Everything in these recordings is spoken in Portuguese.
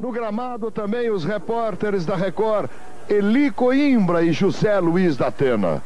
No gramado também os repórteres da Record, Eli Coimbra e José Luiz da Atena.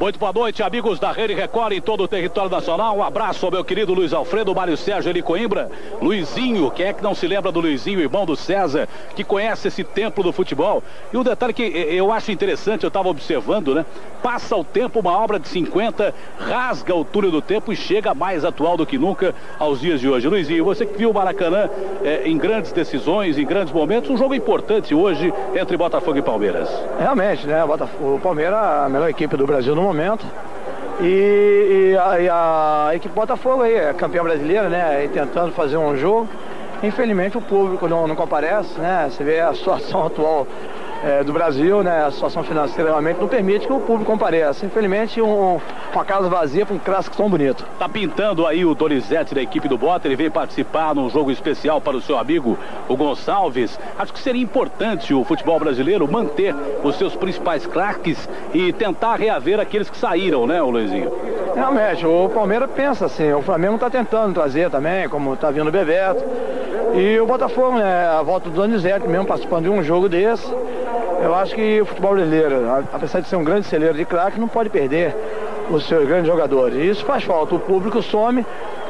Muito boa noite, amigos da Rede Record em todo o território nacional. Um abraço ao meu querido Luiz Alfredo, Mário Sérgio Eli Coimbra, Luizinho, quem é que não se lembra do Luizinho, irmão do César, que conhece esse templo do futebol. E um detalhe que eu acho interessante, eu estava observando, né? Passa o tempo, uma obra de 50, rasga o túnel do tempo e chega mais atual do que nunca aos dias de hoje. Luizinho, você que viu o Maracanã é, em grandes decisões, em grandes momentos, um jogo importante hoje entre Botafogo e Palmeiras. Realmente, né? O Palmeiras, a melhor equipe do Brasil no momento. E, e, a, e a, equipe Botafogo aí, é campeã brasileira, né? E tentando fazer um jogo. Infelizmente o público não, não comparece, né? Você vê a situação atual é, do Brasil, né, a situação financeira realmente não permite que o público compareça. Infelizmente, um, uma casa vazia para um clássico tão bonito. Tá pintando aí o Donizete da equipe do Bota, ele veio participar num jogo especial para o seu amigo, o Gonçalves. Acho que seria importante o futebol brasileiro manter os seus principais craques e tentar reaver aqueles que saíram, né, o Luizinho? Realmente, o Palmeiras pensa assim, o Flamengo está tentando trazer também, como está vindo o Bebeto. E o Botafogo, né, a volta do Donizete mesmo participando de um jogo desse. Eu acho que o futebol brasileiro, apesar de ser um grande celeiro de craque, não pode perder os seus grandes jogadores. E isso faz falta. O público some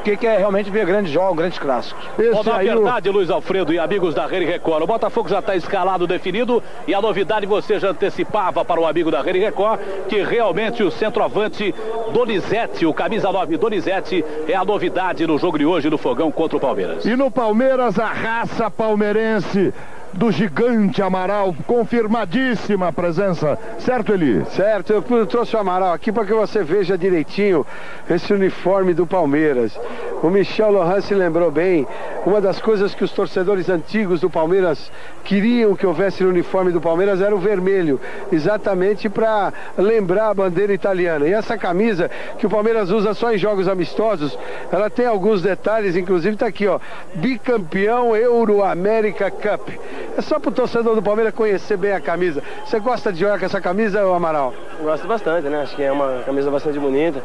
porque quer realmente ver grandes jogos, grandes clássicos. Esse a verdade, o... Luiz Alfredo e amigos da Rede Record. O Botafogo já está escalado, definido. E a novidade você já antecipava para o amigo da Rede Record que realmente o centroavante Donizete, o camisa 9 Donizete, é a novidade no jogo de hoje no Fogão contra o Palmeiras. E no Palmeiras, a raça palmeirense do gigante Amaral, confirmadíssima a presença, certo Eli? Certo, eu trouxe o Amaral aqui para que você veja direitinho esse uniforme do Palmeiras. O Michel Lohan se lembrou bem, uma das coisas que os torcedores antigos do Palmeiras queriam que houvesse no uniforme do Palmeiras era o vermelho, exatamente para lembrar a bandeira italiana. E essa camisa que o Palmeiras usa só em jogos amistosos, ela tem alguns detalhes, inclusive está aqui, ó, bicampeão Euro América Cup. É só para o torcedor do Palmeiras conhecer bem a camisa. Você gosta de jogar com essa camisa, Amaral? Gosto bastante, né? Acho que é uma camisa bastante bonita.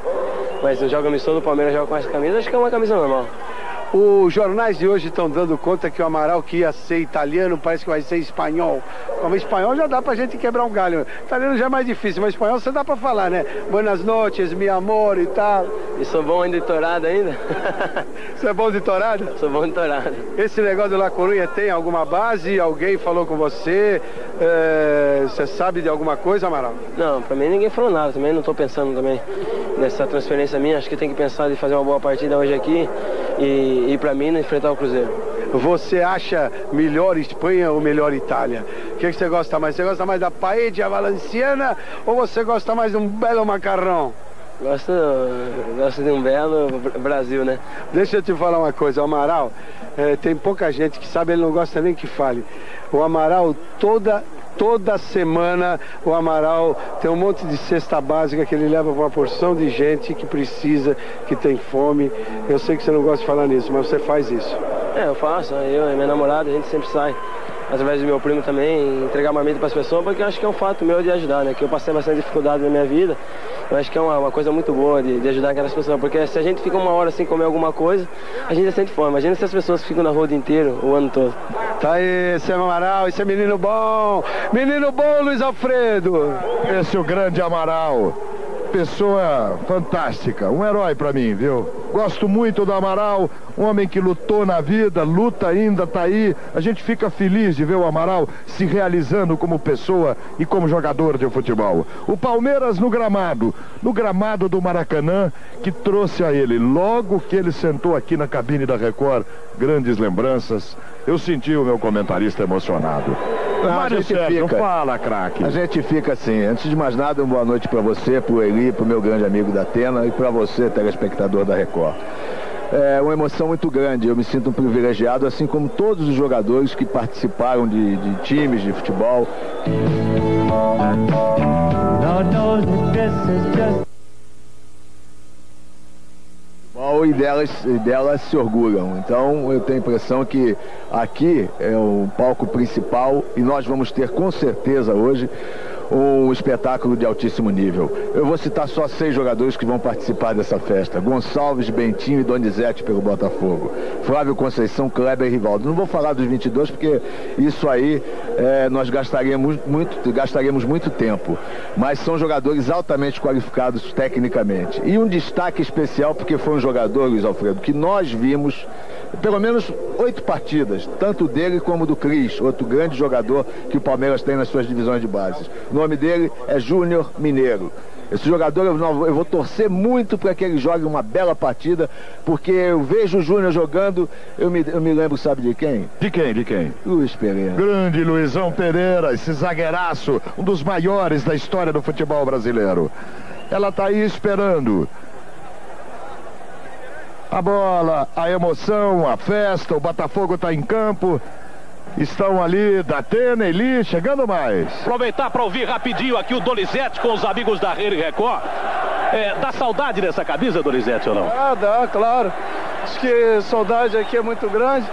Mas eu jogo amistoso do Palmeiras, jogo com essa camisa, acho que é uma camisa normal. Os jornais de hoje estão dando conta que o Amaral que ia ser italiano parece que vai ser espanhol. Como espanhol já dá pra gente quebrar um galho. Italiano já é mais difícil, mas espanhol você dá pra falar, né? Buenas noches, mi amor e tal. E sou bom ainda de torada ainda? Você é bom de torada? Sou bom de torada. Esse negócio do La Corunha tem alguma base? Alguém falou com você? É... Você sabe de alguma coisa, Amaral? Não, pra mim ninguém falou nada. Também não tô pensando também nessa transferência minha. Acho que tem que pensar de fazer uma boa partida hoje aqui e, e para mim enfrentar o Cruzeiro. Você acha melhor Espanha ou melhor Itália? O que, que, você gosta mais? Você gosta mais da paella valenciana ou você gosta mais de um belo macarrão? Gosto, gosto de um belo Brasil, né? Deixa eu te falar uma coisa, o Amaral, é, tem pouca gente que sabe, ele não gosta nem que fale. O Amaral, toda Toda semana o Amaral tem um monte de cesta básica que ele leva para uma porção de gente que precisa, que tem fome. Eu sei que você não gosta de falar nisso, mas você faz isso. É, eu faço. Eu e minha namorada, a gente sempre sai através do meu primo também, entregar marmita para as pessoas, porque eu acho que é um fato meu de ajudar, né? Que eu passei bastante dificuldade na minha vida. Eu acho que é uma, uma coisa muito boa de, de, ajudar aquelas pessoas, porque se a gente fica uma hora sem comer alguma coisa, a gente sente fome. Imagina se as pessoas ficam na rua o dia inteiro, o ano todo. Tá aí, seu Amaral, esse é menino bom. Menino bom, Luiz Alfredo. Esse é o grande Amaral pessoa fantástica, um herói para mim, viu? Gosto muito do Amaral, um homem que lutou na vida, luta ainda, tá aí. A gente fica feliz de ver o Amaral se realizando como pessoa e como jogador de futebol. O Palmeiras no gramado, no gramado do Maracanã, que trouxe a ele, logo que ele sentou aqui na cabine da Record, grandes lembranças. Eu senti o meu comentarista emocionado. Não, a gente Sérgio, fica. Fala, craque. A gente fica assim. Antes de mais nada, uma boa noite para você, para o Eli, para o meu grande amigo da Atena e para você, telespectador da Record. É uma emoção muito grande. Eu me sinto um privilegiado, assim como todos os jogadores que participaram de, de times de futebol. E delas, e delas se orgulham. Então eu tenho a impressão que aqui é o palco principal e nós vamos ter com certeza hoje um espetáculo de altíssimo nível. Eu vou citar só seis jogadores que vão participar dessa festa. Gonçalves, Bentinho e Donizete pelo Botafogo. Flávio Conceição, Kleber e Rivaldo. Não vou falar dos 22 porque isso aí é, nós gastaríamos muito, gastaríamos muito tempo. Mas são jogadores altamente qualificados tecnicamente. E um destaque especial porque foi um jogador, Luiz Alfredo, que nós vimos pelo menos oito partidas, tanto dele como do Cris, outro grande jogador que o Palmeiras tem nas suas divisões de base. O nome dele é Júnior Mineiro. Esse jogador eu vou torcer muito para que ele jogue uma bela partida, porque eu vejo o Júnior jogando, eu me, eu me lembro, sabe de quem? De quem? De quem? Luiz Pereira. Grande Luizão Pereira, esse zagueiraço, um dos maiores da história do futebol brasileiro. Ela está aí esperando a bola, a emoção, a festa, o Botafogo está em campo. Estão ali Datena, Eli, chegando mais. Aproveitar para ouvir rapidinho aqui o Donizete com os amigos da Rede Record. É, dá saudade dessa camisa, Donizete, ou não? Ah, dá, claro. Acho que saudade aqui é muito grande.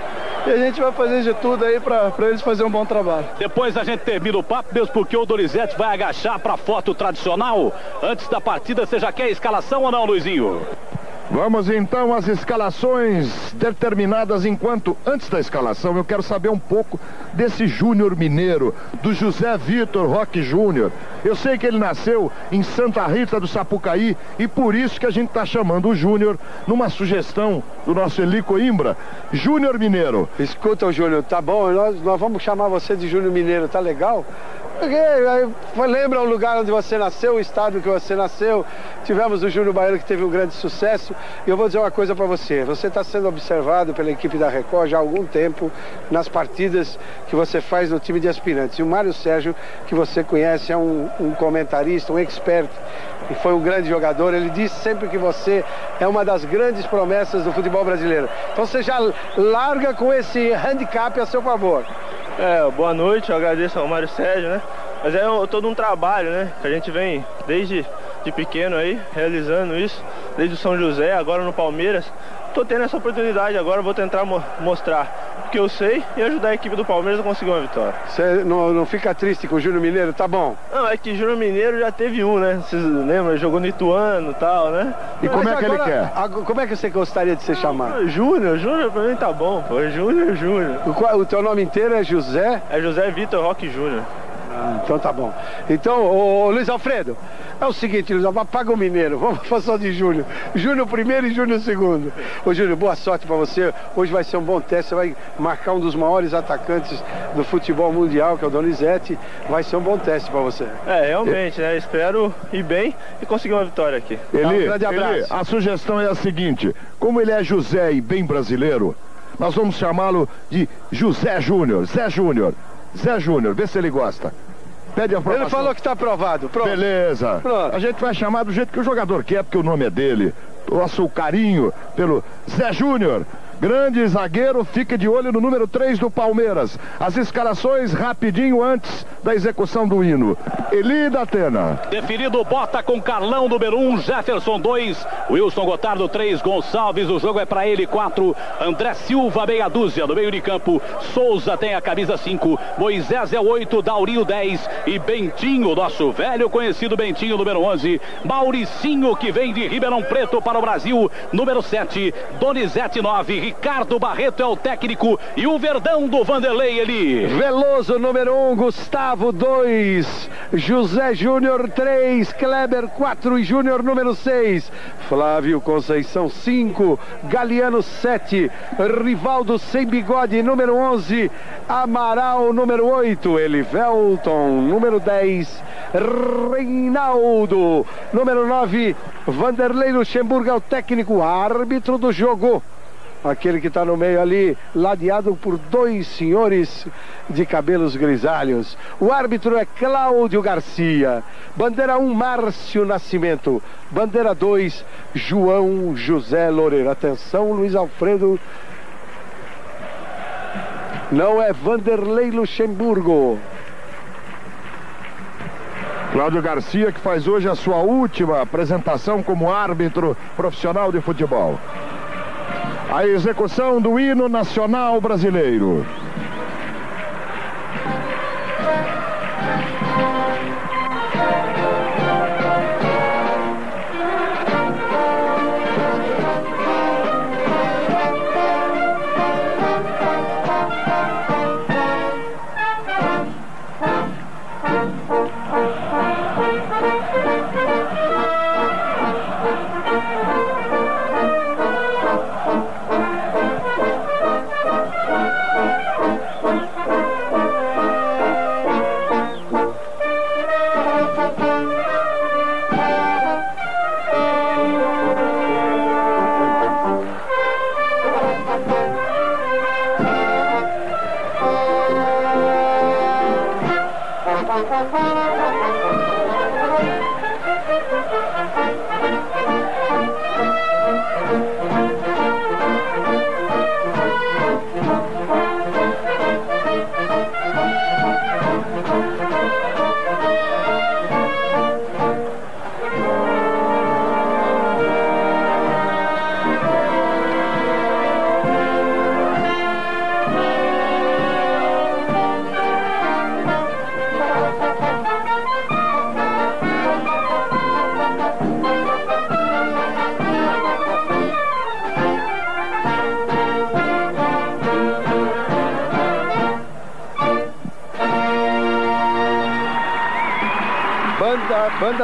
E a gente vai fazer de tudo aí para eles fazerem um bom trabalho. Depois a gente termina o papo, mesmo porque o Donizete vai agachar para a foto tradicional. Antes da partida, você já quer a escalação ou não, Luizinho? Vamos então às escalações determinadas enquanto antes da escalação eu quero saber um pouco desse Júnior Mineiro, do José Vitor Roque Júnior. Eu sei que ele nasceu em Santa Rita do Sapucaí e por isso que a gente está chamando o Júnior numa sugestão do nosso Eli Coimbra. Júnior Mineiro. Escuta, Júnior, tá bom, nós, nós vamos chamar você de Júnior Mineiro, tá legal? Porque lembra o lugar onde você nasceu, o estado que você nasceu. Tivemos o Júnior Baiano que teve um grande sucesso. E eu vou dizer uma coisa para você: você está sendo observado pela equipe da Record já há algum tempo nas partidas que você faz no time de aspirantes. E o Mário Sérgio, que você conhece, é um, um comentarista, um expert e foi um grande jogador. Ele disse sempre que você é uma das grandes promessas do futebol brasileiro. Então você já larga com esse handicap a seu favor. É, boa noite, eu agradeço ao Mário Sérgio, né? Mas é todo um trabalho, né? Que a gente vem desde de pequeno aí, realizando isso, desde o São José, agora no Palmeiras. Tô tendo essa oportunidade agora, vou tentar mo mostrar que eu sei e ajudar a equipe do Palmeiras a conseguir uma vitória. Você não, não fica triste com o Júnior Mineiro, tá bom? Não, é que Júnior Mineiro já teve um, né? Vocês lembram? Jogou no Ituano e tal, né? E como é que agora, ele quer? como é que você gostaria de ser chamado? Júnior, Júnior pra mim tá bom, pô. Júnior, Júnior. O, o teu nome inteiro é José? É José Vitor Roque Júnior. Ah, então tá bom. Então, ô, Luiz Alfredo, é o seguinte, Luiz Alfredo, paga o mineiro. Vamos falar de Júnior. Júnior primeiro e Júnior segundo. Ô, Júnior, boa sorte pra você. Hoje vai ser um bom teste. Você vai marcar um dos maiores atacantes do futebol mundial, que é o Donizete. Vai ser um bom teste pra você. É, realmente, né? Espero ir bem e conseguir uma vitória aqui. Eli, um grande abraço. Eli, a sugestão é a seguinte: como ele é José e bem brasileiro, nós vamos chamá-lo de José Júnior. Zé Júnior. Zé Júnior, vê se ele gosta. Pede a aprovação. Ele falou que está aprovado. Pronto. Beleza. Pronto. A gente vai chamar do jeito que o jogador quer, porque o nome é dele. Nosso carinho pelo Zé Júnior. Grande zagueiro, fica de olho no número 3 do Palmeiras. As escalações rapidinho antes da execução do hino. Eli da Atena. Definido Bota com Carlão, número 1, um, Jefferson 2, Wilson Gotardo 3, Gonçalves, o jogo é para ele 4, André Silva meia dúzia no meio de campo, Souza tem a camisa 5, Moisés é 8, Daurinho 10 e Bentinho, nosso velho conhecido Bentinho, número 11, Mauricinho que vem de Ribeirão Preto para o Brasil, número 7, Donizete 9, Ricardo Barreto é o técnico e o Verdão do Vanderlei ali. Veloso número 1, um, Gustavo 2, José Júnior 3, Kleber 4 e Júnior número 6, Flávio Conceição 5, Galeano 7, Rivaldo sem bigode número 11, Amaral número 8, Elivelton número 10, Reinaldo número 9, Vanderlei Luxemburgo é o técnico árbitro do jogo aquele que está no meio ali, ladeado por dois senhores de cabelos grisalhos. O árbitro é Cláudio Garcia. Bandeira 1, Márcio Nascimento. Bandeira 2, João José Loureiro. Atenção, Luiz Alfredo. Não é Vanderlei Luxemburgo. Cláudio Garcia, que faz hoje a sua última apresentação como árbitro profissional de futebol a execução do hino nacional brasileiro.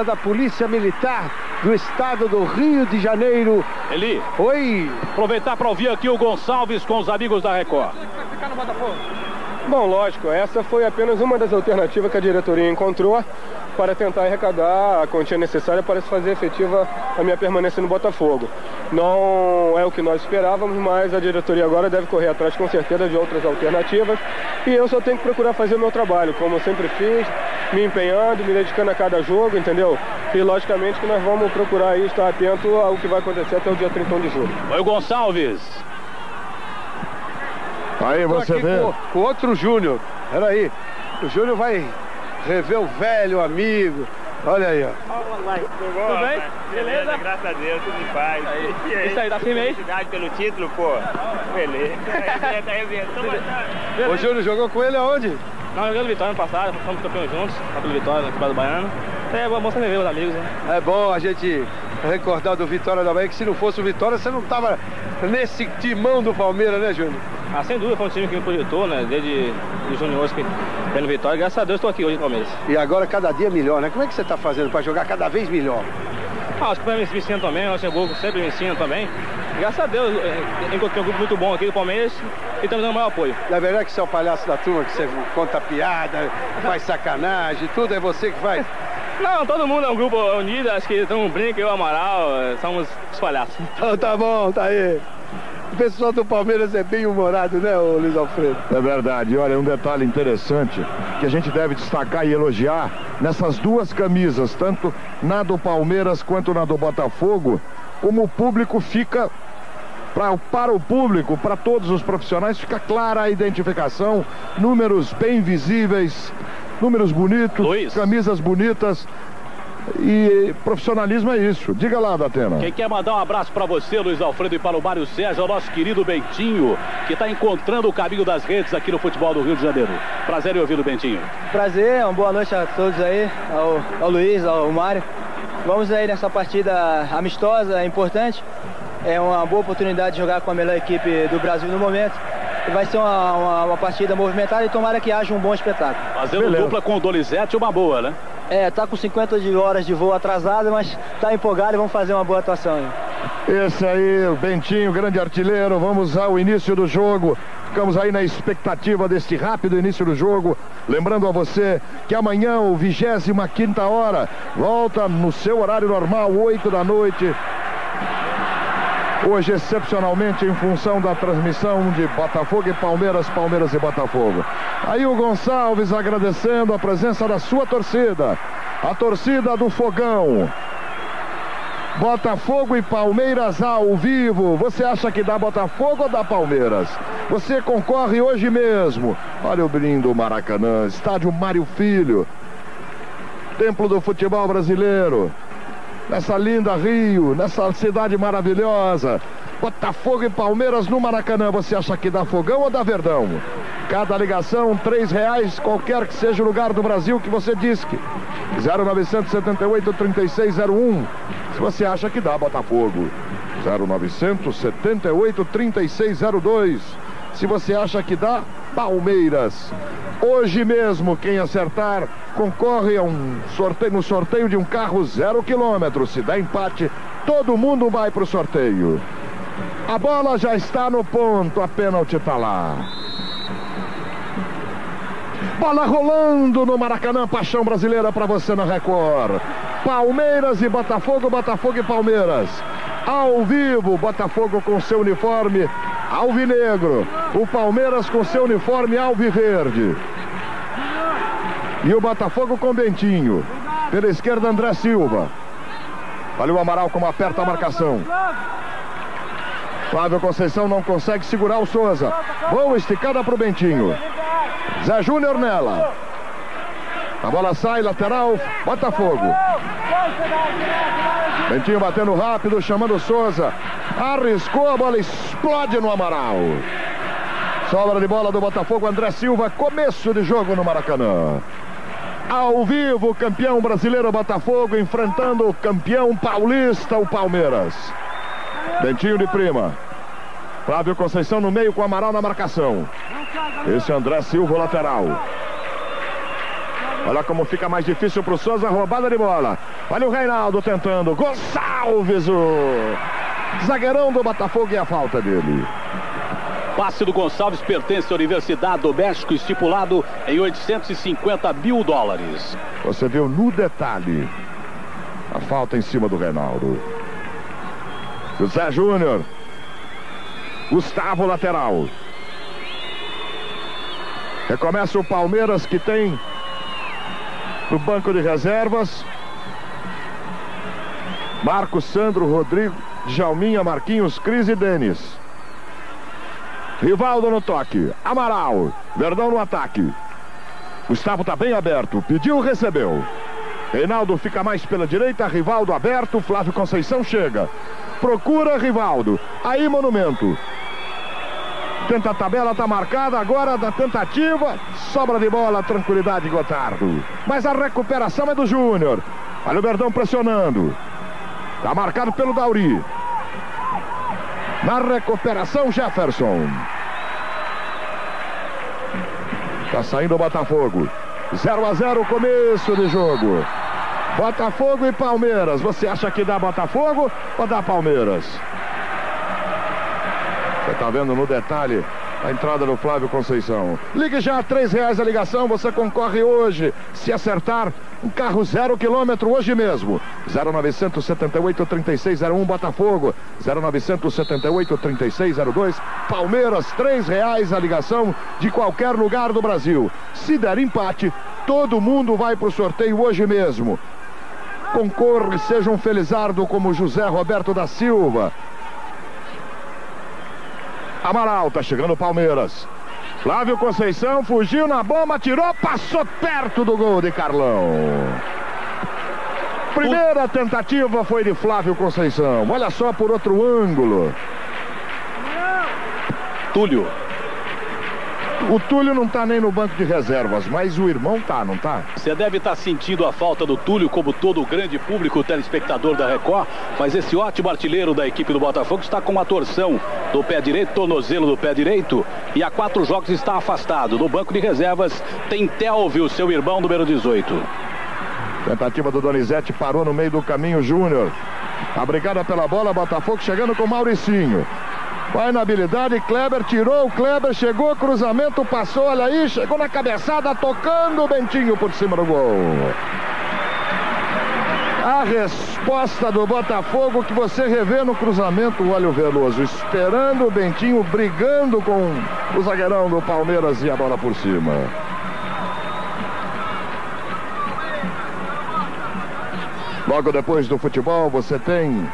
Da Polícia Militar do Estado do Rio de Janeiro. Eli, Oi! aproveitar para ouvir aqui o Gonçalves com os amigos da Record. Bom, lógico, essa foi apenas uma das alternativas que a diretoria encontrou para tentar arrecadar a quantia necessária para se fazer efetiva a minha permanência no Botafogo. Não é o que nós esperávamos, mas a diretoria agora deve correr atrás com certeza de outras alternativas e eu só tenho que procurar fazer o meu trabalho, como eu sempre fiz, me empenhando, me dedicando a cada jogo, entendeu? E logicamente que nós vamos procurar aí estar atento ao que vai acontecer até o dia 31 de julho. Oi, Gonçalves. Aí você vê. com, com outro Júnior. Peraí. O Júnior vai rever o velho amigo. Olha aí, ó. Tudo bem? Beleza? Graças a Deus, tudo em paz. E aí? Isso aí, tá firme aí? Felicidade pelo título, pô. Beleza. Tá. O Júnior jogou com ele aonde? Nós jogamos Vitória ano passado, fomos campeões juntos, pelo Vitória, no Campeonato Baiano. É bom você rever os amigos, né? É bom a gente recordar do Vitória da Bahia, que se não fosse o Vitória, você não tava nesse timão do Palmeiras, né, Júnior? Ah, sem dúvida, foi um time que me projetou, né? Desde os juniores que vem no Vitória. Graças a Deus estou aqui hoje no Palmeiras. E agora cada dia melhor, né? Como é que você tá fazendo para jogar cada vez melhor? Ah, os companheiros me ensinam também, o Luxemburgo sempre me ensina também. Graças a Deus, eh, encontrei um grupo muito bom aqui do Palmeiras e estamos dando o maior apoio. Na verdade que você é o palhaço da turma, que você conta piada, faz sacanagem, tudo é você que faz. Não, todo mundo é um grupo unido, acho que mundo brinca, eu e o Amaral, eh, somos os palhaços. Então tá bom, tá aí. O pessoal do Palmeiras é bem humorado, né, ô Luiz Alfredo? É verdade. Olha, um detalhe interessante que a gente deve destacar e elogiar nessas duas camisas, tanto na do Palmeiras quanto na do Botafogo, como o público fica pra, para o público, para todos os profissionais, fica clara a identificação, números bem visíveis, números bonitos, Luiz. camisas bonitas. E profissionalismo é isso. Diga lá, Datena. Quem quer mandar um abraço para você, Luiz Alfredo, e para o Mário Sérgio, o nosso querido Bentinho, que está encontrando o caminho das redes aqui no futebol do Rio de Janeiro. Prazer em ouvi-lo, Bentinho. Prazer, uma boa noite a todos aí, ao, ao Luiz, ao Mário. Vamos aí nessa partida amistosa, importante. É uma boa oportunidade de jogar com a melhor equipe do Brasil no momento. E vai ser uma, uma, uma partida movimentada e tomara que haja um bom espetáculo. Fazendo Beleza. dupla com o Donizete, uma boa, né? É, tá com 50 de horas de voo atrasado, mas tá empolgado e vamos fazer uma boa atuação aí. Esse aí, o Bentinho, grande artilheiro. Vamos ao início do jogo. Ficamos aí na expectativa deste rápido início do jogo. Lembrando a você que amanhã, o 25 hora, volta no seu horário normal, 8 da noite. Hoje, excepcionalmente, em função da transmissão de Botafogo e Palmeiras, Palmeiras e Botafogo. Aí o Gonçalves agradecendo a presença da sua torcida, a torcida do Fogão. Botafogo e Palmeiras ao vivo. Você acha que dá Botafogo ou dá Palmeiras? Você concorre hoje mesmo. Olha o brindo Maracanã, estádio Mário Filho. Templo do futebol brasileiro. Nessa linda Rio, nessa cidade maravilhosa. Botafogo e Palmeiras no Maracanã. Você acha que dá fogão ou dá verdão? Cada ligação, três reais, qualquer que seja o lugar do Brasil que você disque. 0978 3601. Se você acha que dá Botafogo. 0978 3602. Se você acha que dá Palmeiras. Hoje mesmo, quem acertar concorre a um sorteio no sorteio de um carro zero quilômetro. Se der empate, todo mundo vai para o sorteio. A bola já está no ponto, a pênalti está lá. Bola rolando no Maracanã, paixão brasileira para você na Record. Palmeiras e Botafogo, Botafogo e Palmeiras. Ao vivo, Botafogo com seu uniforme alvinegro. O Palmeiras com seu uniforme alviverde. E o Botafogo com Bentinho. Pela esquerda, André Silva. Olha o Amaral como aperta a marcação. Flávio Conceição não consegue segurar o Souza. Boa esticada para o Bentinho. Zé Júnior nela. A bola sai, lateral, Botafogo. Bentinho batendo rápido, chamando Souza. Arriscou, a bola explode no Amaral. Sobra de bola do Botafogo, André Silva. Começo de jogo no Maracanã. Ao vivo, campeão brasileiro Botafogo enfrentando o campeão paulista, o Palmeiras. Bentinho de prima. Flávio Conceição no meio com o Amaral na marcação. Esse André Silva, lateral. Olha como fica mais difícil para o Souza, roubada de bola. Olha o Reinaldo tentando. Gonçalves, o zagueirão do Botafogo e a falta dele. Passe do Gonçalves pertence à Universidade do México, estipulado em 850 mil dólares. Você viu no detalhe a falta em cima do Reinaldo. José Júnior. Gustavo lateral. Recomeça o Palmeiras que tem no banco de reservas. Marcos Sandro, Rodrigo, Jalminha, Marquinhos, Cris e Denis. Rivaldo no toque. Amaral. Verdão no ataque. Gustavo está bem aberto. Pediu, recebeu. Reinaldo fica mais pela direita. Rivaldo aberto. Flávio Conceição chega. Procura Rivaldo. Aí Monumento. Tenta a tabela, tá marcada agora da tentativa. Sobra de bola, tranquilidade, Gotardo. Mas a recuperação é do Júnior. Olha o Verdão pressionando. Tá marcado pelo Dauri. Na recuperação, Jefferson. Tá saindo o Botafogo. 0 a 0 começo de jogo. Botafogo e Palmeiras. Você acha que dá Botafogo ou dá Palmeiras? Está vendo no detalhe a entrada do Flávio Conceição. Ligue já, três reais a ligação, você concorre hoje. Se acertar, um carro zero quilômetro hoje mesmo. 0978 3601 Botafogo. 0978 3602 Palmeiras, três reais a ligação de qualquer lugar do Brasil. Se der empate, todo mundo vai para o sorteio hoje mesmo. Concorre, seja um felizardo como José Roberto da Silva. Amaral, tá chegando o Palmeiras. Flávio Conceição fugiu na bomba, tirou, passou perto do gol de Carlão. Primeira tentativa foi de Flávio Conceição. Olha só por outro ângulo. Túlio. O Túlio não tá nem no banco de reservas, mas o irmão tá, não tá? Você deve estar tá sentindo a falta do Túlio, como todo o grande público telespectador da Record, mas esse ótimo artilheiro da equipe do Botafogo está com uma torção do pé direito, tornozelo do pé direito, e há quatro jogos está afastado. No banco de reservas tem Telvio, seu irmão número 18. Tentativa do Donizete, parou no meio do caminho Júnior. A brigada pela bola, Botafogo chegando com Mauricinho. Vai na habilidade, Kleber tirou, Kleber chegou, cruzamento, passou, olha aí, chegou na cabeçada, tocando o Bentinho por cima do gol. A resposta do Botafogo que você revê no cruzamento, olha o Veloso, esperando o Bentinho, brigando com o zagueirão do Palmeiras e a bola por cima. Logo depois do futebol, você tem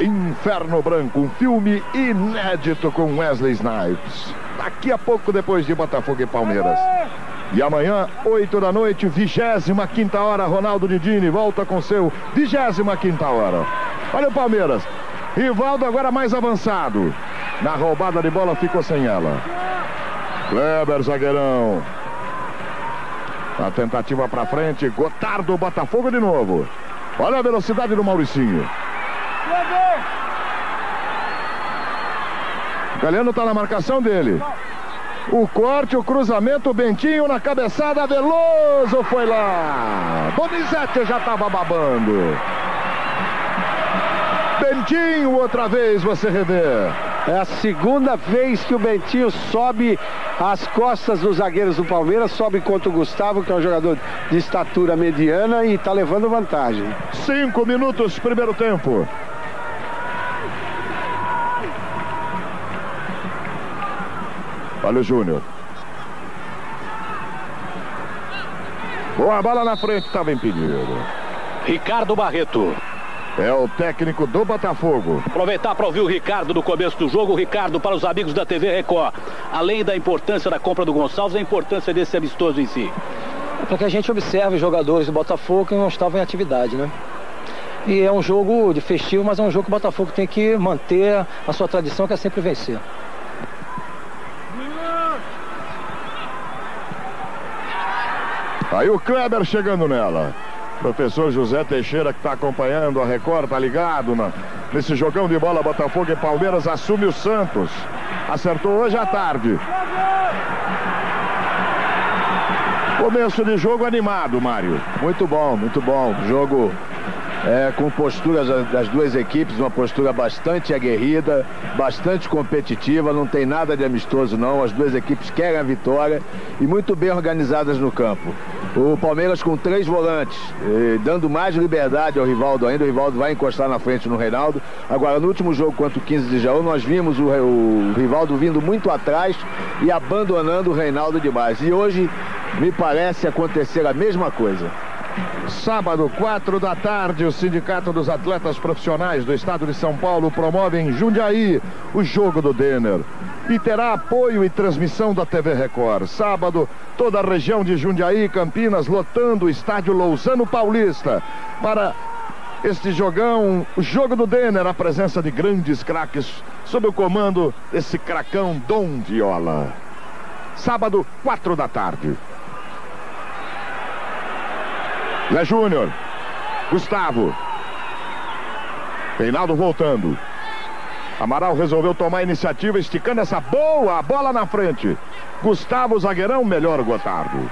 Inferno Branco, um filme inédito com Wesley Snipes. Daqui a pouco, depois de Botafogo e Palmeiras. E amanhã, 8 da noite, 25 hora, Ronaldo Didini volta com seu 25 hora. Olha o Palmeiras. Rivaldo agora mais avançado. Na roubada de bola ficou sem ela. Kleber, zagueirão. A tentativa para frente. Gotardo, Botafogo de novo. Olha a velocidade do Mauricinho. Galeno está na marcação dele. O corte, o cruzamento, o Bentinho na cabeçada, Veloso foi lá. Donizete já estava babando. Bentinho outra vez você revê. É a segunda vez que o Bentinho sobe as costas dos zagueiros do Palmeiras, sobe contra o Gustavo, que é um jogador de estatura mediana e está levando vantagem. Cinco minutos, primeiro tempo. Olha o Júnior. Boa bola na frente, estava impedido. Ricardo Barreto. É o técnico do Botafogo. Aproveitar para ouvir o Ricardo no começo do jogo. Ricardo, para os amigos da TV Record. Além da importância da compra do Gonçalves, a importância desse amistoso em si. É para que a gente observe os jogadores do Botafogo que não estavam em atividade, né? E é um jogo de festivo, mas é um jogo que o Botafogo tem que manter a sua tradição, que é sempre vencer. Aí o Kleber chegando nela. Professor José Teixeira que está acompanhando a Record, está ligado na, nesse jogão de bola Botafogo e Palmeiras assume o Santos. Acertou hoje à tarde. Começo de jogo animado, Mário. Muito bom, muito bom. Jogo é, com posturas das duas equipes, uma postura bastante aguerrida, bastante competitiva, não tem nada de amistoso não, as duas equipes querem a vitória e muito bem organizadas no campo. O Palmeiras com três volantes, dando mais liberdade ao Rivaldo ainda, o Rivaldo vai encostar na frente no Reinaldo. Agora, no último jogo contra o 15 de Jaú, nós vimos o, o Rivaldo vindo muito atrás e abandonando o Reinaldo demais. E hoje me parece acontecer a mesma coisa. Sábado, quatro da tarde, o Sindicato dos Atletas Profissionais do Estado de São Paulo promove em Jundiaí o jogo do Denner. E terá apoio e transmissão da TV Record. Sábado, toda a região de Jundiaí, Campinas, lotando o estádio Lousano Paulista para este jogão, o jogo do Denner, a presença de grandes craques sob o comando desse cracão Dom Viola. Sábado, quatro da tarde. Zé Júnior. Gustavo. Reinaldo voltando. Amaral resolveu tomar a iniciativa, esticando essa boa bola na frente. Gustavo Zagueirão, melhor Gotardo.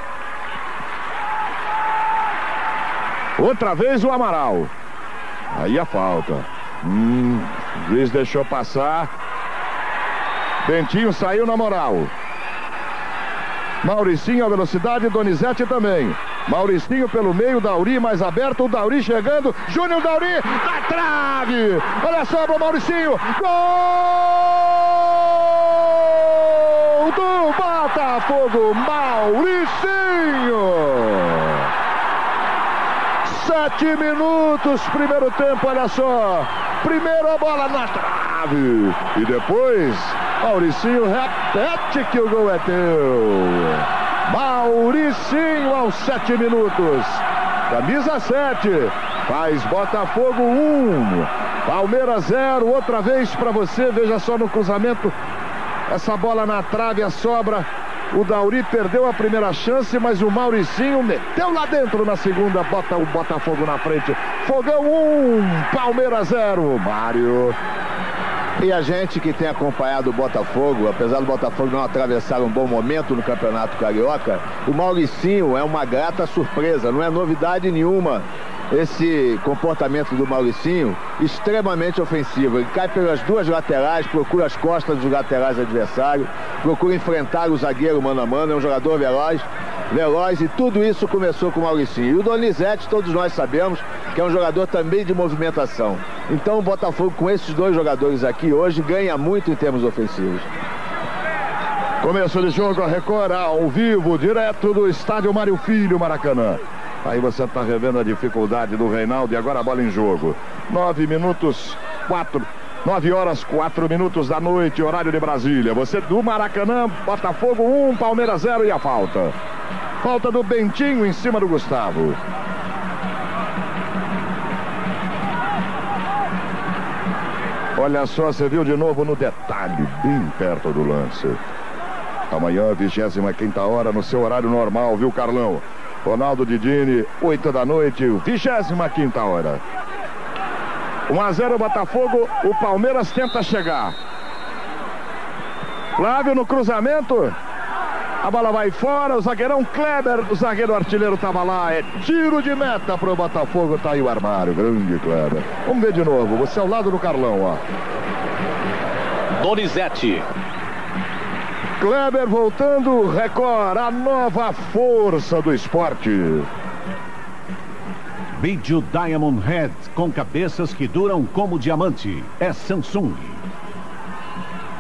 Outra vez o Amaral. Aí a falta. Hum, o juiz deixou passar. Bentinho saiu na moral. Mauricinho a velocidade, Donizete também. Mauricinho pelo meio, Dauri mais aberto, o Dauri chegando, Júnior Dauri na trave! Olha só para o Mauricinho, gol do Botafogo, Mauricinho! Sete minutos, primeiro tempo, olha só. Primeiro a bola na trave. E depois, Mauricinho repete que o gol é teu. Mauricinho aos sete minutos. Camisa 7. Faz Botafogo 1. Um. Palmeiras 0. Outra vez para você. Veja só no cruzamento. Essa bola na trave, a sobra. O Dauri perdeu a primeira chance, mas o Mauricinho meteu lá dentro na segunda. Bota o Botafogo na frente. Fogão 1. Um, Palmeiras 0. Mário. E a gente que tem acompanhado o Botafogo, apesar do Botafogo não atravessar um bom momento no Campeonato Carioca, o Mauricinho é uma grata surpresa, não é novidade nenhuma esse comportamento do Mauricinho extremamente ofensivo. Ele cai pelas duas laterais, procura as costas dos laterais adversários, procura enfrentar o zagueiro mano a mano, é um jogador veloz, veloz e tudo isso começou com o Mauricinho. E o Donizete, todos nós sabemos que é um jogador também de movimentação. Então o Botafogo com esses dois jogadores aqui hoje ganha muito em termos ofensivos. Começo de jogo, Record ao vivo, direto do estádio Mário Filho, Maracanã. Aí você está revendo a dificuldade do Reinaldo e agora a bola em jogo. Nove minutos, quatro. Nove horas, quatro minutos da noite, horário de Brasília. Você do Maracanã, Botafogo um, Palmeiras zero e a falta. Falta do Bentinho em cima do Gustavo. Olha só, você viu de novo no detalhe, bem perto do lance. Amanhã, 25 hora, no seu horário normal, viu, Carlão? Ronaldo Didini, 8 da noite, 25 hora. 1 a 0 Botafogo, o Palmeiras tenta chegar. Flávio no cruzamento. A bola vai fora, o zagueirão Kleber, o zagueiro artilheiro estava lá. É tiro de meta para o Botafogo, tá aí o armário, grande Kleber. Vamos ver de novo, você ao lado do Carlão, ó. Donizete. Kleber voltando, Record, a nova força do esporte. Vídeo Diamond Head com cabeças que duram como diamante. É Samsung.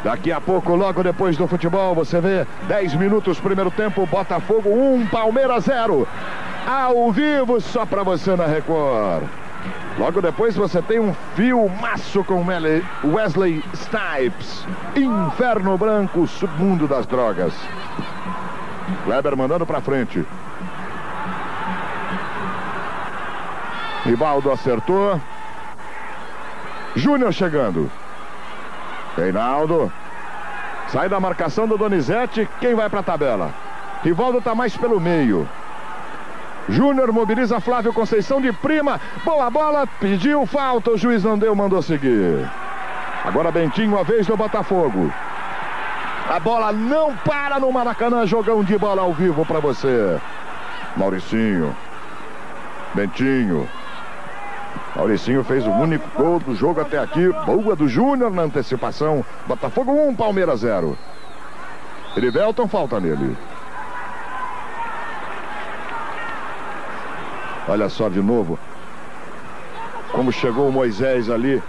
Daqui a pouco, logo depois do futebol, você vê 10 minutos, primeiro tempo, Botafogo 1, Palmeiras 0. ao vivo só para você na Record. Logo depois você tem um filmaço com Wesley Snipes. Inferno Branco, submundo das drogas. Kleber mandando para frente. Rivaldo acertou. Júnior chegando. Reinaldo. Sai da marcação do Donizete. Quem vai para a tabela? Rivaldo está mais pelo meio. Júnior mobiliza Flávio Conceição de prima. Boa bola, pediu falta. O juiz não deu, mandou seguir. Agora Bentinho, a vez do Botafogo. A bola não para no Maracanã. Jogão de bola ao vivo para você. Mauricinho. Bentinho. Mauricinho fez o único gol do jogo até aqui. Boa do Júnior na antecipação. Botafogo 1, Palmeiras 0. Erivelton falta nele. Olha só de novo. Como chegou o Moisés ali.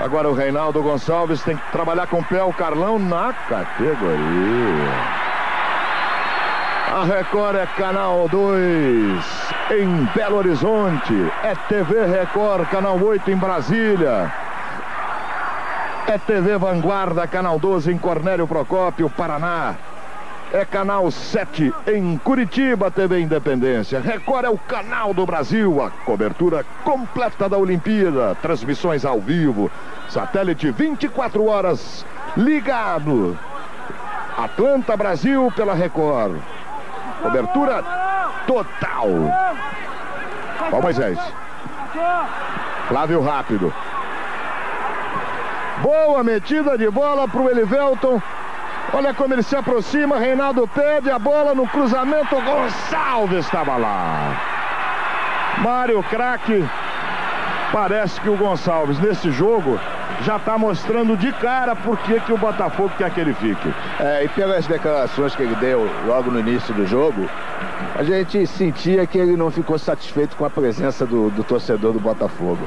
Agora o Reinaldo Gonçalves tem que trabalhar com o pé o Carlão na categoria. A Record é canal 2 em Belo Horizonte. É TV Record, canal 8 em Brasília. É TV Vanguarda, canal 12 em Cornélio Procópio, Paraná é canal 7 em Curitiba, TV Independência. Record é o canal do Brasil, a cobertura completa da Olimpíada, transmissões ao vivo, satélite 24 horas ligado. Atlanta, Brasil pela Record. Cobertura total. Ó Moisés. Flávio rápido. Boa metida de bola para o Elivelton. Olha como ele se aproxima, Reinaldo pede a bola no cruzamento, Gonçalves estava lá. Mário Craque, parece que o Gonçalves nesse jogo já está mostrando de cara por que, que o Botafogo quer que ele fique. É, e pelas declarações que ele deu logo no início do jogo, a gente sentia que ele não ficou satisfeito com a presença do, do torcedor do Botafogo.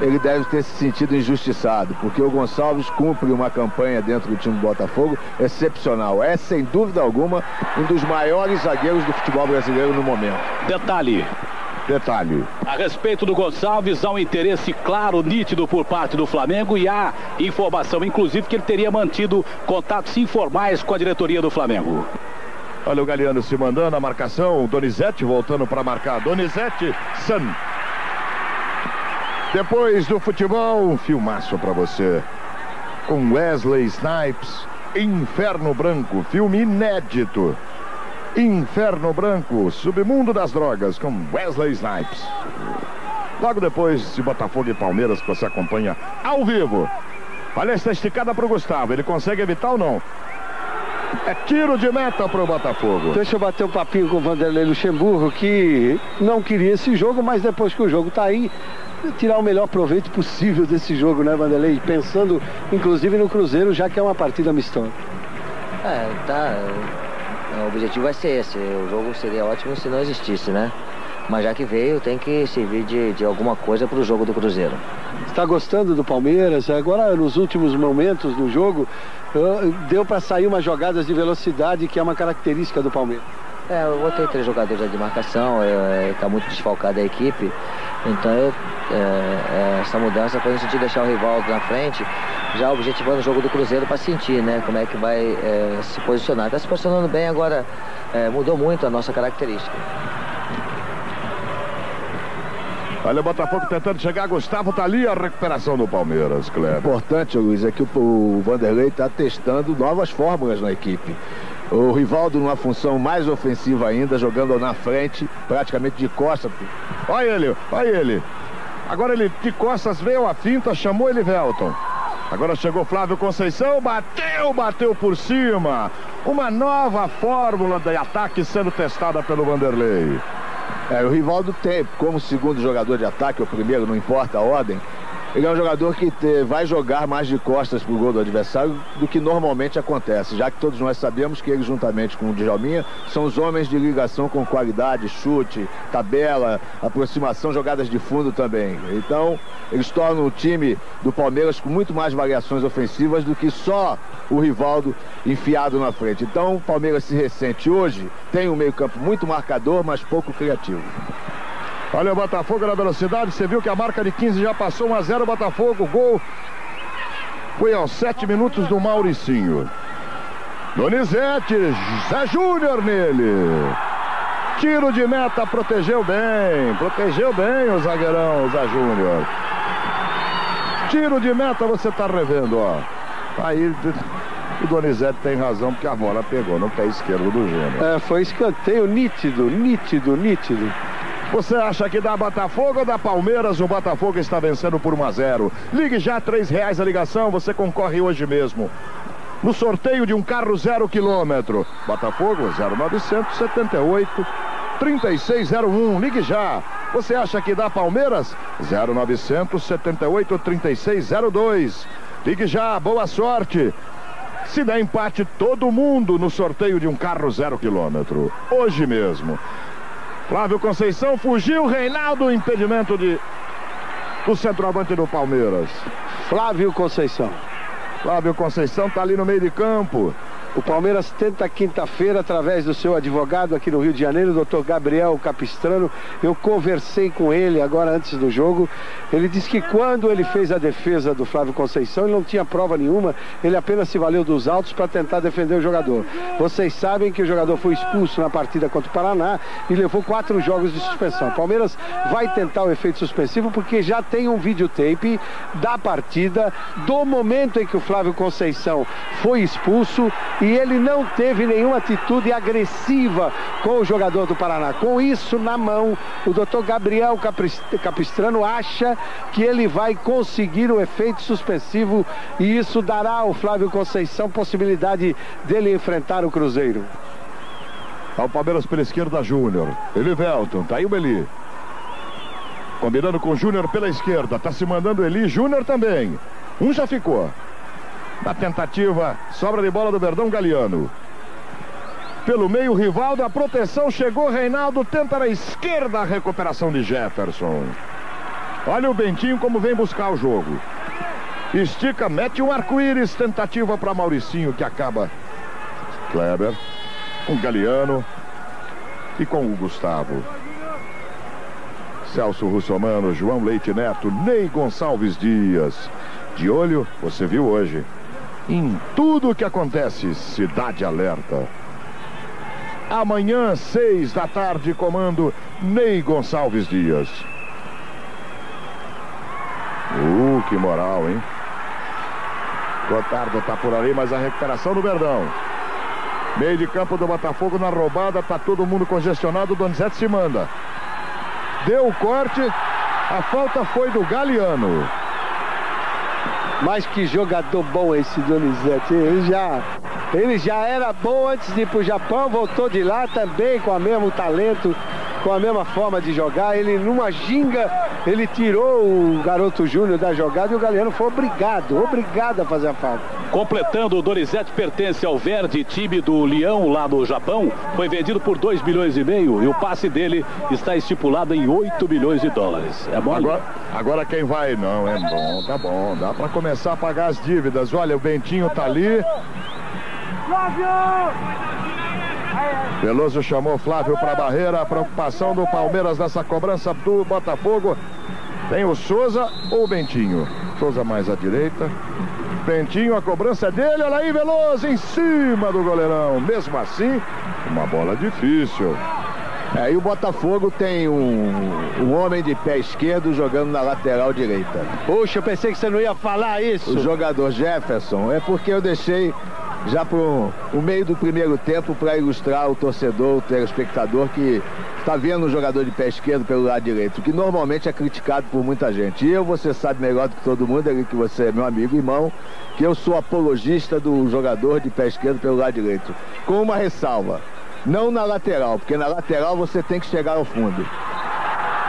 Ele deve ter se sentido injustiçado, porque o Gonçalves cumpre uma campanha dentro do time do Botafogo excepcional. É, sem dúvida alguma, um dos maiores zagueiros do futebol brasileiro no momento. Detalhe, Detalhe. A respeito do Gonçalves, há um interesse claro, nítido por parte do Flamengo e há informação, inclusive, que ele teria mantido contatos informais com a diretoria do Flamengo. Olha o Galeano se mandando a marcação. Donizete voltando para marcar. Donizete, San. Depois do futebol, um filmaço para você. Com Wesley Snipes, Inferno Branco, filme inédito. Inferno Branco, Submundo das Drogas, com Wesley Snipes. Logo depois de Botafogo e Palmeiras, que você acompanha ao vivo. Olha esta esticada para o Gustavo. Ele consegue evitar ou não? É tiro de meta para o Botafogo. Deixa eu bater um papinho com o Vanderlei Luxemburgo, que não queria esse jogo, mas depois que o jogo está aí, tirar o melhor proveito possível desse jogo, né, Vanderlei? Pensando, inclusive, no Cruzeiro, já que é uma partida amistosa. É, tá. O objetivo vai ser esse. O jogo seria ótimo se não existisse, né? Mas já que veio, tem que servir de, de alguma coisa para o jogo do Cruzeiro. Está gostando do Palmeiras? Agora, nos últimos momentos do jogo, deu para sair umas jogadas de velocidade que é uma característica do Palmeiras. É, eu botei três jogadores de marcação, está muito desfalcada a equipe. Então eu, é, é, essa mudança foi no sentido de deixar o rival na frente, já objetivando o jogo do Cruzeiro para sentir né, como é que vai é, se posicionar. Está se posicionando bem, agora é, mudou muito a nossa característica. Olha o Botafogo tentando chegar, Gustavo tá ali a recuperação do Palmeiras, Cleber. Importante, Luiz, é que o, o Vanderlei está testando novas fórmulas na equipe. O Rivaldo numa função mais ofensiva ainda, jogando na frente, praticamente de costas. Olha ele, olha ele. Agora ele de costas veio a finta, chamou ele Velton. Agora chegou Flávio Conceição, bateu, bateu por cima. Uma nova fórmula de ataque sendo testada pelo Vanderlei. É, o Rivaldo tem, como segundo jogador de ataque, o primeiro, não importa a ordem, ele é um jogador que te, vai jogar mais de costas pro gol do adversário do que normalmente acontece, já que todos nós sabemos que ele, juntamente com o Djalminha, são os homens de ligação com qualidade, chute, tabela, aproximação, jogadas de fundo também. Então, eles tornam o time do Palmeiras com muito mais variações ofensivas do que só o Rivaldo enfiado na frente. Então, o Palmeiras se ressente hoje, tem um meio-campo muito marcador, mas pouco criativo. Olha o Botafogo na velocidade, você viu que a marca de 15 já passou 1 a 0 Botafogo, gol foi aos 7 minutos do Mauricinho. Donizete, Zé Júnior nele. Tiro de meta, protegeu bem, protegeu bem o zagueirão Zé Júnior. Tiro de meta, você tá revendo, ó. Aí o Donizete tem razão, porque a bola pegou no pé esquerdo do Júnior. É, foi escanteio nítido, nítido, nítido. Você acha que dá Botafogo ou dá Palmeiras? O Botafogo está vencendo por 1 a 0. Ligue já, três reais a ligação, você concorre hoje mesmo. No sorteio de um carro zero quilômetro. Botafogo 0978 3601. Ligue já. Você acha que dá Palmeiras? 0978 3602. Ligue já, boa sorte. Se der empate, todo mundo no sorteio de um carro zero quilômetro. Hoje mesmo. Flávio Conceição fugiu, Reinaldo, impedimento de do centroavante do Palmeiras. Flávio Conceição. Flávio Conceição está ali no meio de campo. O Palmeiras tenta quinta-feira, através do seu advogado aqui no Rio de Janeiro, o doutor Gabriel Capistrano. Eu conversei com ele agora antes do jogo. Ele disse que quando ele fez a defesa do Flávio Conceição, ele não tinha prova nenhuma, ele apenas se valeu dos autos para tentar defender o jogador. Vocês sabem que o jogador foi expulso na partida contra o Paraná e levou quatro jogos de suspensão. O Palmeiras vai tentar o efeito suspensivo porque já tem um videotape da partida, do momento em que o Flávio Conceição foi expulso e ele não teve nenhuma atitude agressiva com o jogador do Paraná. Com isso na mão, o doutor Gabriel Capistrano acha que ele vai conseguir o efeito suspensivo e isso dará ao Flávio Conceição possibilidade dele enfrentar o Cruzeiro. Ao Palmeiras pela esquerda, Júnior. Elivelton, tá aí o Eli. Combinando com o Júnior pela esquerda. Tá se mandando Eli, Júnior também. Um já ficou. Na tentativa, sobra de bola do Verdão Galeano. Pelo meio, Rivaldo, a proteção chegou, Reinaldo tenta na esquerda a recuperação de Jefferson. Olha o Bentinho como vem buscar o jogo. Estica, mete um arco-íris, tentativa para Mauricinho que acaba. Kleber, com Galeano e com o Gustavo. Celso Russomano, João Leite Neto, Ney Gonçalves Dias. De olho, você viu hoje em tudo que acontece, Cidade Alerta. Amanhã, seis da tarde, comando Ney Gonçalves Dias. Uh, que moral, hein? Gotardo tá por ali, mas a recuperação do Verdão. Meio de campo do Botafogo na roubada, tá todo mundo congestionado, Donizete se manda. Deu o corte, a falta foi do Galeano. Mas que jogador bom esse Donizete. Ele já, ele já era bom antes de ir para o Japão, voltou de lá também com o mesmo talento, com a mesma forma de jogar. Ele numa ginga, ele tirou o garoto Júnior da jogada e o Galeano foi obrigado, obrigado a fazer a falta. Completando, o Donizete pertence ao Verde, time do Leão lá do Japão. Foi vendido por 2 milhões e meio e o passe dele está estipulado em 8 milhões de dólares. É bom? Agora, agora quem vai? Não, é bom, tá bom. Dá para começar a pagar as dívidas. Olha, o Bentinho tá ali. Veloso chamou Flávio para a barreira. A preocupação do Palmeiras nessa cobrança do Botafogo. Tem o Souza ou o Bentinho? Souza mais à direita. Bentinho, a cobrança é dele. Olha aí, Veloso em cima do goleirão. Mesmo assim, uma bola difícil. É, e o Botafogo tem um, um homem de pé esquerdo jogando na lateral direita. Puxa, eu pensei que você não ia falar isso. O jogador Jefferson, é porque eu deixei já para o meio do primeiro tempo para ilustrar o torcedor, o telespectador que está vendo um jogador de pé esquerdo pelo lado direito, que normalmente é criticado por muita gente. E eu, você sabe melhor do que todo mundo, que você é meu amigo irmão, que eu sou apologista do jogador de pé esquerdo pelo lado direito. Com uma ressalva, não na lateral, porque na lateral você tem que chegar ao fundo.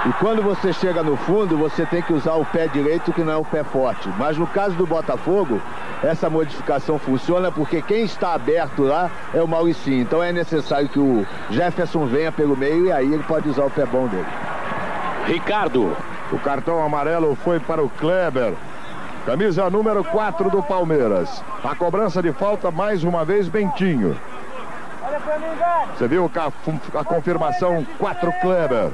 E quando você chega no fundo, você tem que usar o pé direito, que não é o pé forte. Mas no caso do Botafogo, essa modificação funciona porque quem está aberto lá é o Mauricinho. Então é necessário que o Jefferson venha pelo meio e aí ele pode usar o pé bom dele. Ricardo. O cartão amarelo foi para o Kleber. Camisa número 4 do Palmeiras. A cobrança de falta, mais uma vez, Bentinho. Você viu a, a confirmação 4 Kleber.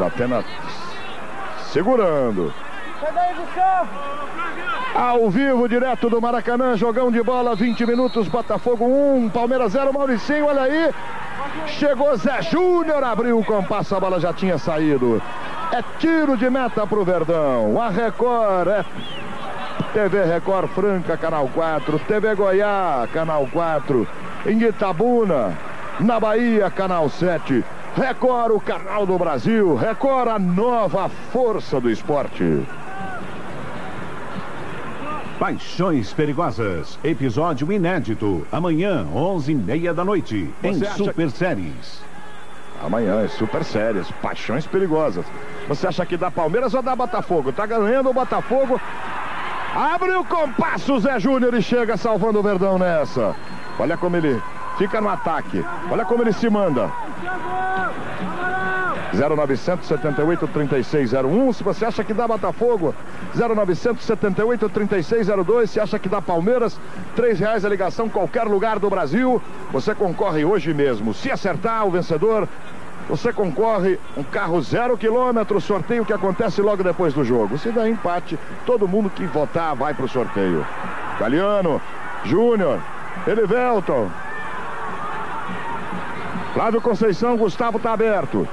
Da segurando. Ao vivo, direto do Maracanã, jogão de bola, 20 minutos, Botafogo 1, Palmeiras 0, Mauricinho, olha aí. Chegou Zé Júnior, abriu o compasso, a bola já tinha saído. É tiro de meta pro Verdão. A Record é TV Record Franca, Canal 4. TV Goiás, Canal 4. Em Itabuna, na Bahia, Canal 7. Record, o canal do Brasil. Record, a nova força do esporte. Paixões Perigosas, episódio inédito. Amanhã, 11h30 da noite, Você em Super que... Séries. Amanhã é Super Séries, Paixões Perigosas. Você acha que dá Palmeiras ou dá Botafogo? Tá ganhando o Botafogo. Abre o compasso, Zé Júnior, e chega salvando o Verdão nessa. Olha como ele fica no ataque. Olha como ele se manda. 0978 3601. Se você acha que dá Botafogo, 0978 3602. Se acha que dá Palmeiras, três reais a ligação, qualquer lugar do Brasil. Você concorre hoje mesmo. Se acertar o vencedor, você concorre um carro zero quilômetro, sorteio que acontece logo depois do jogo. Se der empate, todo mundo que votar vai para o sorteio. Galiano, Júnior, Elivelton. Flávio Conceição, Gustavo está aberto.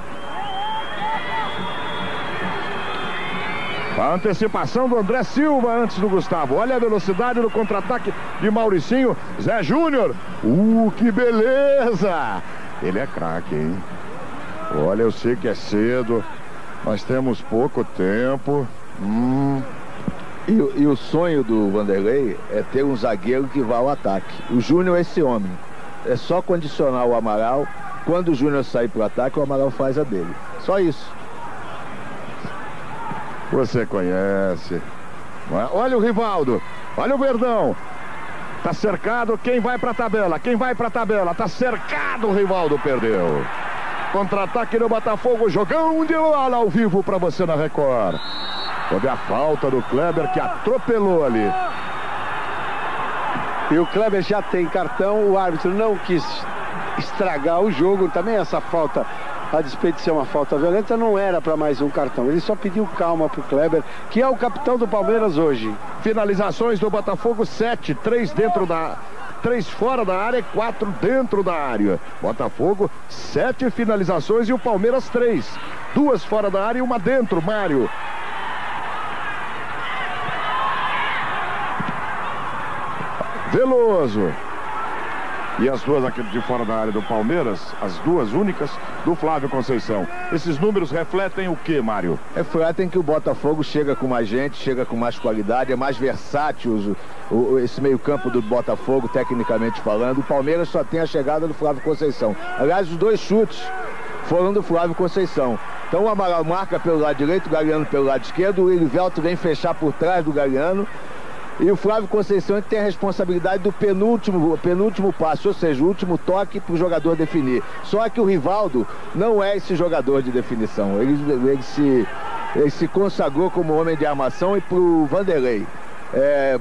A antecipação do André Silva antes do Gustavo. Olha a velocidade do contra-ataque de Mauricinho. Zé Júnior. Uh, que beleza! Ele é craque, hein? Olha, eu sei que é cedo. Nós temos pouco tempo. Hum. E, e, o sonho do Vanderlei é ter um zagueiro que vá ao ataque. O Júnior é esse homem. É só condicionar o Amaral. Quando o Júnior sair para o ataque, o Amaral faz a dele. Só isso. Você conhece. É? Olha o Rivaldo. Olha o Verdão. Tá cercado. Quem vai pra tabela? Quem vai pra tabela? Tá cercado. O Rivaldo perdeu. Contra-ataque no Botafogo. Jogão de bola ao vivo pra você na Record. Houve a falta do Kleber que atropelou ali. E o Kleber já tem cartão. O árbitro não quis estragar o jogo. Também essa falta a despeito de ser uma falta violenta, não era para mais um cartão. Ele só pediu calma para o Kleber, que é o capitão do Palmeiras hoje. Finalizações do Botafogo, sete, três dentro da três fora da área e quatro dentro da área. Botafogo, sete finalizações e o Palmeiras, três. Duas fora da área e uma dentro, Mário. Veloso. E as duas aqui de fora da área do Palmeiras, as duas únicas do Flávio Conceição. Esses números refletem o que, Mário? Refletem que o Botafogo chega com mais gente, chega com mais qualidade, é mais versátil o, esse meio-campo do Botafogo, tecnicamente falando. O Palmeiras só tem a chegada do Flávio Conceição. Aliás, os dois chutes foram do Flávio Conceição. Então o Amaral marca pelo lado direito, o Galeano pelo lado esquerdo, o Irivelto vem fechar por trás do Galeano e o Flávio Conceição tem a responsabilidade do penúltimo, penúltimo passo, ou seja, o último toque para o jogador definir. Só que o Rivaldo não é esse jogador de definição. Ele, ele, se, ele se consagrou como homem de armação e para o Vanderlei. É,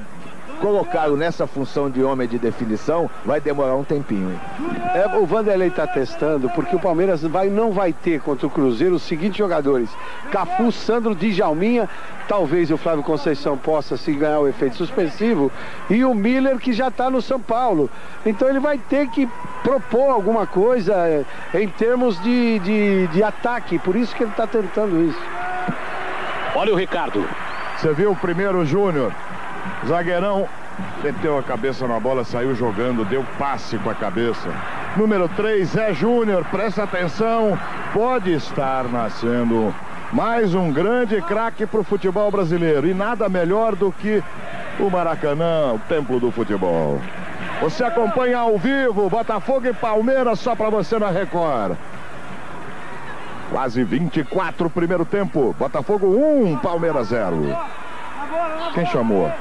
colocá-lo nessa função de homem de definição vai demorar um tempinho. É, o Vanderlei está testando porque o Palmeiras vai, não vai ter contra o Cruzeiro os seguintes jogadores: Cafu, Sandro, Djalminha, talvez o Flávio Conceição possa se ganhar o efeito suspensivo e o Miller que já está no São Paulo. Então ele vai ter que propor alguma coisa é, em termos de, de, de ataque, por isso que ele está tentando isso. Olha o Ricardo. Você viu o primeiro Júnior Zagueirão meteu a cabeça na bola, saiu jogando, deu passe com a cabeça. Número 3, Zé Júnior, presta atenção, pode estar nascendo mais um grande craque para o futebol brasileiro. E nada melhor do que o Maracanã, o templo do futebol. Você acompanha ao vivo Botafogo e Palmeiras só para você na Record. Quase 24 primeiro tempo. Botafogo 1, Palmeiras 0. Quem chamou?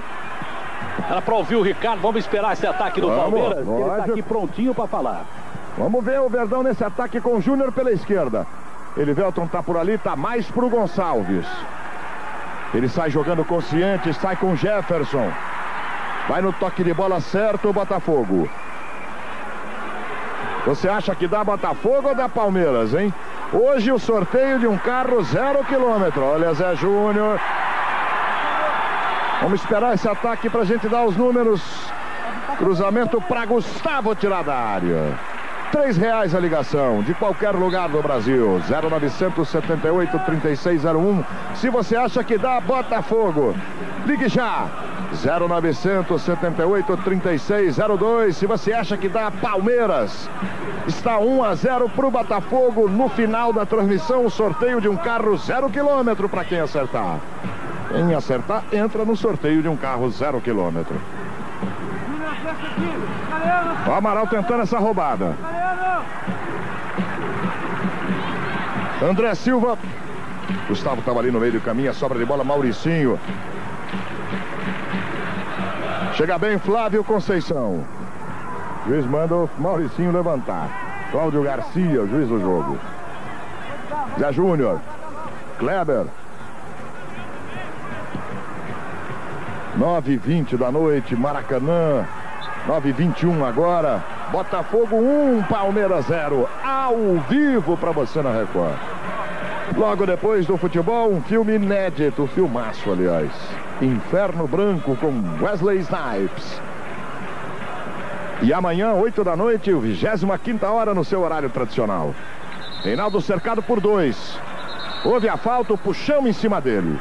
Era para ouvir o Ricardo. Vamos esperar esse ataque do Vamos, Palmeiras. Ele está lógico. aqui prontinho para falar. Vamos ver o Verdão nesse ataque com o Júnior pela esquerda. Elivelton tá por ali, tá mais pro Gonçalves. Ele sai jogando consciente, sai com Jefferson. Vai no toque de bola certo o Botafogo. Você acha que dá Botafogo ou dá Palmeiras, hein? Hoje o sorteio de um carro zero quilômetro. Olha Zé Júnior. Vamos esperar esse ataque pra gente dar os números. Cruzamento para Gustavo tirar da área. Três reais a ligação, de qualquer lugar do Brasil. 0978 3601. Se você acha que dá Botafogo, ligue já. 0978 3602. Se você acha que dá Palmeiras, está 1 a 0 para o Botafogo. No final da transmissão, o sorteio de um carro zero quilômetro para quem acertar. Quem acertar, entra no sorteio de um carro zero quilômetro. O Amaral tentando essa roubada. André Silva. Gustavo estava ali no meio do caminho, a sobra de bola, Mauricinho. Chega bem Flávio Conceição. O juiz manda o Mauricinho levantar. Cláudio Garcia, juiz do jogo. Zé Júnior. Kleber. 9 e 20 da noite, Maracanã. 9 e 21 agora. Botafogo 1, Palmeiras 0. Ao vivo para você na Record. Logo depois do futebol, um filme inédito, filmaço, aliás. Inferno Branco com Wesley Snipes. E amanhã, 8 da noite, 25 hora no seu horário tradicional. Reinaldo cercado por dois. Houve a falta, o puxão em cima dele.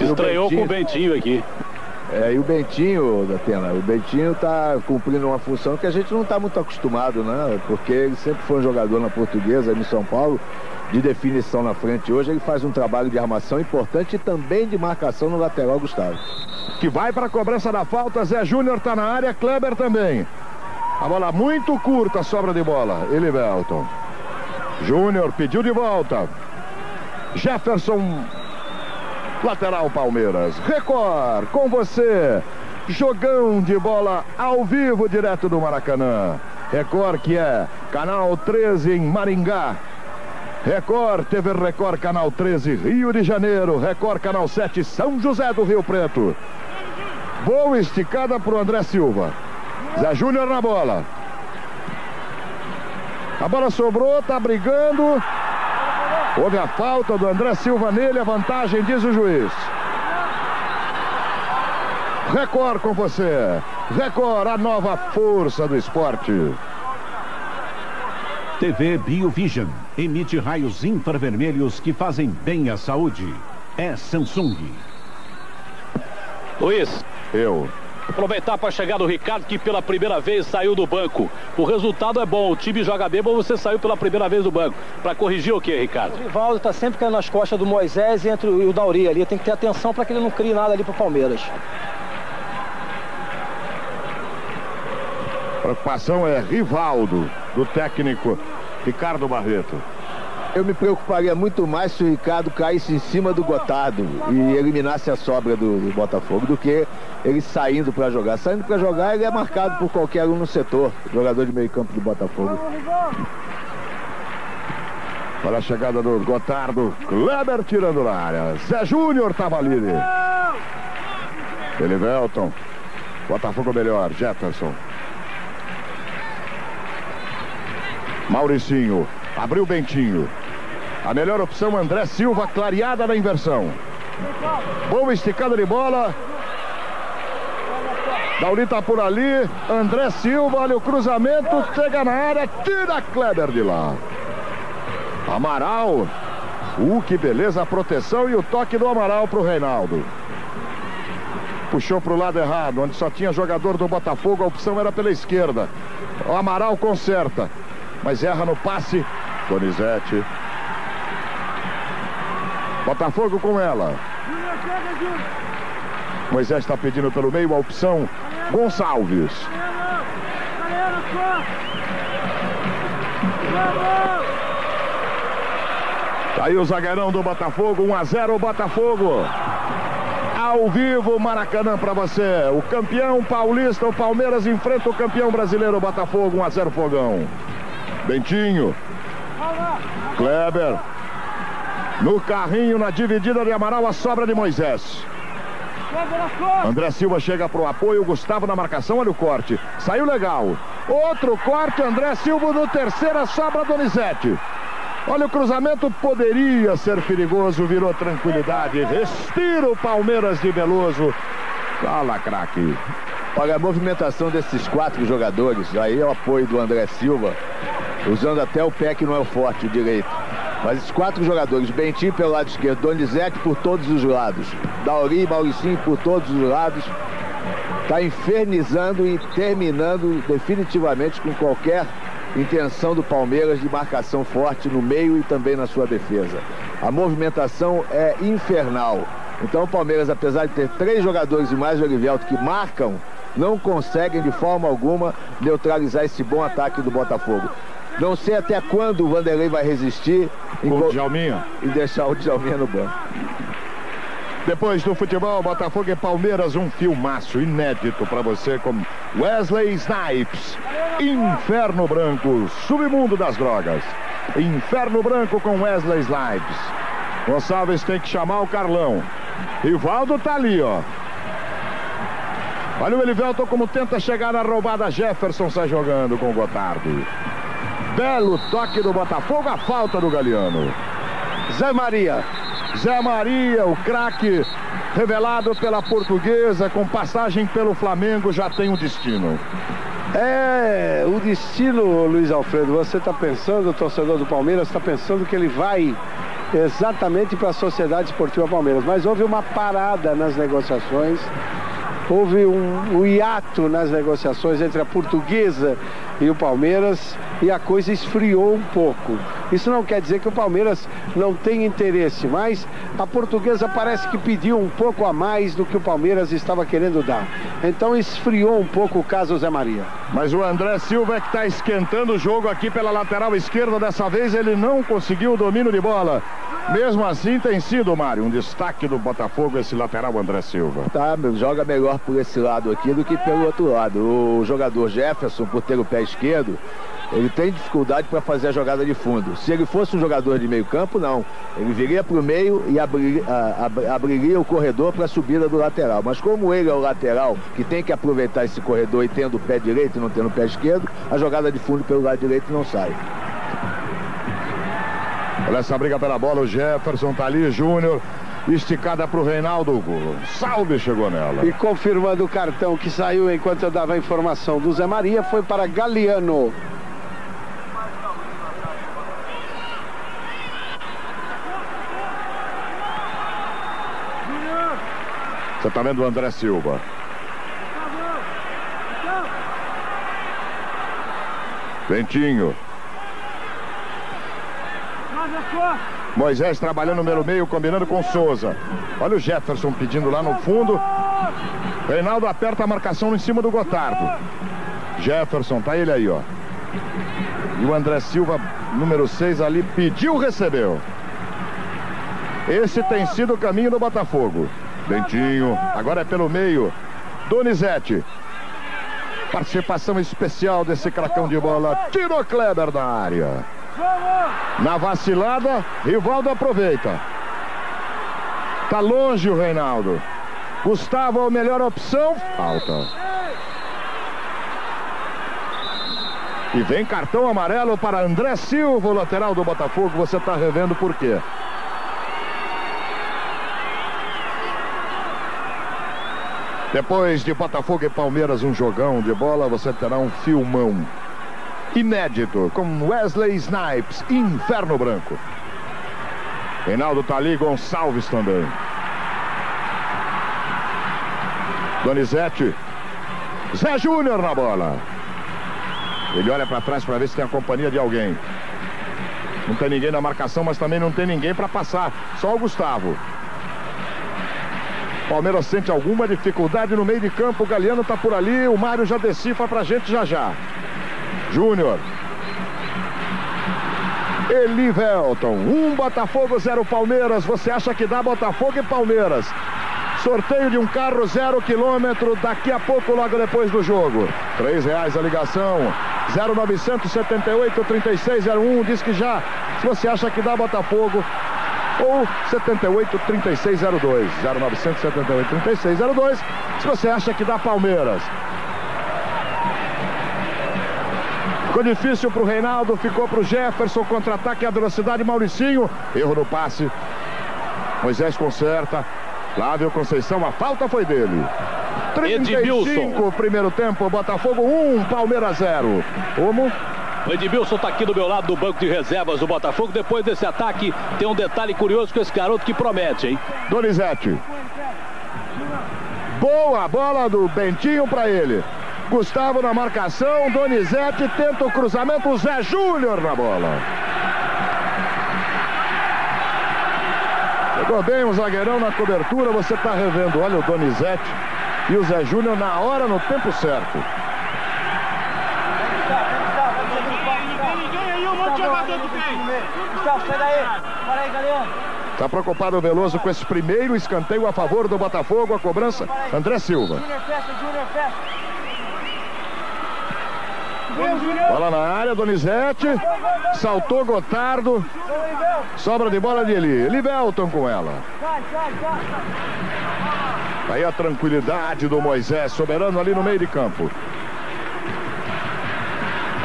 Se estranhou com o Bentinho aqui. É, e o Bentinho, Datena, o Bentinho está cumprindo uma função que a gente não está muito acostumado, né? Porque ele sempre foi um jogador na portuguesa, no São Paulo, de definição na frente. Hoje ele faz um trabalho de armação importante e também de marcação no lateral, Gustavo. Que vai para a cobrança da falta, Zé Júnior está na área, Kleber também. A bola muito curta, sobra de bola. Elivelton. Júnior pediu de volta. Jefferson Lateral Palmeiras. Record com você. Jogão de bola ao vivo direto do Maracanã. Record que é Canal 13 em Maringá. Record, TV Record, Canal 13, Rio de Janeiro. Record, Canal 7, São José do Rio Preto. Boa esticada para o André Silva. Zé Júnior na bola. A bola sobrou, tá brigando. Houve a falta do André Silva nele, a vantagem, diz o juiz. Record com você. Record, a nova força do esporte. TV BioVision emite raios infravermelhos que fazem bem à saúde. É Samsung. Luiz. Eu. Aproveitar para chegar do Ricardo, que pela primeira vez saiu do banco. O resultado é bom, o time joga bem, mas você saiu pela primeira vez do banco. Para corrigir o que, Ricardo? O Rivaldo está sempre caindo nas costas do Moisés entre o, e o Dauri ali. Tem que ter atenção para que ele não crie nada ali para o Palmeiras. A preocupação é Rivaldo, do técnico Ricardo Barreto. Eu me preocuparia muito mais se o Ricardo caísse em cima do Gotardo e eliminasse a sobra do, do Botafogo do que ele saindo para jogar. Saindo para jogar, ele é marcado por qualquer um no setor, jogador de meio campo do Botafogo. Olha a chegada do Gotardo. Kleber tirando na área. Zé Júnior estava ali. Elivelton. Botafogo melhor. Jefferson. Mauricinho. Abriu Bentinho. A melhor opção, André Silva, clareada na inversão. Boa esticada de bola. Dauri tá por ali. André Silva, olha o cruzamento. Chega na área, tira Kleber de lá. Amaral. Uh, que beleza a proteção e o toque do Amaral pro Reinaldo. Puxou pro lado errado, onde só tinha jogador do Botafogo, a opção era pela esquerda. O Amaral conserta, mas erra no passe. Donizete. Botafogo com ela. Moisés está pedindo pelo meio a opção Gonçalves. Tá aí o zagueirão do Botafogo, 1 a 0 Botafogo. Ao vivo, Maracanã para você. O campeão paulista, o Palmeiras enfrenta o campeão brasileiro, o Botafogo, 1 a 0 Fogão. Bentinho. Kleber. No carrinho, na dividida de Amaral, a sobra de Moisés. André Silva chega pro apoio, Gustavo na marcação, olha o corte. Saiu legal. Outro corte, André Silva no terceira, sobra Donizete. Olha o cruzamento, poderia ser perigoso, virou tranquilidade. Respira o Palmeiras de Veloso. Fala, craque. Olha a movimentação desses quatro jogadores. Aí é o apoio do André Silva, usando até o pé que não é o forte, o direito. Mas esses quatro jogadores, Bentinho pelo lado esquerdo, Donizete por todos os lados, Dauri e Mauricinho por todos os lados, está infernizando e terminando definitivamente com qualquer intenção do Palmeiras de marcação forte no meio e também na sua defesa. A movimentação é infernal. Então o Palmeiras, apesar de ter três jogadores e mais o Olivelto que marcam, não conseguem de forma alguma neutralizar esse bom ataque do Botafogo. Não sei até quando o Vanderlei vai resistir Com o Djalminha. e deixar o Djalminha no banco. Depois do futebol, Botafogo e Palmeiras, um filmaço inédito para você com Wesley Snipes. Inferno Branco, submundo das drogas. Inferno Branco com Wesley Snipes. Gonçalves tem que chamar o Carlão. Rivaldo tá ali, ó. Olha o Elivelton como tenta chegar na roubada. Jefferson sai jogando com o Gotardo. Belo toque do Botafogo, a falta do Galeano. Zé Maria. Zé Maria, o craque revelado pela portuguesa, com passagem pelo Flamengo, já tem um destino. É, o destino, Luiz Alfredo, você está pensando, o torcedor do Palmeiras está pensando que ele vai exatamente para a Sociedade Esportiva Palmeiras, mas houve uma parada nas negociações, houve um, um hiato nas negociações entre a portuguesa e o Palmeiras e a coisa esfriou um pouco. Isso não quer dizer que o Palmeiras não tem interesse, mas a portuguesa parece que pediu um pouco a mais do que o Palmeiras estava querendo dar. Então esfriou um pouco o caso Zé Maria. Mas o André Silva é que está esquentando o jogo aqui pela lateral esquerda. Dessa vez ele não conseguiu o domínio de bola. Mesmo assim tem sido, Mário, um destaque do Botafogo esse lateral André Silva. Tá, joga melhor por esse lado aqui do que pelo outro lado. O jogador Jefferson, por ter o pé esquerdo, ele tem dificuldade para fazer a jogada de fundo. Se ele fosse um jogador de meio campo, não. Ele viria para o meio e abrir, a, a, abriria o corredor para a subida do lateral. Mas como ele é o lateral que tem que aproveitar esse corredor e tendo o pé direito e não tendo o pé esquerdo, a jogada de fundo pelo lado direito não sai. Olha essa briga pela bola, o Jefferson tá ali, Júnior. Esticada para o Reinaldo. Salve chegou nela. E confirmando o cartão que saiu enquanto eu dava a informação do Zé Maria, foi para Galeano. Você está vendo o André Silva. Ventinho. Moisés trabalhando pelo meio, combinando com Souza. Olha o Jefferson pedindo lá no fundo. Reinaldo aperta a marcação em cima do Gotardo. Jefferson, tá ele aí, ó. E o André Silva, número 6 ali, pediu, recebeu. Esse tem sido o caminho do Botafogo. Dentinho, agora é pelo meio. Donizete. Participação especial desse cracão de bola. Tirou Kleber da área. Na vacilada, Rivaldo aproveita. Tá longe o Reinaldo. Gustavo, a melhor opção. Falta. E vem cartão amarelo para André Silva, lateral do Botafogo. Você está revendo por quê? Depois de Botafogo e Palmeiras, um jogão de bola, você terá um filmão inédito com Wesley Snipes, Inferno Branco. Reinaldo tá ali, Gonçalves também. Donizete. Zé Júnior na bola. Ele olha para trás para ver se tem a companhia de alguém. Não tem ninguém na marcação, mas também não tem ninguém para passar. Só o Gustavo. Palmeiras sente alguma dificuldade no meio de campo. O Galeano tá por ali. O Mário já decifra pra gente já já. Júnior. Elivelton. Um Botafogo, zero Palmeiras. Você acha que dá Botafogo e Palmeiras? Sorteio de um carro zero quilômetro daqui a pouco, logo depois do jogo. Três reais a ligação. 0978 3601. Diz que já. Se você acha que dá Botafogo, ou 78 3602 0978 3602 se você acha que dá Palmeiras. Ficou difícil para o Reinaldo ficou para o Jefferson contra-ataque a velocidade Mauricinho erro no passe. Moisés conserta Flávio Conceição a falta foi dele. 35 primeiro tempo Botafogo 1 Palmeiras 0 como o Edmilson está aqui do meu lado do banco de reservas do Botafogo. Depois desse ataque, tem um detalhe curioso com esse garoto que promete, hein? Donizete. Boa bola do Bentinho para ele. Gustavo na marcação, Donizete tenta o cruzamento, Zé Júnior na bola. Pegou bem o zagueirão na cobertura, você está revendo. Olha o Donizete e o Zé Júnior na hora, no tempo certo. Gustavo, sai daí. Para aí, galera. Está preocupado o Veloso com esse primeiro escanteio a favor do Botafogo. A cobrança, André Silva. Júnior, Júnior. Bola na área, Donizete. Saltou Gotardo. Sobra de bola de Eli. Livelton com ela. Aí a tranquilidade do Moisés, soberano ali no meio de campo.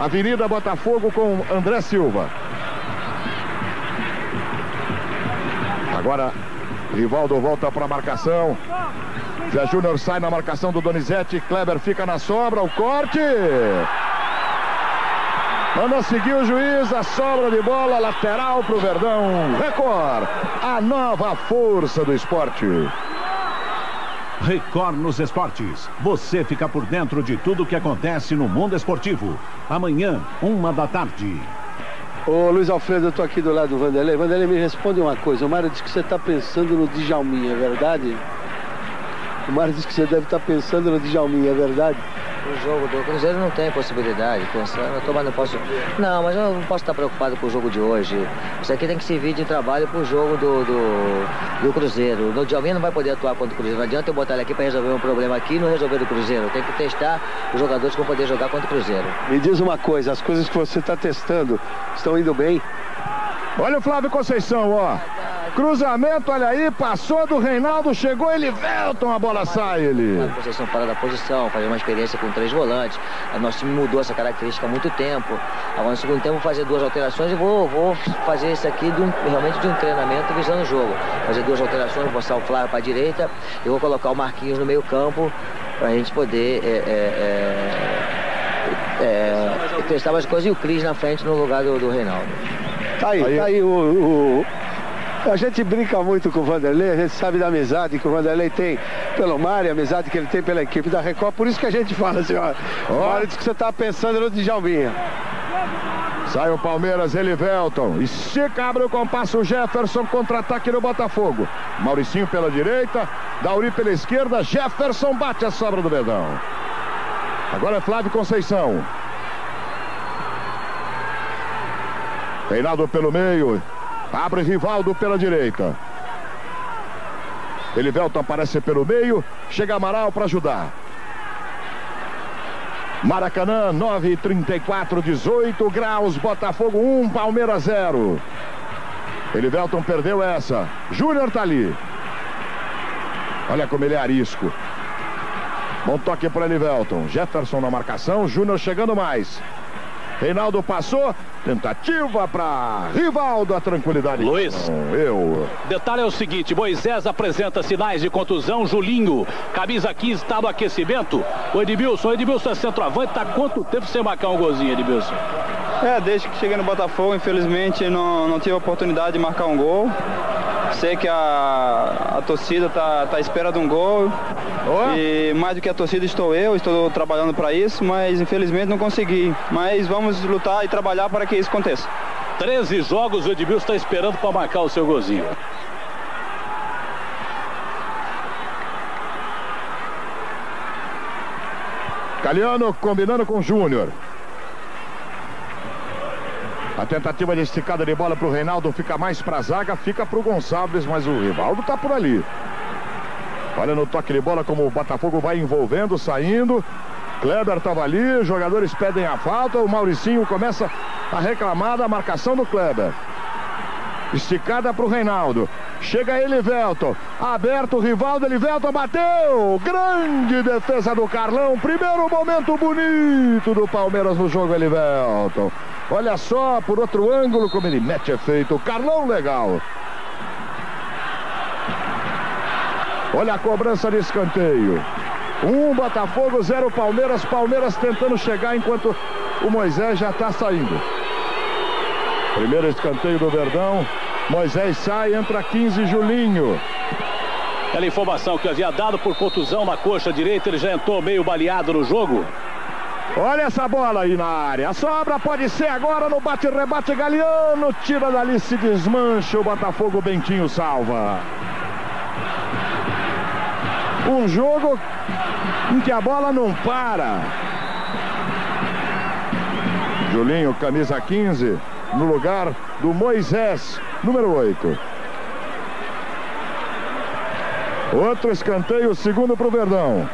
Avenida Botafogo com André Silva. Agora, Rivaldo volta para a marcação. Zé Júnior sai na marcação do Donizete. Kleber fica na sobra. O corte. Manda seguir o juiz. A sobra de bola lateral para o Verdão. Record. A nova força do esporte. Record nos esportes. Você fica por dentro de tudo o que acontece no mundo esportivo. Amanhã, uma da tarde. Ô Luiz Alfredo, eu tô aqui do lado do Vanderlei. Vanderlei, me responde uma coisa. O Mário disse que você está pensando no Djalminha, é verdade? O Mário disse que você deve estar pensando no Djalminha, é verdade? O jogo do Cruzeiro não tem possibilidade, pensando, eu tô, mas não posso. Não, mas eu não posso estar preocupado com o jogo de hoje. Isso aqui tem que servir de trabalho pro jogo do, do, do Cruzeiro. O Djalminha não vai poder atuar contra o Cruzeiro. Não adianta eu botar ele aqui para resolver um problema aqui e não resolver do Cruzeiro. Tem que testar os jogadores que vão poder jogar contra o Cruzeiro. Me diz uma coisa, as coisas que você está testando estão indo bem? Olha o Flávio Conceição, ó. Cruzamento, olha aí, passou do Reinaldo, chegou ele, Velton, a bola sai ele. A Conceição fora da posição, fazer uma experiência com três volantes. O nosso time mudou essa característica há muito tempo. Agora no segundo tempo vou fazer duas alterações e vou, vou fazer isso aqui de um, realmente de um treinamento visando o jogo. Fazer duas alterações, vou passar o Flávio para a direita e vou colocar o Marquinhos no meio campo para a gente poder é, é, é, é, testar mais coisas e o Cris na frente no lugar do, do Reinaldo. Tá aí, aí, tá aí o, o, a gente brinca muito com o Vanderlei, a gente sabe da amizade que o Vanderlei tem pelo Mário, a amizade que ele tem pela equipe da Record, por isso que a gente fala assim, ó. Mário disse que você tá pensando no Djalminha. Sai o Palmeiras, Elivelton. Estica, abre o compasso, Jefferson, contra-ataque no Botafogo. Mauricinho pela direita, Dauri pela esquerda, Jefferson bate a sobra do Bedão. Agora é Flávio Conceição. Reinaldo pelo meio, Abre Rivaldo pela direita. Elivelton aparece pelo meio. Chega Amaral para ajudar. Maracanã, 9 34 18 graus. Botafogo 1, Palmeiras 0. Elivelton perdeu essa. Júnior tá ali. Olha como ele é arisco. Bom toque para Elivelton. Jefferson na marcação. Júnior chegando mais. Reinaldo passou, tentativa para Rivaldo, a tranquilidade. Luiz, eu. Detalhe é o seguinte: Moisés apresenta sinais de contusão. Julinho, camisa 15, está no aquecimento. O Edmilson, o Edmilson é centroavante, está quanto tempo sem marcar um golzinho, Edmilson? É, desde que cheguei no Botafogo, infelizmente não, não tive a oportunidade de marcar um gol. Sei que a, a torcida está tá à espera de um gol. Oh. E mais do que a torcida estou eu, estou trabalhando para isso, mas infelizmente não consegui. Mas vamos lutar e trabalhar para que isso aconteça. 13 jogos, o Edmilson está esperando para marcar o seu golzinho. Caliano combinando com o Júnior. A tentativa de esticada de bola para o Reinaldo fica mais para a zaga, fica para o Gonçalves, mas o Rivaldo está por ali. Olha no toque de bola como o Botafogo vai envolvendo, saindo. Kleber estava ali, os jogadores pedem a falta, o Mauricinho começa a reclamar da marcação do Kleber. Esticada para o Reinaldo. Chega Elivelton. Aberto o Rivaldo. Elivelton bateu. Grande defesa do Carlão. Primeiro momento bonito do Palmeiras no jogo, Elivelton. Olha só, por outro ângulo, como ele mete efeito. Carlão legal. Olha a cobrança de escanteio. Um Botafogo, zero Palmeiras. Palmeiras tentando chegar enquanto o Moisés já está saindo. Primeiro escanteio do Verdão. Moisés sai, entra 15 Julinho. Aquela informação que havia dado por contusão na coxa direita, ele já entrou meio baleado no jogo. Olha essa bola aí na área. A sobra pode ser agora no bate-rebate Galeano. Tira dali, se desmancha. O Botafogo Bentinho salva. Um jogo em que a bola não para. Julinho, camisa 15, no lugar do Moisés, número 8. Outro escanteio, segundo para o Verdão.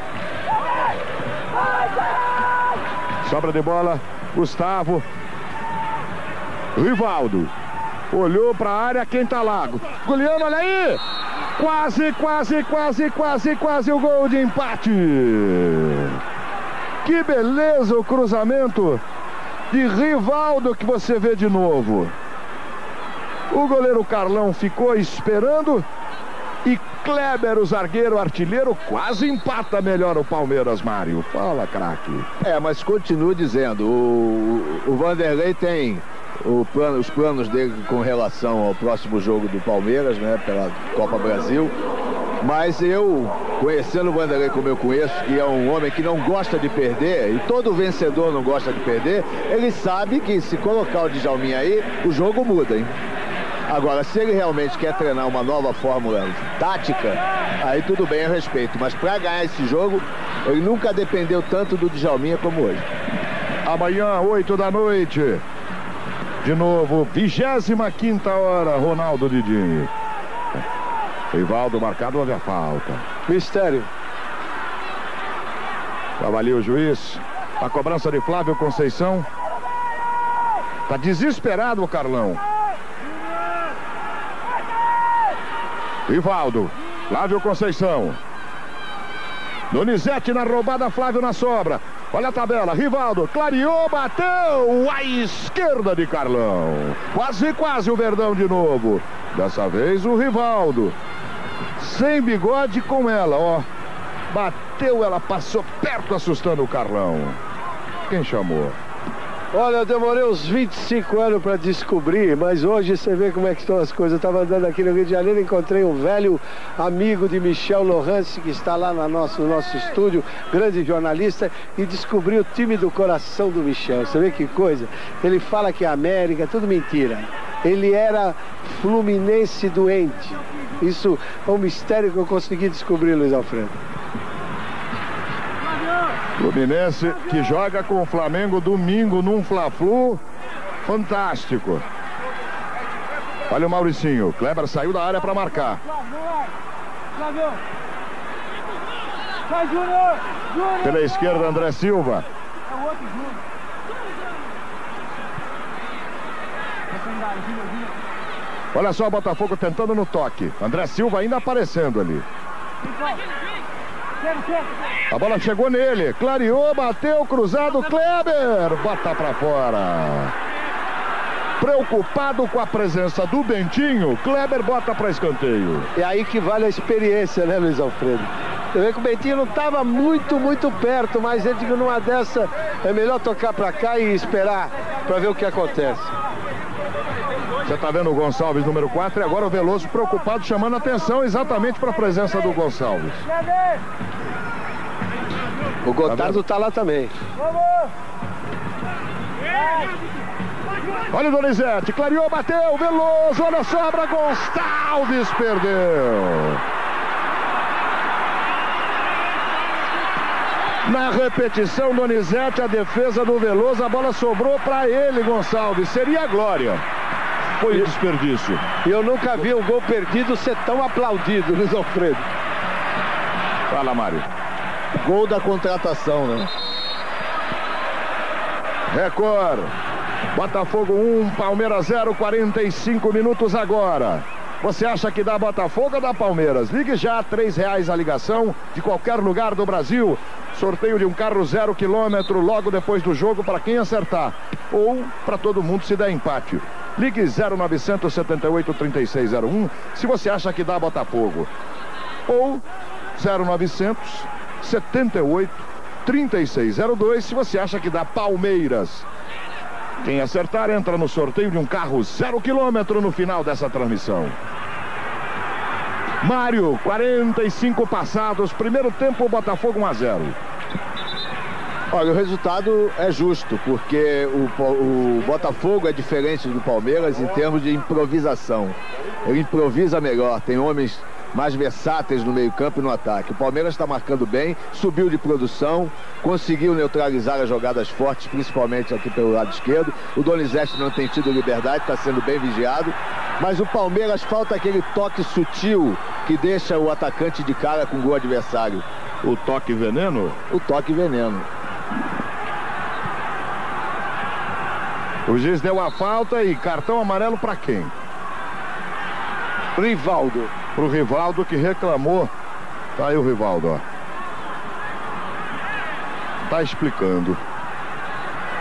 Sobra de bola, Gustavo. Rivaldo. Olhou para a área, quem tá lá? Juliano, olha aí! Quase, quase, quase, quase, quase o gol de empate. Que beleza o cruzamento de Rivaldo que você vê de novo. O goleiro Carlão ficou esperando Kleber, o zagueiro artilheiro, quase empata melhor o Palmeiras, Mário. Fala, craque. É, mas continuo dizendo, o, o Vanderlei tem plano, os planos dele com relação ao próximo jogo do Palmeiras, né, pela Copa Brasil. Mas eu, conhecendo o Vanderlei como eu conheço, que é um homem que não gosta de perder, e todo vencedor não gosta de perder, ele sabe que se colocar o Djalminha aí, o jogo muda, hein? Agora, se ele realmente quer treinar uma nova fórmula tática, aí tudo bem a respeito. Mas para ganhar esse jogo, ele nunca dependeu tanto do Djalminha como hoje. Amanhã, 8 da noite. De novo, 25 hora, Ronaldo Didinho. Rivaldo marcado, houve a falta. Mistério. Avalia o juiz. A cobrança de Flávio Conceição. Tá desesperado o Carlão. Rivaldo. Flávio Conceição. Donizete na roubada, Flávio na sobra. Olha a tabela, Rivaldo, clareou, bateu à esquerda de Carlão. Quase, quase o Verdão de novo. Dessa vez o Rivaldo. Sem bigode com ela, ó. Bateu, ela passou perto, assustando o Carlão. Quem chamou? Olha, eu demorei uns 25 anos para descobrir, mas hoje você vê como é que estão as coisas. Eu estava andando aqui no Rio de Janeiro, encontrei um velho amigo de Michel Lohance, que está lá no nosso, no nosso estúdio, grande jornalista, e descobri o time do coração do Michel. Você vê que coisa? Ele fala que é América, tudo mentira. Ele era fluminense doente. Isso é um mistério que eu consegui descobrir, Luiz Alfredo. Fluminense que joga com o Flamengo domingo num Fla-Flu. Fantástico. Olha o Mauricinho. Kleber saiu da área para marcar. Pela esquerda, André Silva. Olha só o Botafogo tentando no toque. André Silva ainda aparecendo ali. A bola chegou nele, clareou, bateu, cruzado, Kleber, bota para fora. Preocupado com a presença do Bentinho, Kleber bota para escanteio. É aí que vale a experiência, né, Luiz Alfredo? Você vê que o Bentinho não estava muito, muito perto, mas ele numa dessa é melhor tocar para cá e esperar para ver o que acontece. Você está vendo o Gonçalves número 4 e agora o Veloso preocupado chamando atenção exatamente para a presença do Gonçalves. O Gotardo está lá também. Olha o Donizete, clareou, bateu, Veloso, olha a sobra, Gonçalves perdeu. Na repetição, Donizete, a defesa do Veloso, a bola sobrou para ele, Gonçalves. Seria a glória. Foi um desperdício. E eu nunca vi um gol perdido ser tão aplaudido, Luiz Alfredo. Fala, Mário. Gol da contratação, né? Record. Botafogo 1, Palmeiras 0, 45 minutos agora. Você acha que dá Botafogo ou dá Palmeiras? Ligue já, três reais a ligação de qualquer lugar do Brasil. Sorteio de um carro zero quilômetro logo depois do jogo para quem acertar. Ou para todo mundo se der empate. Ligue 0978 3601 se você acha que dá Botafogo. Ou 0900 78 3602 se você acha que dá Palmeiras. Quem acertar entra no sorteio de um carro zero quilômetro no final dessa transmissão. Mário, 45 passados, primeiro tempo, Botafogo 1 a 0. Olha, o resultado é justo, porque o, o, Botafogo é diferente do Palmeiras em termos de improvisação. Ele improvisa melhor, tem homens mais versáteis no meio-campo e no ataque. O Palmeiras está marcando bem, subiu de produção, conseguiu neutralizar as jogadas fortes, principalmente aqui pelo lado esquerdo. O Donizete não tem tido liberdade, está sendo bem vigiado. Mas o Palmeiras falta aquele toque sutil que deixa o atacante de cara com o gol adversário. O toque veneno? O toque veneno. O juiz deu a falta e cartão amarelo para quem? Rivaldo. Pro Rivaldo que reclamou. Tá aí o Rivaldo, ó. Tá explicando.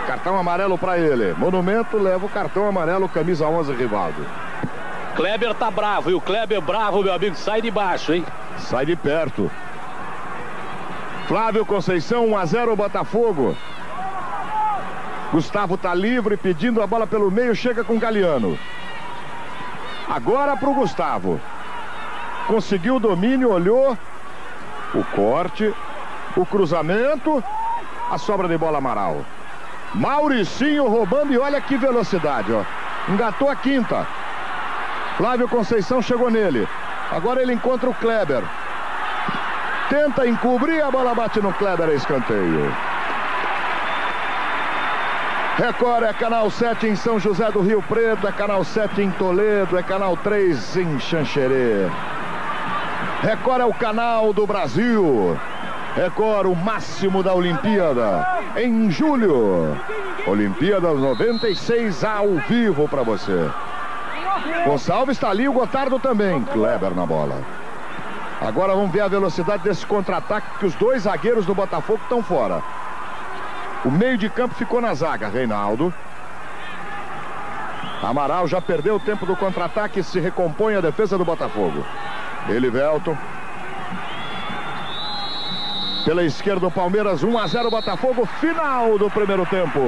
Cartão amarelo para ele. Monumento leva o cartão amarelo, camisa 11, Rivaldo. Kleber tá bravo e o Kleber bravo, meu amigo, sai de baixo, hein? Sai de perto. Flávio Conceição, 1 a 0 Botafogo. Gustavo tá livre, pedindo a bola pelo meio, chega com Galeano. Agora para o Gustavo. Conseguiu o domínio, olhou. O corte, o cruzamento, a sobra de bola Amaral. Mauricinho roubando e olha que velocidade, ó. Engatou a quinta. Flávio Conceição chegou nele. Agora ele encontra o Kleber. Tenta encobrir, a bola bate no Kleber, é escanteio. Record é canal 7 em São José do Rio Preto, é canal 7 em Toledo, é canal 3 em Xanxerê. Record é o canal do Brasil. Record, o máximo da Olimpíada. Em julho. Olimpíadas 96 ao vivo para você. Gonçalves está ali, o Gotardo também. Kleber na bola. Agora vamos ver a velocidade desse contra-ataque, que os dois zagueiros do Botafogo estão fora. O meio de campo ficou na zaga, Reinaldo. Amaral já perdeu o tempo do contra-ataque e se recompõe a defesa do Botafogo. Elivelton. Pela esquerda o Palmeiras 1 a 0 Botafogo, final do primeiro tempo.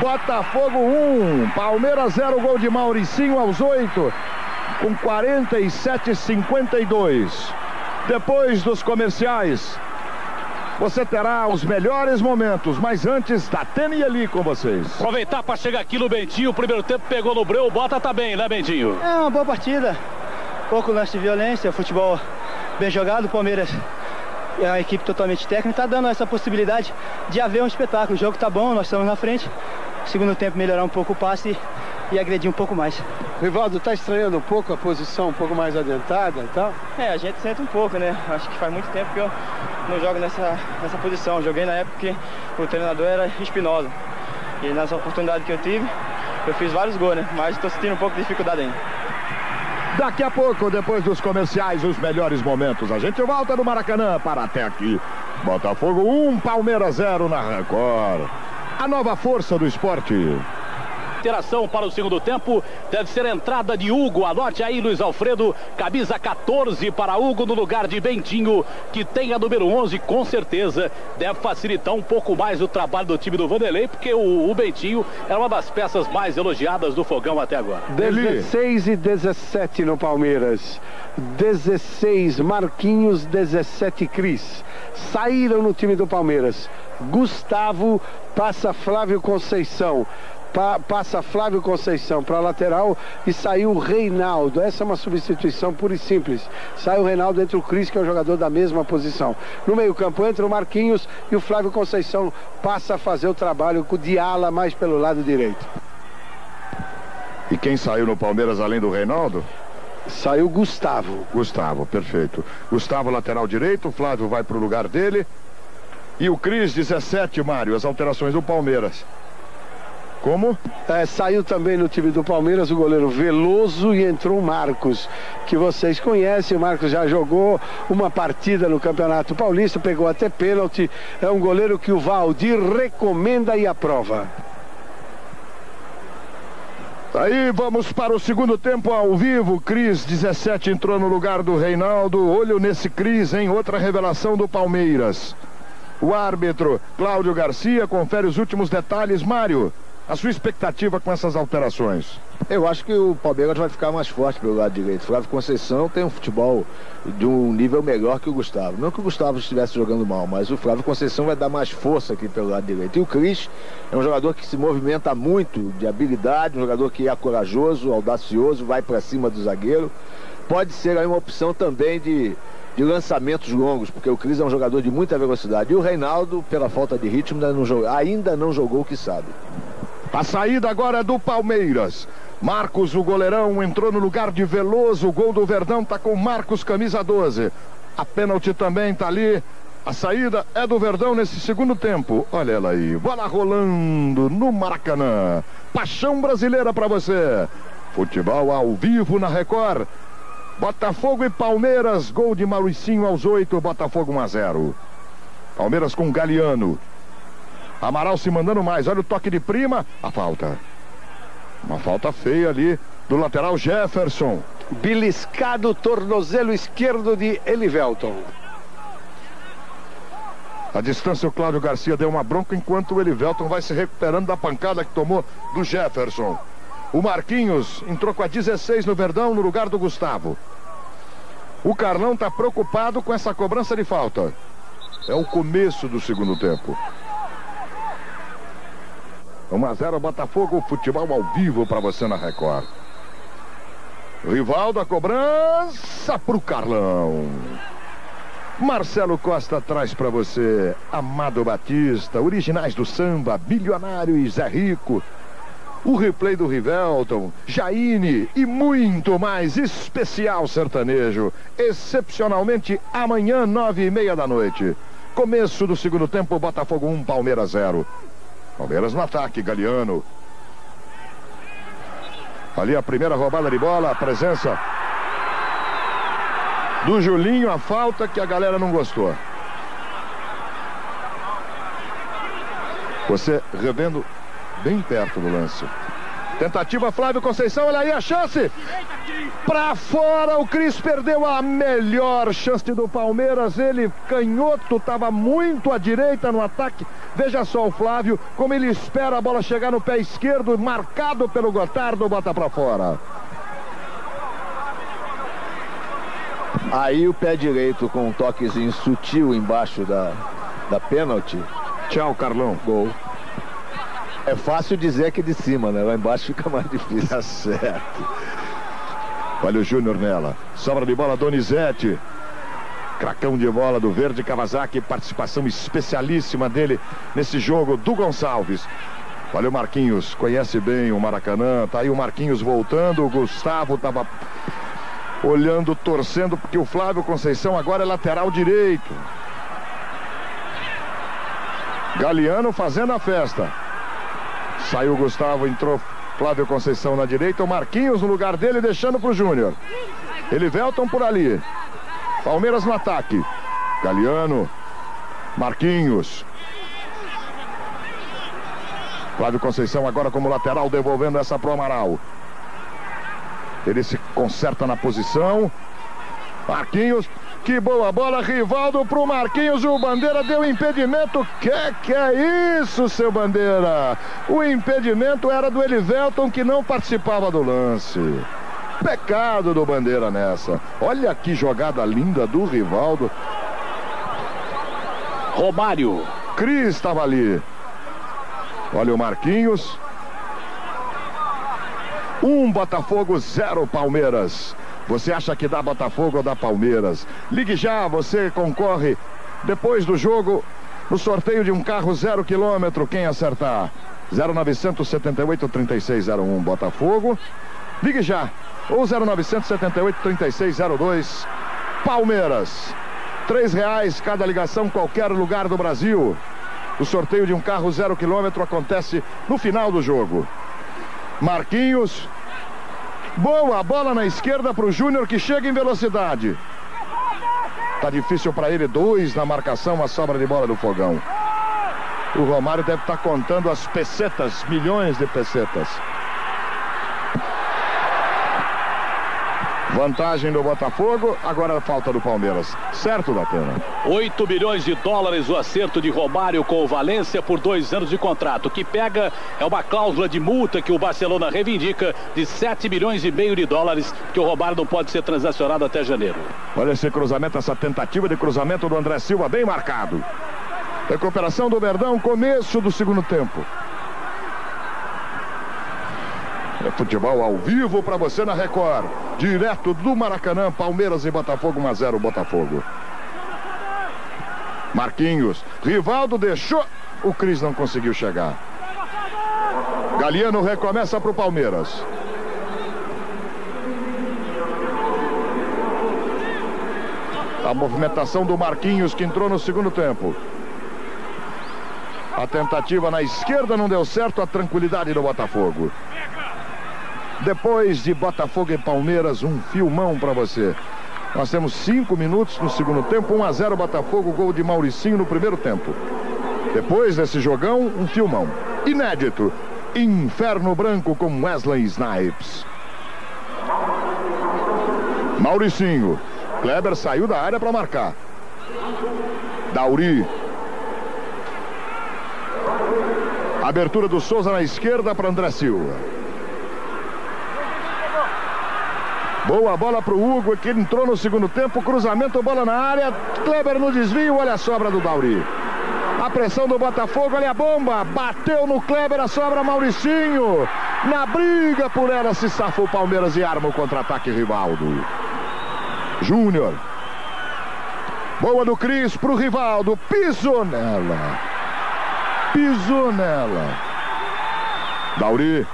Botafogo 1, Palmeiras 0, gol de Mauricinho aos 8, com 47 52. Depois dos comerciais, você terá os melhores momentos, mas antes, Datena e ali com vocês. Aproveitar para chegar aqui no Bentinho, o primeiro tempo pegou no breu, o Bota tá bem, né Bentinho? É uma boa partida, pouco lance de violência, futebol bem jogado, o Palmeiras é uma equipe totalmente técnica, está dando essa possibilidade de haver um espetáculo. O jogo tá bom, nós estamos na frente. Segundo tempo melhorar um pouco o passe e agredir um pouco mais. Rivaldo, tá estranhando um pouco a posição um pouco mais adentrada e tal? É, a gente sente um pouco, né? Acho que faz muito tempo que eu não jogo nessa, nessa posição. Joguei na época que o treinador era Espinosa. E nessa oportunidade que eu tive, eu fiz vários gols, né? Mas estou sentindo um pouco de dificuldade ainda. Daqui a pouco, depois dos comerciais, os melhores momentos. A gente volta no Maracanã para até aqui. Botafogo 1, Palmeiras 0 na Record. A nova força do esporte alteração para o segundo tempo. Deve ser a entrada de Hugo. Anote aí, Luiz Alfredo. Camisa 14 para Hugo no lugar de Bentinho, que tem a número 11, com certeza. Deve facilitar um pouco mais o trabalho do time do Vanderlei, porque o, o Bentinho era uma das peças mais elogiadas do fogão até agora. 16 e 17 no Palmeiras. 16 Marquinhos, 17 Cris. Saíram no time do Palmeiras. Gustavo passa Flávio Conceição. Pa, passa Flávio Conceição para a lateral e saiu o Reinaldo. Essa é uma substituição pura e simples. Sai o Reinaldo, entra o Cris, que é o jogador da mesma posição. No meio-campo entra o Marquinhos e o Flávio Conceição passa a fazer o trabalho com o Diala mais pelo lado direito. E quem saiu no Palmeiras além do Reinaldo? Saiu Gustavo. Gustavo, perfeito. Gustavo, lateral direito, Flávio vai para o lugar dele. E o Cris, 17, Mário, as alterações do Palmeiras. Como? É, saiu também no time do Palmeiras o goleiro Veloso e entrou o Marcos, que vocês conhecem. O Marcos já jogou uma partida no Campeonato Paulista, pegou até pênalti. É um goleiro que o Valdir recomenda e aprova. Aí vamos para o segundo tempo ao vivo. Cris 17 entrou no lugar do Reinaldo. Olho nesse Cris, em outra revelação do Palmeiras. O árbitro Cláudio Garcia confere os últimos detalhes. Mário, a sua expectativa com essas alterações? Eu acho que o Palmeiras vai ficar mais forte pelo lado direito. Flávio Conceição tem um futebol de um nível melhor que o Gustavo. Não que o Gustavo estivesse jogando mal, mas o Flávio Conceição vai dar mais força aqui pelo lado direito. E o Cris é um jogador que se movimenta muito de habilidade, um jogador que é corajoso, audacioso, vai para cima do zagueiro. Pode ser aí uma opção também de, de lançamentos longos, porque o Cris é um jogador de muita velocidade. E o Reinaldo, pela falta de ritmo, ainda não jogou, ainda não jogou o que sabe. A saída agora é do Palmeiras. Marcos, o goleirão, entrou no lugar de Veloso. O gol do Verdão tá com Marcos, camisa 12. A pênalti também tá ali. A saída é do Verdão nesse segundo tempo. Olha ela aí. Bola rolando no Maracanã. Paixão brasileira para você. Futebol ao vivo na Record. Botafogo e Palmeiras. Gol de Mauricinho aos 8. Botafogo 1 a 0. Palmeiras com Galeano. Amaral se mandando mais. Olha o toque de prima. A falta. Uma falta feia ali do lateral Jefferson. Beliscado tornozelo esquerdo de Elivelton. A distância o Cláudio Garcia deu uma bronca enquanto o Elivelton vai se recuperando da pancada que tomou do Jefferson. O Marquinhos entrou com a 16 no Verdão no lugar do Gustavo. O Carlão está preocupado com essa cobrança de falta. É o começo do segundo tempo. 1 a 0 Botafogo, futebol ao vivo para você na Record. Rivaldo, a cobrança pro Carlão. Marcelo Costa traz para você Amado Batista, originais do samba, Bilionário e Zé Rico. O replay do Rivelton, Jaine e muito mais especial sertanejo. Excepcionalmente amanhã, nove e meia da noite. Começo do segundo tempo, Botafogo 1, Palmeiras 0. Palmeiras no ataque, Galeano. Ali a primeira roubada de bola, a presença do Julinho, a falta que a galera não gostou. Você revendo bem perto do lance. Tentativa Flávio Conceição, olha aí a chance. Pra fora, o Cris perdeu a melhor chance do Palmeiras. Ele, canhoto, estava muito à direita no ataque. Veja só o Flávio, como ele espera a bola chegar no pé esquerdo, marcado pelo Gotardo, bota pra fora. Aí o pé direito com um toquezinho sutil embaixo da, da pênalti. Tchau, Carlão. Gol. É fácil dizer aqui de cima, né? Lá embaixo fica mais difícil. Tá certo. Olha o Júnior nela. Sobra de bola Donizete. Cracão de bola do Verde Kawasaki. Participação especialíssima dele nesse jogo do Gonçalves. Olha o Marquinhos. Conhece bem o Maracanã. Tá aí o Marquinhos voltando. O Gustavo tava olhando, torcendo, porque o Flávio Conceição agora é lateral direito. Galeano fazendo a festa. Saiu Gustavo, entrou Flávio Conceição na direita, o Marquinhos no lugar dele, deixando para o Júnior. Elivelton por ali. Palmeiras no ataque. Galeano. Marquinhos. Flávio Conceição agora como lateral, devolvendo essa para o Amaral. Ele se conserta na posição. Marquinhos que boa bola, Rivaldo pro Marquinhos. O Bandeira deu impedimento. Que que é isso, seu Bandeira? O impedimento era do Elivelton que não participava do lance. Pecado do Bandeira nessa. Olha que jogada linda do Rivaldo. Romário. Cris estava ali. Olha o Marquinhos. Um Botafogo, zero Palmeiras. Você acha que dá Botafogo ou dá Palmeiras? Ligue já, você concorre depois do jogo no sorteio de um carro zero quilômetro. Quem acertar? 0978 3601 Botafogo. Ligue já. Ou 0978 3602 Palmeiras. Três reais cada ligação, qualquer lugar do Brasil. O sorteio de um carro zero quilômetro acontece no final do jogo. Marquinhos. Boa bola na esquerda para o Júnior que chega em velocidade. Tá difícil para ele, dois na marcação, a sobra de bola do fogão. O Romário deve estar tá contando as pesetas, milhões de pesetas. Vantagem do Botafogo, agora falta do Palmeiras. Certo, Datena? 8 milhões de dólares o acerto de Romário com o Valência por dois anos de contrato. O que pega é uma cláusula de multa que o Barcelona reivindica de 7 milhões e meio de dólares, que o Romário não pode ser transacionado até janeiro. Olha esse cruzamento, essa tentativa de cruzamento do André Silva, bem marcado. Recuperação do Verdão, começo do segundo tempo. É futebol ao vivo para você na Record. Direto do Maracanã, Palmeiras e Botafogo 1 a 0 Botafogo. Marquinhos, Rivaldo deixou, o Cris não conseguiu chegar. Galiano recomeça para o Palmeiras. A movimentação do Marquinhos que entrou no segundo tempo. A tentativa na esquerda não deu certo, a tranquilidade do Botafogo. Depois de Botafogo e Palmeiras, um filmão para você. Nós temos cinco minutos no segundo tempo, 1 a 0 Botafogo, gol de Mauricinho no primeiro tempo. Depois desse jogão, um filmão. Inédito. Inferno Branco com Wesley Snipes. Mauricinho. Kleber saiu da área para marcar. Dauri. Abertura do Souza na esquerda para André Silva. Boa bola para o Hugo, que entrou no segundo tempo. Cruzamento, bola na área. Kleber no desvio, olha a sobra do Dauri. A pressão do Botafogo, olha a bomba. Bateu no Kleber, a sobra Mauricinho. Na briga por ela se safa o Palmeiras e arma o contra-ataque Rivaldo. Júnior. Boa do Cris pro Rivaldo. Pisou nela. Pisou nela. Dauri.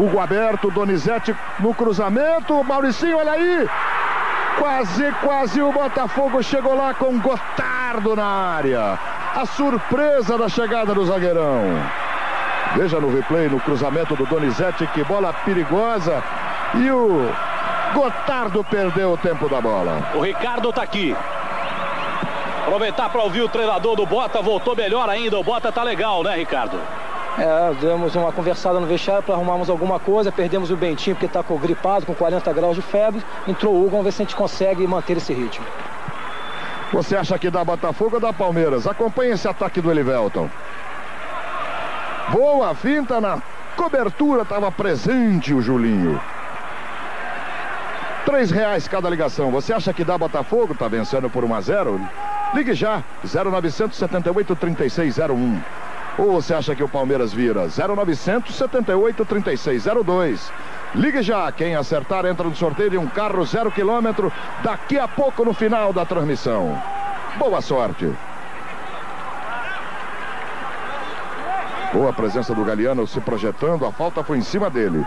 Hugo aberto, Donizete no cruzamento, Mauricinho, olha aí. Quase, quase o Botafogo chegou lá com Gotardo na área. A surpresa da chegada do zagueirão. Veja no replay, no cruzamento do Donizete, que bola perigosa. E o Gotardo perdeu o tempo da bola. O Ricardo tá aqui. Aproveitar para ouvir o treinador do Bota, voltou melhor ainda. O Bota tá legal, né, Ricardo? É, demos uma conversada no vestiário para arrumarmos alguma coisa, perdemos o Bentinho porque está gripado, com 40 graus de febre. Entrou o Hugo, vamos ver se a gente consegue manter esse ritmo. Você acha que dá Botafogo ou dá Palmeiras? Acompanhe esse ataque do Elivelton. Boa finta na cobertura, estava presente o Julinho. Três reais cada ligação. Você acha que dá Botafogo? Está vencendo por 1 a 0? Ligue já, 0978 3601. Ou você acha que o Palmeiras vira? 0900 78 3602. Ligue já, quem acertar entra no sorteio de um carro zero quilômetro daqui a pouco no final da transmissão. Boa sorte. Boa presença do Galeano se projetando, a falta foi em cima dele.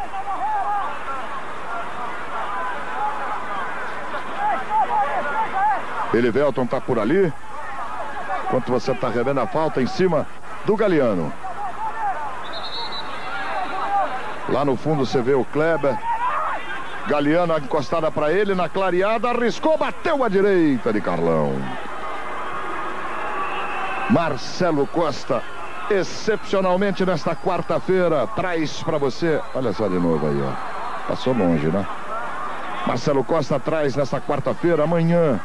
Elivelton está por ali. Enquanto você está revendo a falta em cima do Galeano. Lá no fundo você vê o Kleber. Galeano encostada para ele na clareada, arriscou, bateu à direita de Carlão. Marcelo Costa, excepcionalmente nesta quarta-feira, traz para você. Olha só de novo aí, ó. Passou longe, né? Marcelo Costa traz nesta quarta-feira, amanhã,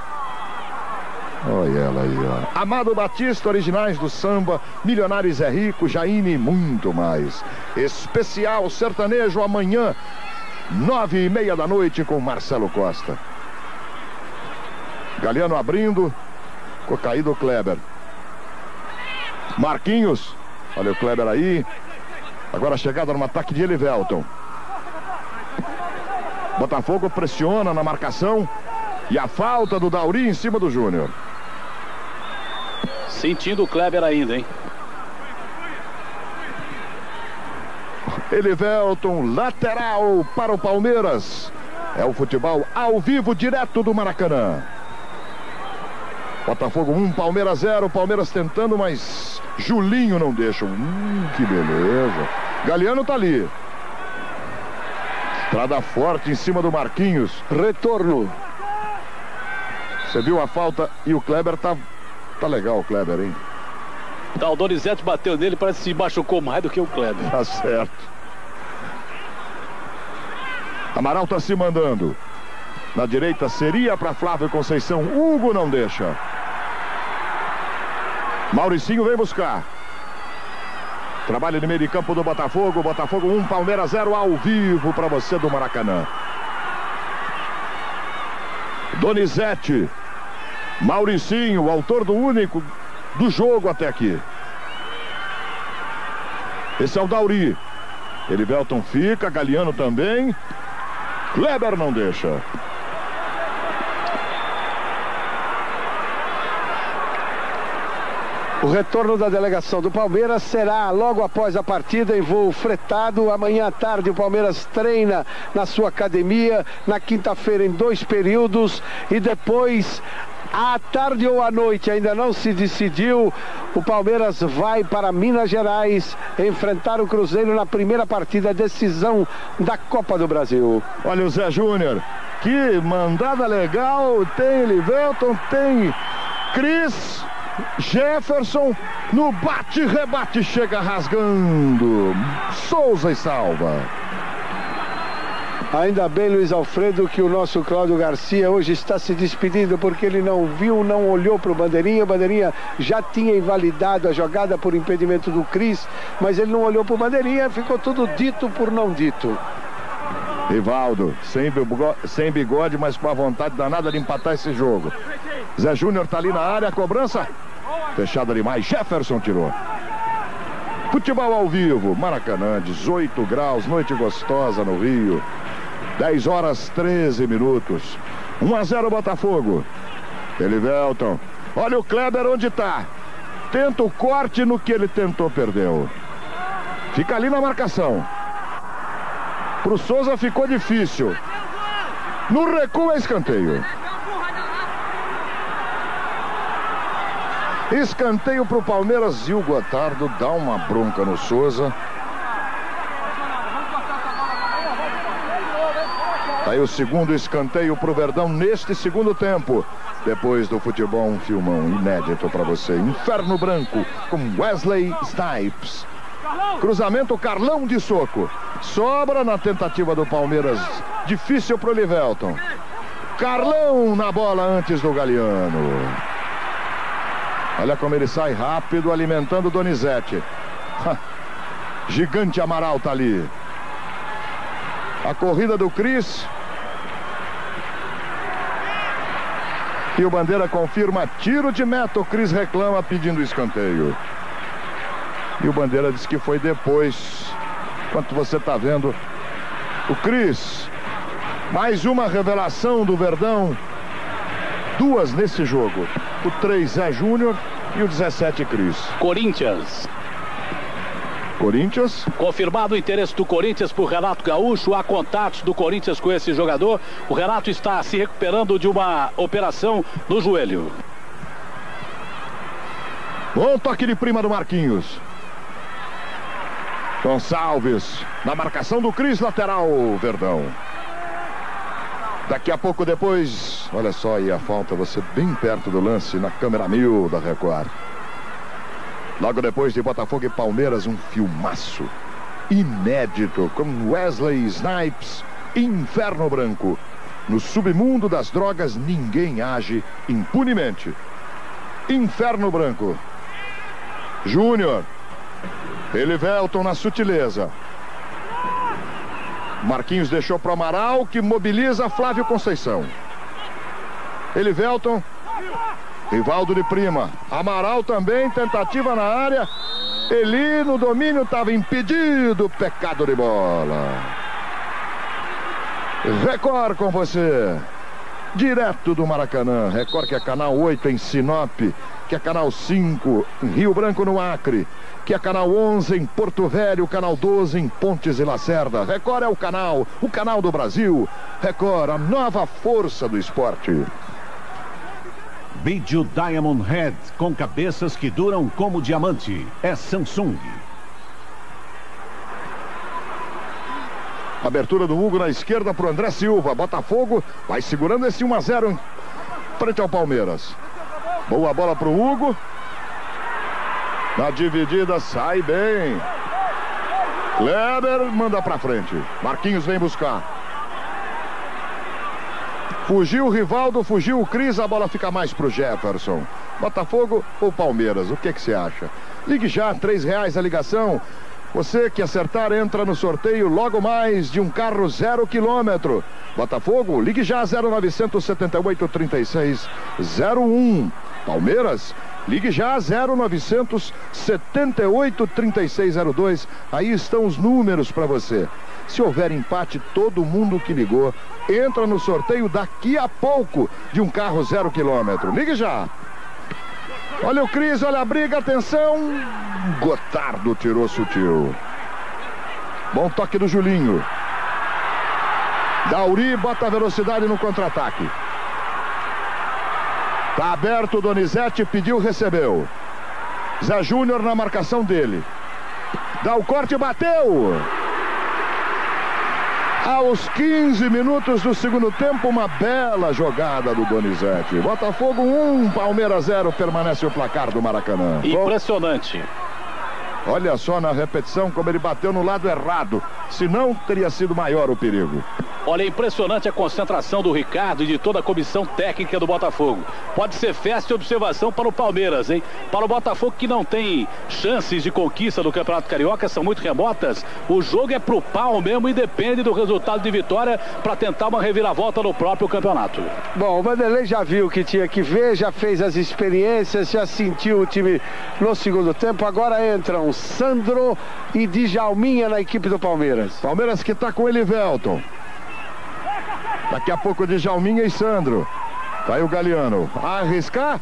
Olha ela aí, ó. Amado Batista, originais do samba, Milionários é Rico, Jaine e muito mais. Especial sertanejo amanhã, nove e meia da noite com Marcelo Costa. Galeano abrindo, ficou caído o Kleber. Marquinhos, olha o Kleber aí. Agora a chegada no ataque de Elivelton. Botafogo pressiona na marcação. E a falta do Dauri em cima do Júnior. Sentindo o Kleber ainda, hein? Elivelton, lateral para o Palmeiras. É o futebol ao vivo, direto do Maracanã. Botafogo 1, Palmeiras 0. Palmeiras tentando, mas Julinho não deixa. Hum, que beleza. Galeano tá ali. Estrada forte em cima do Marquinhos. Retorno. Você viu a falta e o Kleber tá, tá legal, o Kleber, hein? Tá, o Donizete bateu nele, parece que se machucou mais do que o Kleber. Tá certo. Amaral tá se mandando. Na direita seria para Flávio Conceição. Hugo não deixa. Mauricinho vem buscar. Trabalho de meio de campo do Botafogo. Botafogo 1, Palmeiras 0 ao vivo para você do Maracanã. Donizete. Mauricinho, autor do único do jogo até aqui. Esse é o Dauri. Elivelton fica, Galeano também. Kleber não deixa. O retorno da delegação do Palmeiras será logo após a partida em voo fretado. Amanhã à tarde o Palmeiras treina na sua academia, na quinta-feira em dois períodos e depois à tarde ou à noite, ainda não se decidiu. O Palmeiras vai para Minas Gerais enfrentar o Cruzeiro na primeira partida, decisão da Copa do Brasil. Olha o Zé Júnior, que mandada legal. Tem Livelton, tem Cris. Jefferson no bate-rebate chega rasgando. Souza e salva. Ainda bem, Luiz Alfredo, que o nosso Cláudio Garcia hoje está se despedindo porque ele não viu, não olhou para o Bandeirinha. O Bandeirinha já tinha invalidado a jogada por impedimento do Cris, mas ele não olhou para o Bandeirinha, ficou tudo dito por não dito. Rivaldo, sem bigode, sem bigode, mas com a vontade danada de empatar esse jogo. Zé Júnior está ali na área, cobrança. Fechada demais, Jefferson tirou. Futebol ao vivo, Maracanã, 18 graus, noite gostosa no Rio. 10 horas 13 minutos. 1 a 0 Botafogo. Elivelton. Olha o Kleber onde está. Tenta o corte no que ele tentou, perdeu. Fica ali na marcação. Pro Souza ficou difícil. No recuo é escanteio. Escanteio para o Palmeiras e o Gotardo dá uma bronca no Souza. Tá aí o segundo escanteio para o Verdão neste segundo tempo. Depois do futebol, um filmão inédito para você. Inferno Branco com Wesley Snipes. Cruzamento Carlão de soco. Sobra na tentativa do Palmeiras. Difícil para o Livelton. Carlão na bola antes do Galeano. Olha como ele sai rápido, alimentando Donizete. Gigante Amaral tá ali. A corrida do Cris. E o Bandeira confirma tiro de meta. O Cris reclama pedindo escanteio. E o Bandeira diz que foi depois. Enquanto você está vendo o Cris. Mais uma revelação do Verdão. Duas nesse jogo. O 3 é Júnior e o 17 Cris. Corinthians. Corinthians. Confirmado o interesse do Corinthians por Renato Gaúcho. Há contatos do Corinthians com esse jogador. O Renato está se recuperando de uma operação no joelho. Bom toque de prima do Marquinhos. Gonçalves. Na marcação do Cris, lateral, Verdão. Daqui a pouco depois, olha só aí a falta, você bem perto do lance na câmera mil da Record. Logo depois de Botafogo e Palmeiras, um filmaço inédito com Wesley Snipes, Inferno Branco. No submundo das drogas, ninguém age impunemente. Inferno Branco. Júnior. Elivelton na sutileza. Marquinhos deixou para Amaral, que mobiliza Flávio Conceição. Elivelton Rivaldo de Prima. Amaral também, tentativa na área. Eli no domínio estava impedido. Pecado de bola. Record com você. Direto do Maracanã. Record que é canal 8 em Sinop. Que é canal 5 em Rio Branco no Acre. Que é canal 11 em Porto Velho. Canal 12 em Pontes e Lacerda. Record é o canal. O canal do Brasil. Record, a nova força do esporte. Vídeo Diamond Head com cabeças que duram como diamante. É Samsung. Abertura do Hugo na esquerda para o André Silva. Botafogo vai segurando esse 1 a 0 frente ao Palmeiras. Boa bola para o Hugo. Na dividida sai bem. Kleber manda para frente. Marquinhos vem buscar. Fugiu o Rivaldo, fugiu o Cris, a bola fica mais pro Jefferson. Botafogo ou Palmeiras, o que que você acha? Ligue já, três reais a ligação. Você que acertar entra no sorteio logo mais de um carro zero quilômetro. Botafogo, ligue já 0978 36 01. Palmeiras, ligue já 0900 78 3602. Aí estão os números para você. Se houver empate, todo mundo que ligou entra no sorteio daqui a pouco de um carro zero quilômetro. Ligue já. Olha o Cris, olha a briga, atenção. Gotardo tirou sutil. Bom toque do Julinho. Dauri bota velocidade no contra-ataque. Tá aberto Donizete, pediu, recebeu. Zé Júnior na marcação dele. Dá o corte, bateu. Aos 15 minutos do segundo tempo, uma bela jogada do Donizete. Botafogo 1, Palmeiras 0, permanece o placar do Maracanã. Impressionante. Olha só na repetição como ele bateu no lado errado. Senão teria sido maior o perigo. Olha, é impressionante a concentração do Ricardo e de toda a comissão técnica do Botafogo. Pode ser festa e observação para o Palmeiras, hein? Para o Botafogo que não tem chances de conquista do Campeonato Carioca, são muito remotas. O jogo é pro pau mesmo e depende do resultado de vitória para tentar uma reviravolta no próprio campeonato. Bom, o Vanderlei já viu o que tinha que ver, já fez as experiências, já sentiu o time no segundo tempo. Agora entram Sandro e Djalminha na equipe do Palmeiras. Palmeiras que está com ele, Velton. Daqui a pouco de Jalminha e Sandro. Tá aí o Galeano. Arriscar?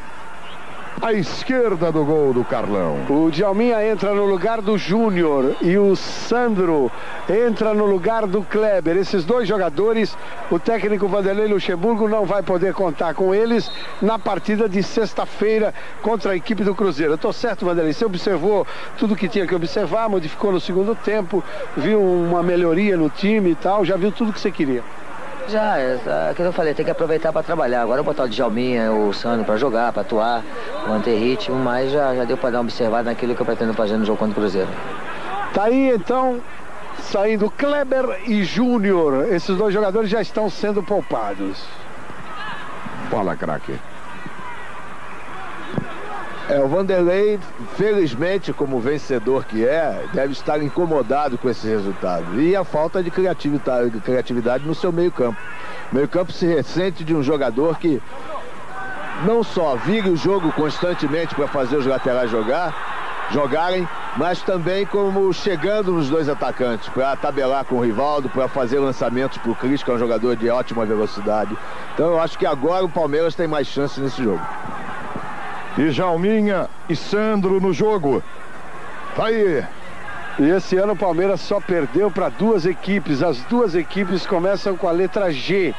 À esquerda do gol do Carlão. O Djalminha entra no lugar do Júnior e o Sandro entra no lugar do Kleber. Esses dois jogadores, o técnico Vanderlei Luxemburgo não vai poder contar com eles na partida de sexta-feira contra a equipe do Cruzeiro. Eu tô certo, Vanderlei? Você observou tudo que tinha que observar, modificou no segundo tempo, viu uma melhoria no time e tal, já viu tudo que você queria. Já, é, é, que eu falei, tem que aproveitar para trabalhar. Agora eu botar o Djalminha, o Sandro para jogar, para atuar, manter ritmo, mas já, já deu para dar uma observada naquilo que eu pretendo fazer no jogo contra o Cruzeiro. Tá aí então, saindo Kleber e Júnior. Esses dois jogadores já estão sendo poupados. Fala, craque. É, o Vanderlei, felizmente, como vencedor que é, deve estar incomodado com esse resultado. E a falta de criatividade, de criatividade no seu meio-campo. Meio-campo se ressente de um jogador que não só vira o jogo constantemente para fazer os laterais jogar, jogarem, mas também como chegando nos dois atacantes, para tabelar com o Rivaldo, para fazer lançamentos para o Cris, que é um jogador de ótima velocidade. Então eu acho que agora o Palmeiras tem mais chance nesse jogo. E Jalminha e Sandro no jogo. Tá aí. E esse ano o Palmeiras só perdeu para duas equipes. As duas equipes começam com a letra G.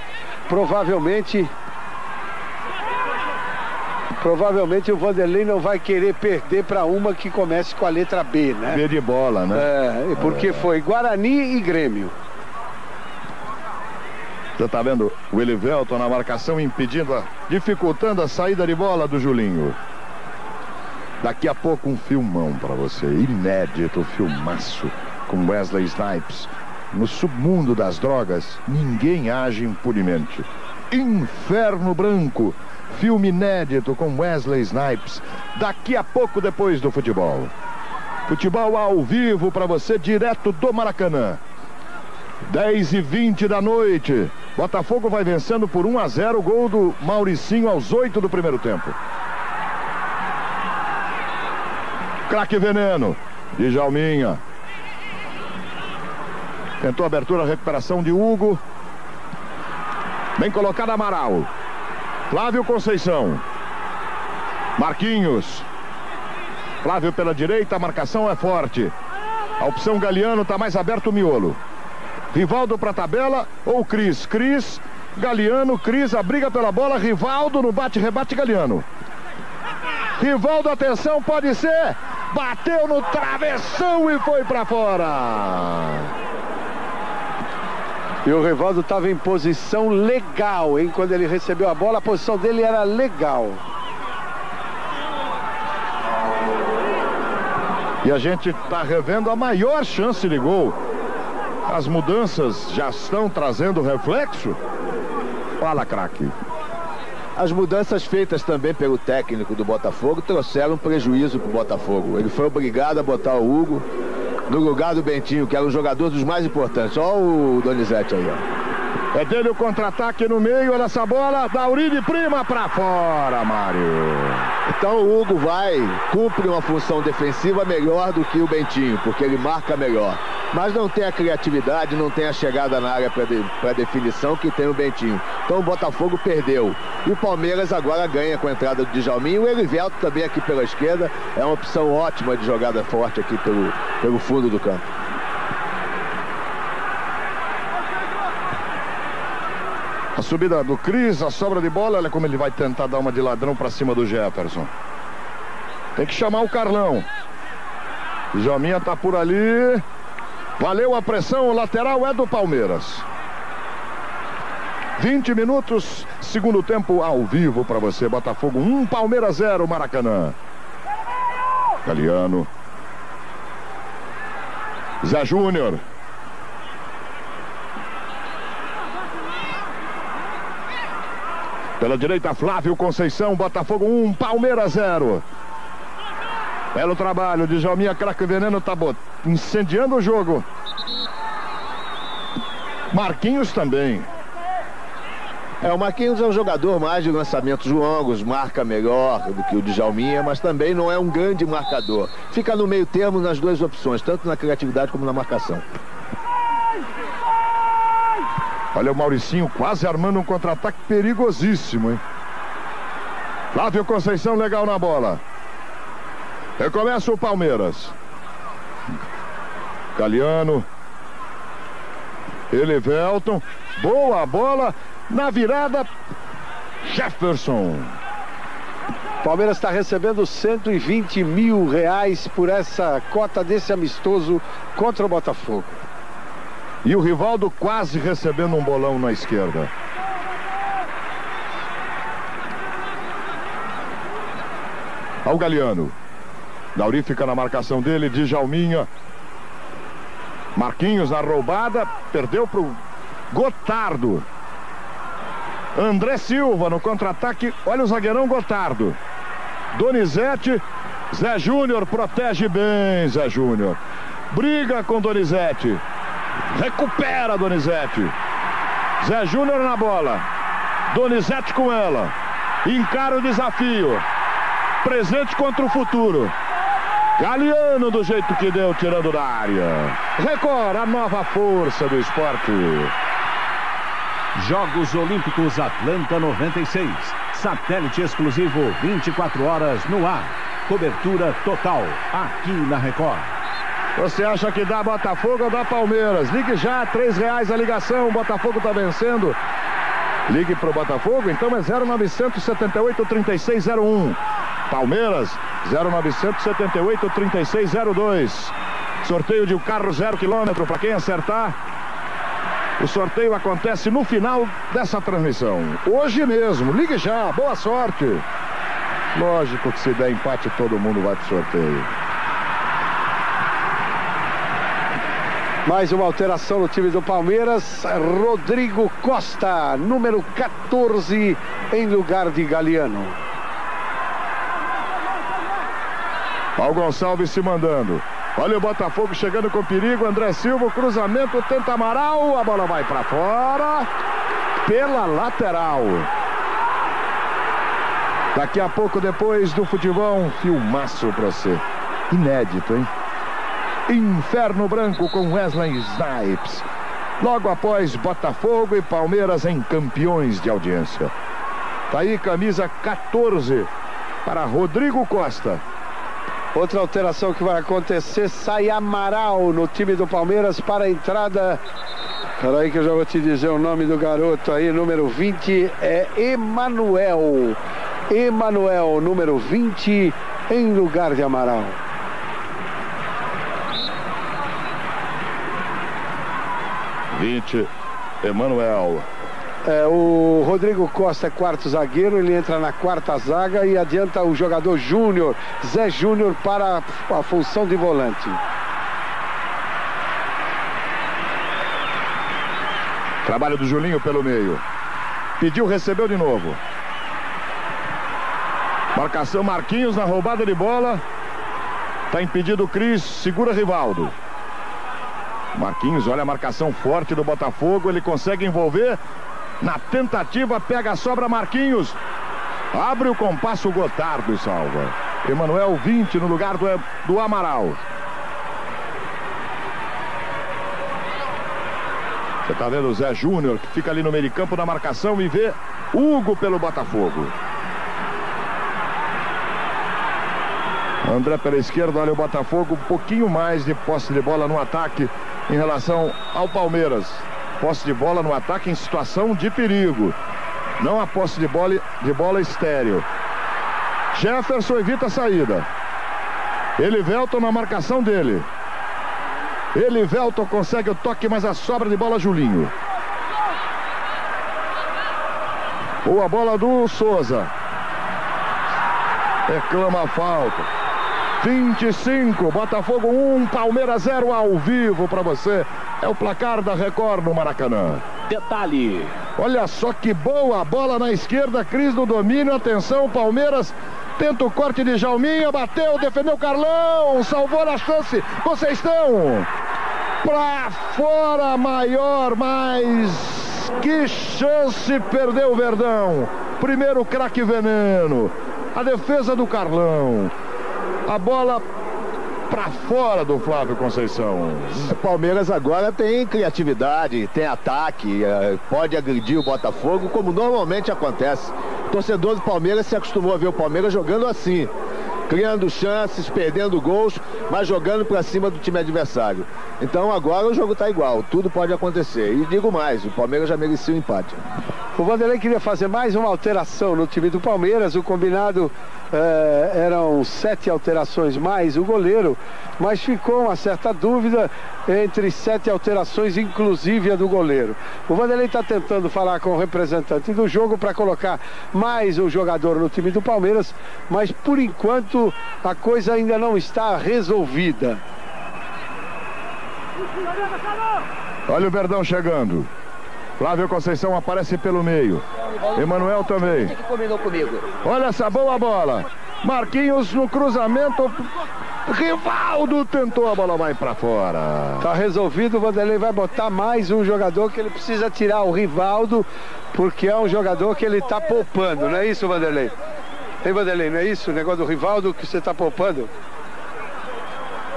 Provavelmente. Provavelmente o Vanderlei não vai querer perder para uma que comece com a letra B, né? B de bola, né? É, porque é. foi Guarani e Grêmio. Você tá vendo o Elivelton na marcação impedindo, a, dificultando a saída de bola do Julinho. Daqui a pouco um filmão para você, inédito, filmaço com Wesley Snipes. No submundo das drogas, ninguém age impunemente. Inferno Branco, filme inédito com Wesley Snipes. Daqui a pouco depois do futebol. Futebol ao vivo para você direto do Maracanã. 10 e 20 da noite. Botafogo vai vencendo por 1 a 0 gol do Mauricinho aos 8 do primeiro tempo. Craque Veneno. Djalminha. Tentou abertura, recuperação de Hugo. Bem colocado Amaral. Flávio Conceição. Marquinhos. Flávio pela direita, a marcação é forte. A opção Galeano está mais aberto o miolo. Rivaldo para a tabela ou Cris? Cris, Galeano, Cris, a briga pela bola, Rivaldo no bate-rebate Galeano. Rivaldo, atenção, pode ser. Bateu no travessão e foi para fora. E o Rivaldo estava em posição legal, hein? Quando ele recebeu a bola, a posição dele era legal. E a gente está revendo a maior chance de gol. As mudanças já estão trazendo reflexo? Fala, craque. As mudanças feitas também pelo técnico do Botafogo trouxeram um prejuízo para o Botafogo. Ele foi obrigado a botar o Hugo no lugar do Bentinho, que era um jogador dos mais importantes. Olha o Donizete aí, ó. É dele o contra-ataque no meio, olha essa bola, Dauri de prima para fora, Mário. Então o Hugo vai, cumpre uma função defensiva melhor do que o Bentinho, porque ele marca melhor. Mas não tem a criatividade, não tem a chegada na área para de, definição que tem o Bentinho. Então o Botafogo perdeu. E o Palmeiras agora ganha com a entrada do Djalminho. O Erivelto também aqui pela esquerda é uma opção ótima de jogada forte aqui pelo, pelo fundo do campo. A subida do Cris, a sobra de bola, olha como ele vai tentar dar uma de ladrão para cima do Jefferson. Tem que chamar o Carlão. Jominha tá por ali. Valeu a pressão, o lateral é do Palmeiras. 20 minutos, segundo tempo ao vivo para você. Botafogo 1, Palmeiras 0, Maracanã. Galeano. Zé Júnior. Pela direita, Flávio Conceição, Botafogo 1, um, Palmeiras 0. Belo trabalho de Jalminha Craque Veneno tá incendiando o jogo. Marquinhos também. É, o Marquinhos é um jogador mais de lançamentos longos, marca melhor do que o Djalminha, mas também não é um grande marcador. Fica no meio termo nas duas opções, tanto na criatividade como na marcação. Olha o Mauricinho quase armando um contra-ataque perigosíssimo, hein? Flávio Conceição legal na bola. Recomeça o Palmeiras. Galeano. Elivelton. Boa bola. Na virada. Jefferson. Palmeiras está recebendo 120 mil reais por essa cota desse amistoso contra o Botafogo. E o Rivaldo quase recebendo um bolão na esquerda. Ao Galeano. Dauri fica na marcação dele, Djalminha. Marquinhos na roubada, perdeu para o Gotardo. André Silva no contra-ataque, olha o zagueirão Gotardo. Donizete, Zé Júnior protege bem, Zé Júnior. Briga com Donizete. Recupera Donizete. Zé Júnior na bola. Donizete com ela. Encara o desafio. Presente contra o futuro. Galeano do jeito que deu, tirando da área. Record, a nova força do esporte. Jogos Olímpicos Atlanta 96. Satélite exclusivo 24 horas no ar. Cobertura total aqui na Record. Você acha que dá Botafogo ou dá Palmeiras? Ligue já, três reais a ligação, o Botafogo está vencendo. Ligue para o Botafogo, então é 0978 3601. Palmeiras, 0978 3602. Sorteio de um carro zero quilômetro para quem acertar. O sorteio acontece no final dessa transmissão. Hoje mesmo. Ligue já. Boa sorte. Lógico que se der empate, todo mundo vai para o sorteio. Mais uma alteração no time do Palmeiras. Rodrigo Costa, número 14, em lugar de Galeano. Paulo Gonçalves se mandando. Olha o Botafogo chegando com perigo. André Silva, cruzamento, tenta Amaral. A bola vai para fora. Pela lateral. Daqui a pouco, depois do futebol, filmaço para você. Inédito, hein? Inferno Branco com Wesley Snipes. Logo após Botafogo e Palmeiras em campeões de audiência. Tá aí camisa 14 para Rodrigo Costa. Outra alteração que vai acontecer, sai Amaral no time do Palmeiras para a entrada. Peraí que eu já vou te dizer o nome do garoto aí, número 20 é Emanuel. Emanuel, número 20, em lugar de Amaral. Vinte, Emanuel. É, o Rodrigo Costa é quarto zagueiro, ele entra na quarta zaga e adianta o jogador Júnior, Zé Júnior, para a função de volante. Trabalho do Julinho pelo meio. Pediu, recebeu de novo. Marcação Marquinhos na roubada de bola. Está impedido o Cris, segura Rivaldo. Marquinhos, olha a marcação forte do Botafogo, ele consegue envolver. Na tentativa, pega a sobra Marquinhos. Abre o compasso Gotardo salva. Emanuel 20 no lugar do, do Amaral. Você tá vendo o Zé Júnior que fica ali no meio de campo da marcação e vê Hugo pelo Botafogo. André pela esquerda, olha o Botafogo, um pouquinho mais de posse de bola no ataque em relação ao Palmeiras. Posse de bola no ataque em situação de perigo. Não a posse de bola, de bola estéreo. Jefferson evita a saída. Elivelton na marcação dele. Elivelton consegue o toque, mas a sobra de bola Julinho. Boa bola do Souza. Reclama a falta. 25, Botafogo 1, Palmeiras 0 ao vivo para você. É o placar da Record no Maracanã. Detalhe. Olha só que boa bola na esquerda, Cris no domínio. Atenção, Palmeiras tenta o corte de Jalminha, bateu, defendeu Carlão, salvou na chance. Vocês estão pra fora maior, mas que chance perdeu o Verdão. Primeiro craque veneno. A defesa do Carlão. A bola para fora do Flávio Conceição. O Palmeiras agora tem criatividade, tem ataque, eh, pode agredir o Botafogo, como normalmente acontece. Torcedor do Palmeiras se acostumou a ver o Palmeiras jogando assim, criando chances, perdendo gols, mas jogando para cima do time adversário. Então agora o jogo está igual, tudo pode acontecer. E digo mais, o Palmeiras já merecia o um empate. O Vanderlei queria fazer mais uma alteração no time do Palmeiras. O combinado eh, eram sete alterações mais o goleiro, mas ficou uma certa dúvida entre sete alterações, inclusive a do goleiro. O Vanderlei está tentando falar com o representante do jogo para colocar mais um jogador no time do Palmeiras, mas por enquanto a coisa ainda não está resolvida. Olha o Verdão chegando. Flávio Conceição aparece pelo meio. Emanuel também. Olha essa boa bola. Marquinhos no cruzamento. Rivaldo tentou, a bola vai para fora. Tá resolvido, o Vanderlei vai botar mais um jogador que ele precisa tirar o Rivaldo, porque é um jogador que ele tá poupando, não é isso, Vanderlei? Hein, Vanderlei, não é isso? O negócio do Rivaldo que você tá poupando?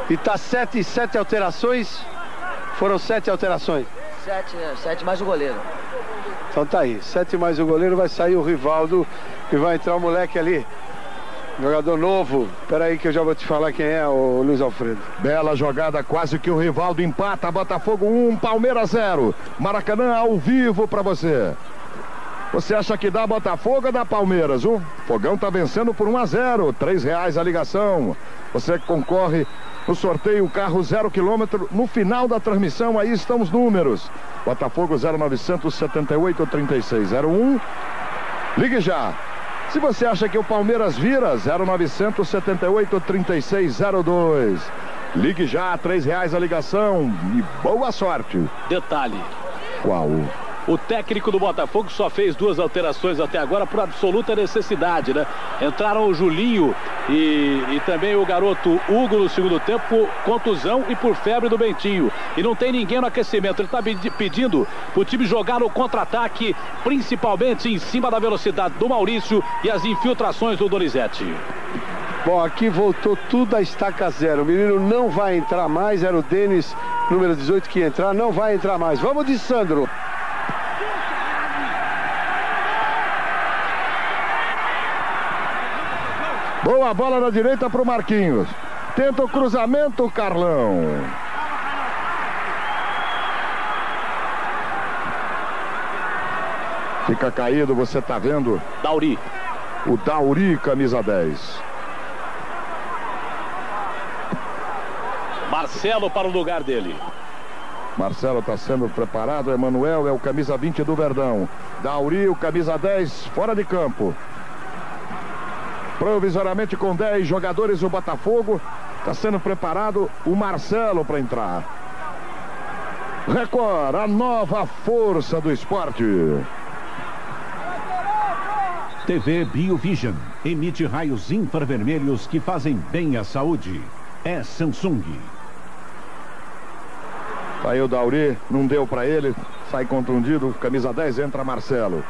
E tá sete, sete alterações? Foram sete alterações. Sete, sete mais o goleiro. Então tá aí, sete mais o goleiro, vai sair o Rivaldo e vai entrar o moleque ali. Jogador novo. Espera aí que eu já vou te falar quem é o Luiz Alfredo. Bela jogada, quase que o Rivaldo empata. Botafogo 1, Palmeiras 0. Maracanã ao vivo para você. Você acha que dá Botafogo ou dá Palmeiras? O Fogão tá vencendo por 1 a 0. Três reais a ligação. Você concorre no sorteio carro zero quilômetro. No final da transmissão, aí estão os números. Botafogo 0978 3601. Ligue já. Se você acha que o Palmeiras vira, 0978 3602. Ligue já, três reais a ligação e boa sorte. Detalhe. Qual? O técnico do Botafogo só fez duas alterações até agora por absoluta necessidade, né? Entraram o Julinho e, e também o garoto Hugo no segundo tempo por contusão e por febre do Bentinho. E não tem ninguém no aquecimento. Ele está pedindo para o time jogar no contra-ataque, principalmente em cima da velocidade do Maurício e as infiltrações do Donizete. Bom, aqui voltou tudo a estaca zero. O menino não vai entrar mais. Era o Denis, número 18, que ia entrar. Não vai entrar mais. Vamos de Sandro. Boa bola na direita para o Marquinhos. Tenta o cruzamento, Carlão. Fica caído, você está vendo? Dauri. O Dauri, camisa 10. Marcelo para o lugar dele. Marcelo está sendo preparado. Emanuel é o camisa 20 do Verdão. Dauri, o camisa 10, fora de campo. Provisoriamente com 10 jogadores o Botafogo. Está sendo preparado o Marcelo para entrar. Record, a nova força do esporte. TV BioVision emite raios infravermelhos que fazem bem à saúde. É Samsung. Aí o Dauri, não deu para ele, sai contundido, camisa 10, entra Marcelo.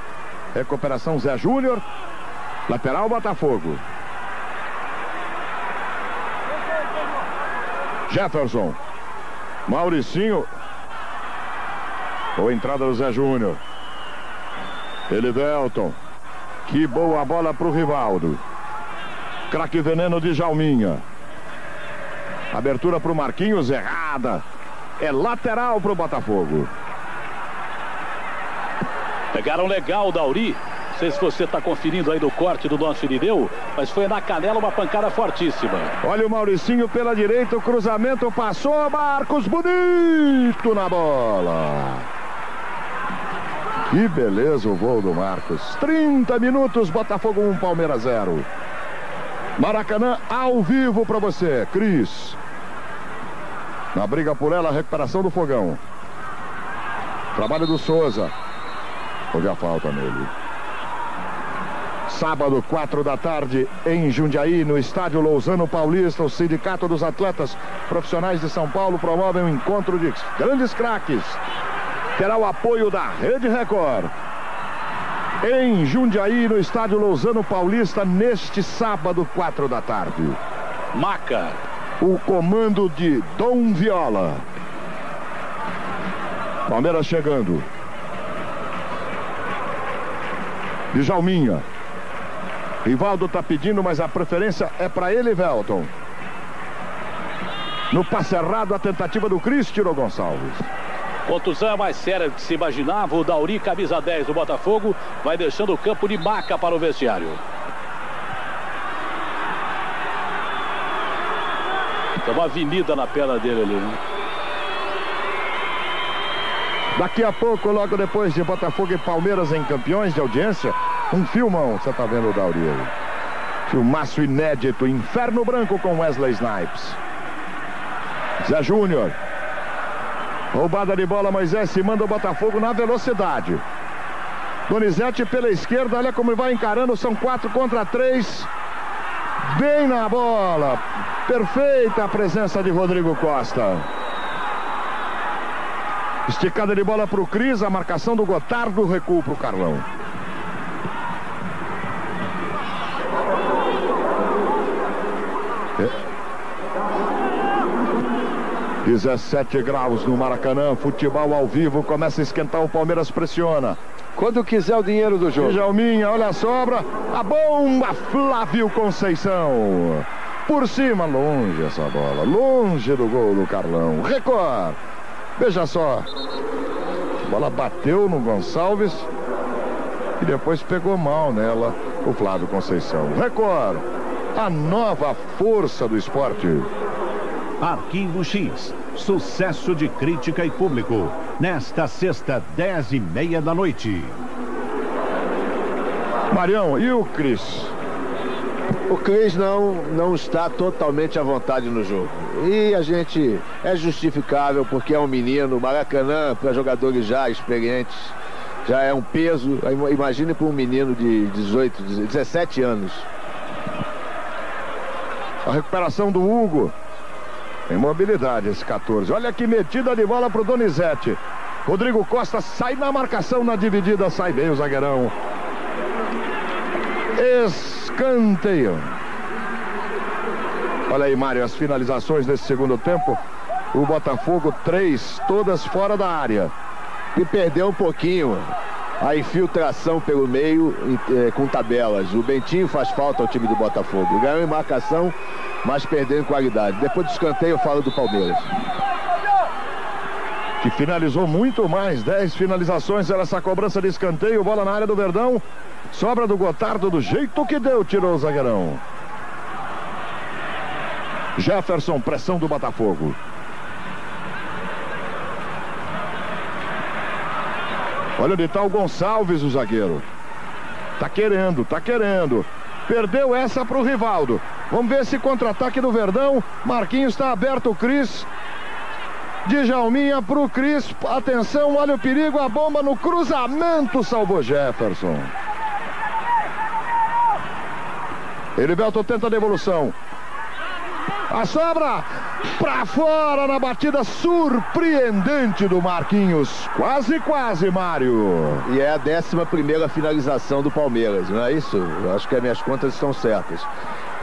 Recuperação Zé Júnior, lateral Botafogo. Jefferson, Mauricinho, ou entrada do Zé Júnior. Ele Delton, que boa bola para o Rivaldo. Craque veneno de Jalminha. Abertura para o Marquinhos, errada. É lateral para o Botafogo. Pegaram legal o Dauri. Sei se você está conferindo aí do corte do nosso Irineu, mas foi na canela uma pancada fortíssima. Olha o Mauricinho pela direita, o cruzamento passou, Marcos bonito na bola. Que beleza o gol do Marcos. 30 minutos, Botafogo 1, Palmeiras 0. Maracanã ao vivo para você, Cris. Na briga por ela, a recuperação do fogão. Trabalho do Souza. Houve a falta nele. Sábado, quatro da tarde, em Jundiaí, no estádio Lousano Paulista, o Sindicato dos Atletas Profissionais de São Paulo promove um encontro de grandes craques. Terá o apoio da Rede Record. Em Jundiaí, no estádio Lousano Paulista, neste sábado, quatro da tarde. Maca o comando de Dom Viola. Palmeiras chegando. Djalminha. Rivaldo está pedindo, mas a preferência é para ele, Velton. No passe errado, a tentativa do Cristiano Gonçalves. Contusão é mais séria do que se imaginava. O Dauri, camisa 10 do Botafogo, vai deixando o campo de maca para o vestiário. Tem uma avenida na perna dele ali, né? Daqui a pouco, logo depois de Botafogo e Palmeiras em campeões de audiência, um filmão, você tá vendo o Dauri aí. Filmaço inédito, Inferno Branco com Wesley Snipes. Zé Júnior. Roubada de bola, Moisés se manda o Botafogo na velocidade. Donizete pela esquerda, olha como vai encarando, são quatro contra três. Bem na bola. Perfeita a presença de Rodrigo Costa. Esticada de bola para o Cris, a marcação do Gotardo, recuo para o Carlão. 17 graus no Maracanã, futebol ao vivo, começa a esquentar, o Palmeiras pressiona. Quando quiser o dinheiro do jogo. Djalminha, olha a sobra, a bomba, Flávio Conceição. Por cima, longe essa bola, longe do gol do Carlão. Record, veja só, a bola bateu no Gonçalves e depois pegou mal nela o Flávio Conceição. Record, a nova força do esporte. Arquivo X, sucesso de crítica e público. Nesta sexta, dez e meia da noite. Marião, e o Cris? O Cris não, não está totalmente à vontade no jogo. E a gente é justificável porque é um menino. Maracanã, para jogadores já experientes, já é um peso. Imagine para um menino de 18, 17 anos. A recuperação do Hugo. Tem mobilidade esse 14. Olha que metida de bola pro Donizete. Rodrigo Costa sai na marcação na dividida, sai bem o zagueirão. Escanteio. Olha aí, Mário, as finalizações desse segundo tempo. O Botafogo, três, todas fora da área. E perdeu um pouquinho a infiltração pelo meio eh, com tabelas. O Bentinho faz falta ao time do Botafogo. Ganhou em marcação, mas perdeu em qualidade. Depois do escanteio eu falo do Palmeiras. Que finalizou muito mais. 10 finalizações. Era essa cobrança de escanteio. Bola na área do Verdão. Sobra do Gotardo do jeito que deu. Tirou o zagueirão. Jefferson, pressão do Botafogo. Olha onde está o Gonçalves, o zagueiro. Tá querendo, tá querendo. Perdeu essa para o Rivaldo. Vamos ver esse contra-ataque do Verdão. Marquinhos está aberto, o Cris. Djalminha para o Cris. Atenção, olha o perigo. A bomba no cruzamento salvou Jefferson. Elivelto tenta a devolução. A sobra para fora na batida surpreendente do Marquinhos. Quase, quase, Mário. E é a décima primeira finalização do Palmeiras, não é isso? Eu acho que as minhas contas estão certas.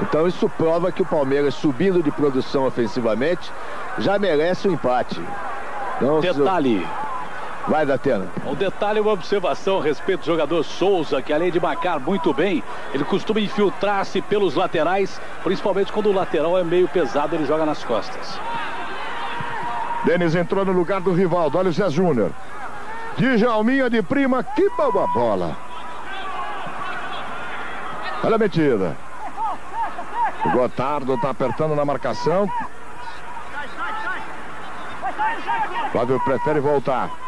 Então isso prova que o Palmeiras, subindo de produção ofensivamente, já merece o um empate. Então, Detalhe. Vai, Datena. Um detalhe, uma observação a respeito do jogador Souza, que além de marcar muito bem, ele costuma infiltrar-se pelos laterais, principalmente quando o lateral é meio pesado, ele joga nas costas. Denis entrou no lugar do Rivaldo, olha o Zé Júnior. Djalminha de prima, que boa bola. Olha a metida. O Gotardo está apertando na marcação. Flávio prefere voltar.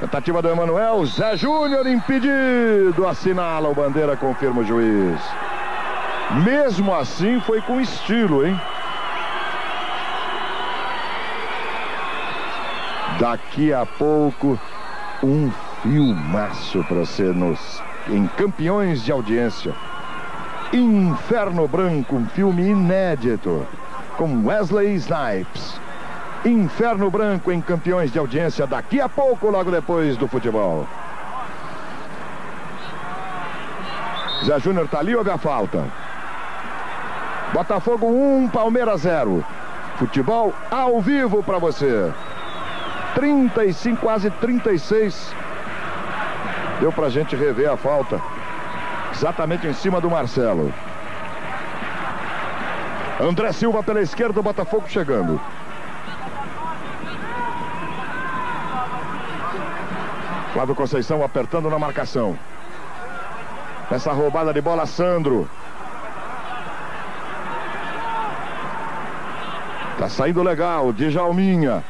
Tentativa do Emanuel, Zé Júnior impedido, assinala o bandeira, confirma o juiz. Mesmo assim foi com estilo, hein? Daqui a pouco um filmaço para você nos em campeões de audiência. Inferno Branco, um filme inédito com Wesley Snipes. Inferno Branco em campeões de audiência daqui a pouco, logo depois do futebol. Zé Júnior tá ali, houve a falta. Botafogo 1, Palmeiras 0. Futebol ao vivo para você. 35, quase 36. Deu pra gente rever a falta. Exatamente em cima do Marcelo. André Silva pela esquerda, o Botafogo chegando. Flávio Conceição apertando na marcação. Essa roubada de bola, Sandro. Tá saindo legal, Djalminha.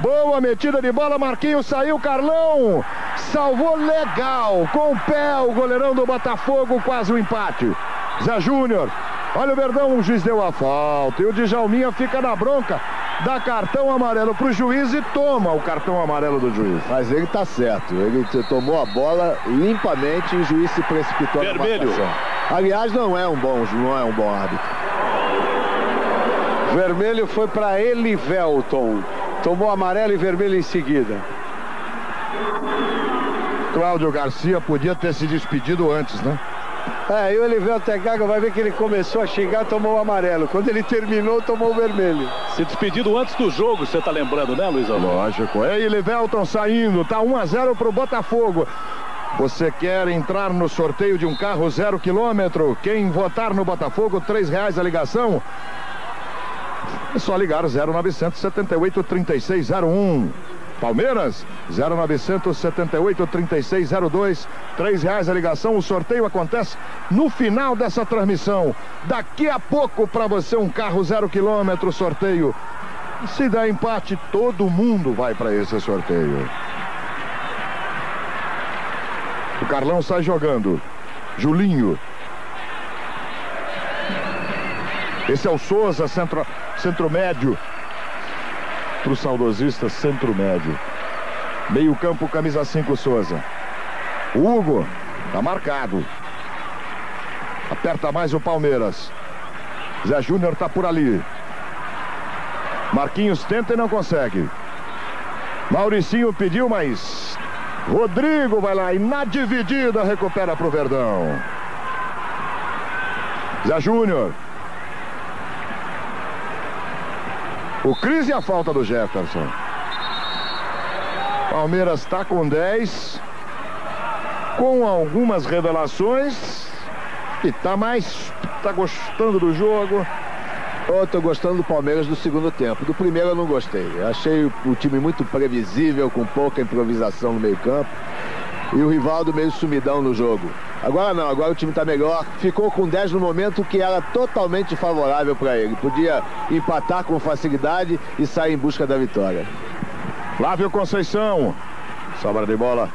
Boa metida de bola, Marquinhos saiu, Carlão. Salvou legal, com o pé o goleirão do Botafogo, quase o um empate. Zé Júnior, olha o Verdão, o juiz deu a falta. E o Djalminha fica na bronca dá cartão amarelo para o juiz e toma o cartão amarelo do juiz. Mas ele está certo, ele tomou a bola limpamente e o juiz se precipitou Vermelho. na Aliás, não é um bom, não é um bom árbitro. Vermelho foi para Elivelton. Tomou amarelo e vermelho em seguida. Cláudio Garcia podia ter se despedido antes, né? É, e o Elivelton Tegaga vai ver que ele começou a xingar, tomou o amarelo. Quando ele terminou, tomou o vermelho. Se despedido antes do jogo, você tá lembrando, né, Luiz Alberto? Lógico. É, Elivelton saindo, tá 1 a 0 pro Botafogo. Você quer entrar no sorteio de um carro zero quilômetro? Quem votar no Botafogo, três reais a ligação? É só ligar 0978 3601. Palmeiras, 0978 3602, três reais a ligação. O sorteio acontece no final dessa transmissão. Daqui a pouco para você um carro zero quilômetro sorteio. Se der empate, todo mundo vai para esse sorteio. O Carlão sai jogando. Julinho. Esse é o Souza, centro, centro médio para o saudosista centro médio. Meio campo, camisa 5, Souza. Hugo, tá marcado. Aperta mais o Palmeiras. Zé Júnior tá por ali. Marquinhos tenta e não consegue. Mauricinho pediu, mas Rodrigo vai lá e na dividida recupera para o Verdão. Zé Júnior. O Cris e a falta do Jefferson. Palmeiras está com 10. Com algumas revelações. E tá mais. tá gostando do jogo. Eu tô gostando do Palmeiras do segundo tempo. Do primeiro eu não gostei. Achei o time muito previsível, com pouca improvisação no meio campo. E o Rivaldo meio sumidão no jogo. Agora não, agora o time está melhor. Ficou com 10 no momento que era totalmente favorável para ele. Podia empatar com facilidade e sair em busca da vitória. Flávio Conceição. Sobra de bola.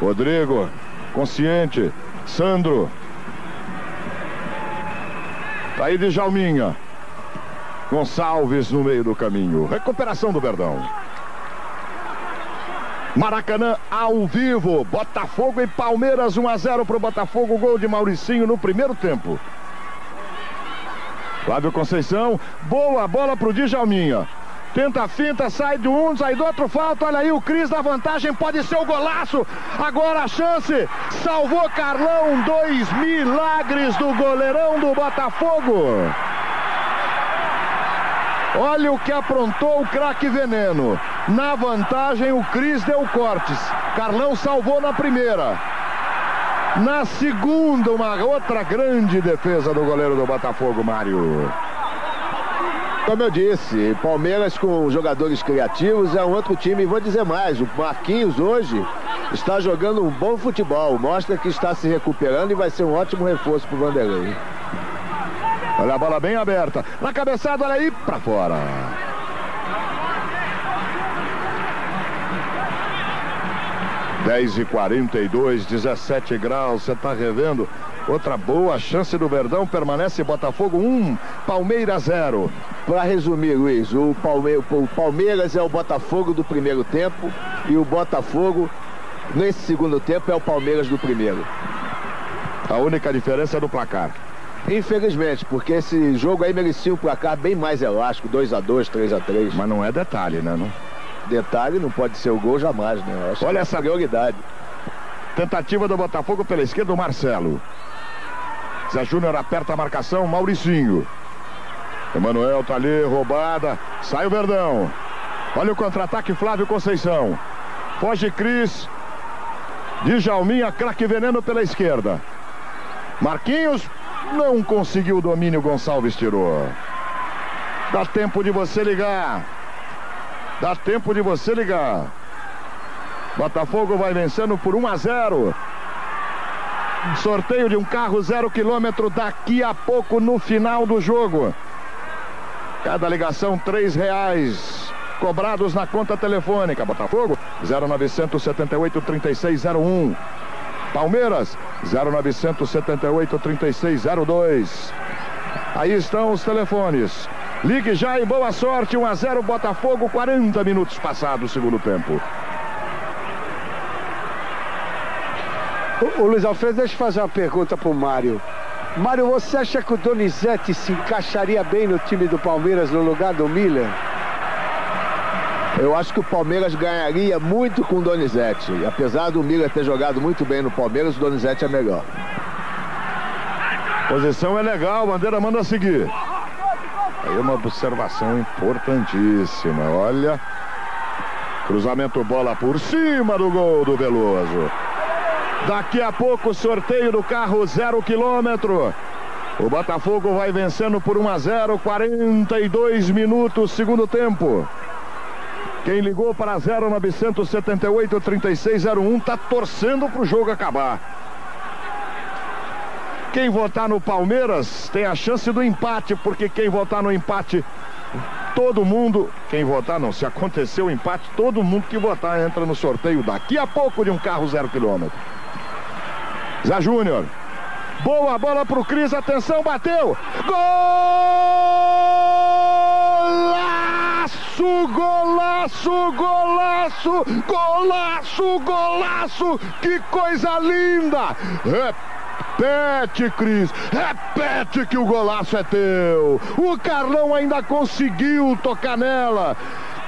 Rodrigo. Consciente. Sandro. Tá aí de Jalminha. Gonçalves no meio do caminho. Recuperação do Verdão. Maracanã ao vivo. Botafogo e Palmeiras 1 a 0 para o Botafogo. Gol de Mauricinho no primeiro tempo. Flávio Conceição. Boa bola para o Djalminha. Tenta a finta, sai de um, sai do outro, falta. Olha aí o Cris na vantagem, pode ser o golaço. Agora a chance. Salvou Carlão. Dois milagres do goleirão do Botafogo. Olha o que aprontou o craque Veneno. Na vantagem, o Cris deu cortes. Carlão salvou na primeira. Na segunda, uma outra grande defesa do goleiro do Botafogo, Mário. Como eu disse, Palmeiras com jogadores criativos é um outro time. Vou dizer mais, o Marquinhos hoje está jogando um bom futebol. Mostra que está se recuperando e vai ser um ótimo reforço para o Vanderlei. Olha a bola bem aberta. Na cabeçada, olha aí, para fora. Dez e quarenta e dois, 17 graus, você está revendo. Outra boa chance do Verdão, permanece Botafogo 1, um, Palmeiras 0. Para resumir, Luiz, o, Palme o Palmeiras é o Botafogo do primeiro tempo e o Botafogo, nesse segundo tempo, é o Palmeiras do primeiro. A única diferença é do placar. Infelizmente, porque esse jogo aí merecia um placar bem mais elástico, 2 a 2 3 a 3 Mas não é detalhe, né? Não? Detalhe não pode ser o gol jamais, né? Olha é essa prioridade. Tentativa do Botafogo pela esquerda, o Marcelo. Zé Júnior aperta a marcação, Mauricinho. Emanuel tá ali, roubada. Sai o Verdão. Olha o contra-ataque, Flávio Conceição. Foge Cris. Djalminha, craque veneno pela esquerda. Marquinhos não conseguiu o domínio, Gonçalves tirou. Dá tempo de você ligar. Dá tempo de você ligar. Botafogo vai vencendo por 1 a 0. Sorteio de um carro zero quilômetro daqui a pouco no final do jogo. Cada ligação três reais cobrados na conta telefônica. Botafogo 0978 3601. Palmeiras 0978 3602. Aí estão os telefones. Ligue já e boa sorte. 1 a 0 Botafogo, 40 minutos passados, segundo tempo. O, o Luiz Alfredo, deixa eu fazer uma pergunta pro Mário. Mário, você acha que o Donizete se encaixaria bem no time do Palmeiras no lugar do Miller? Eu acho que o Palmeiras ganharia muito com o Donizete. Apesar do Miller ter jogado muito bem no Palmeiras, o Donizete é melhor. Posição é legal, bandeira manda seguir. Aí uma observação importantíssima. Olha. Cruzamento bola por cima do gol do Veloso. Daqui a pouco sorteio do carro zero quilômetro. O Botafogo vai vencendo por 1 a 0, 42 minutos, segundo tempo. Quem ligou para 0978 3601 está torcendo para o jogo acabar. Quem votar no Palmeiras tem a chance do empate, porque quem votar no empate, todo mundo. Quem votar não, se acontecer o empate, todo mundo que votar entra no sorteio daqui a pouco de um carro zero quilômetro. Zé Júnior. Boa bola pro Cris, atenção, bateu! Golaço, golaço, golaço, golaço, golaço! Que coisa linda! Repete, Cris, repete que o golaço é teu! O Carlão ainda conseguiu tocar nela.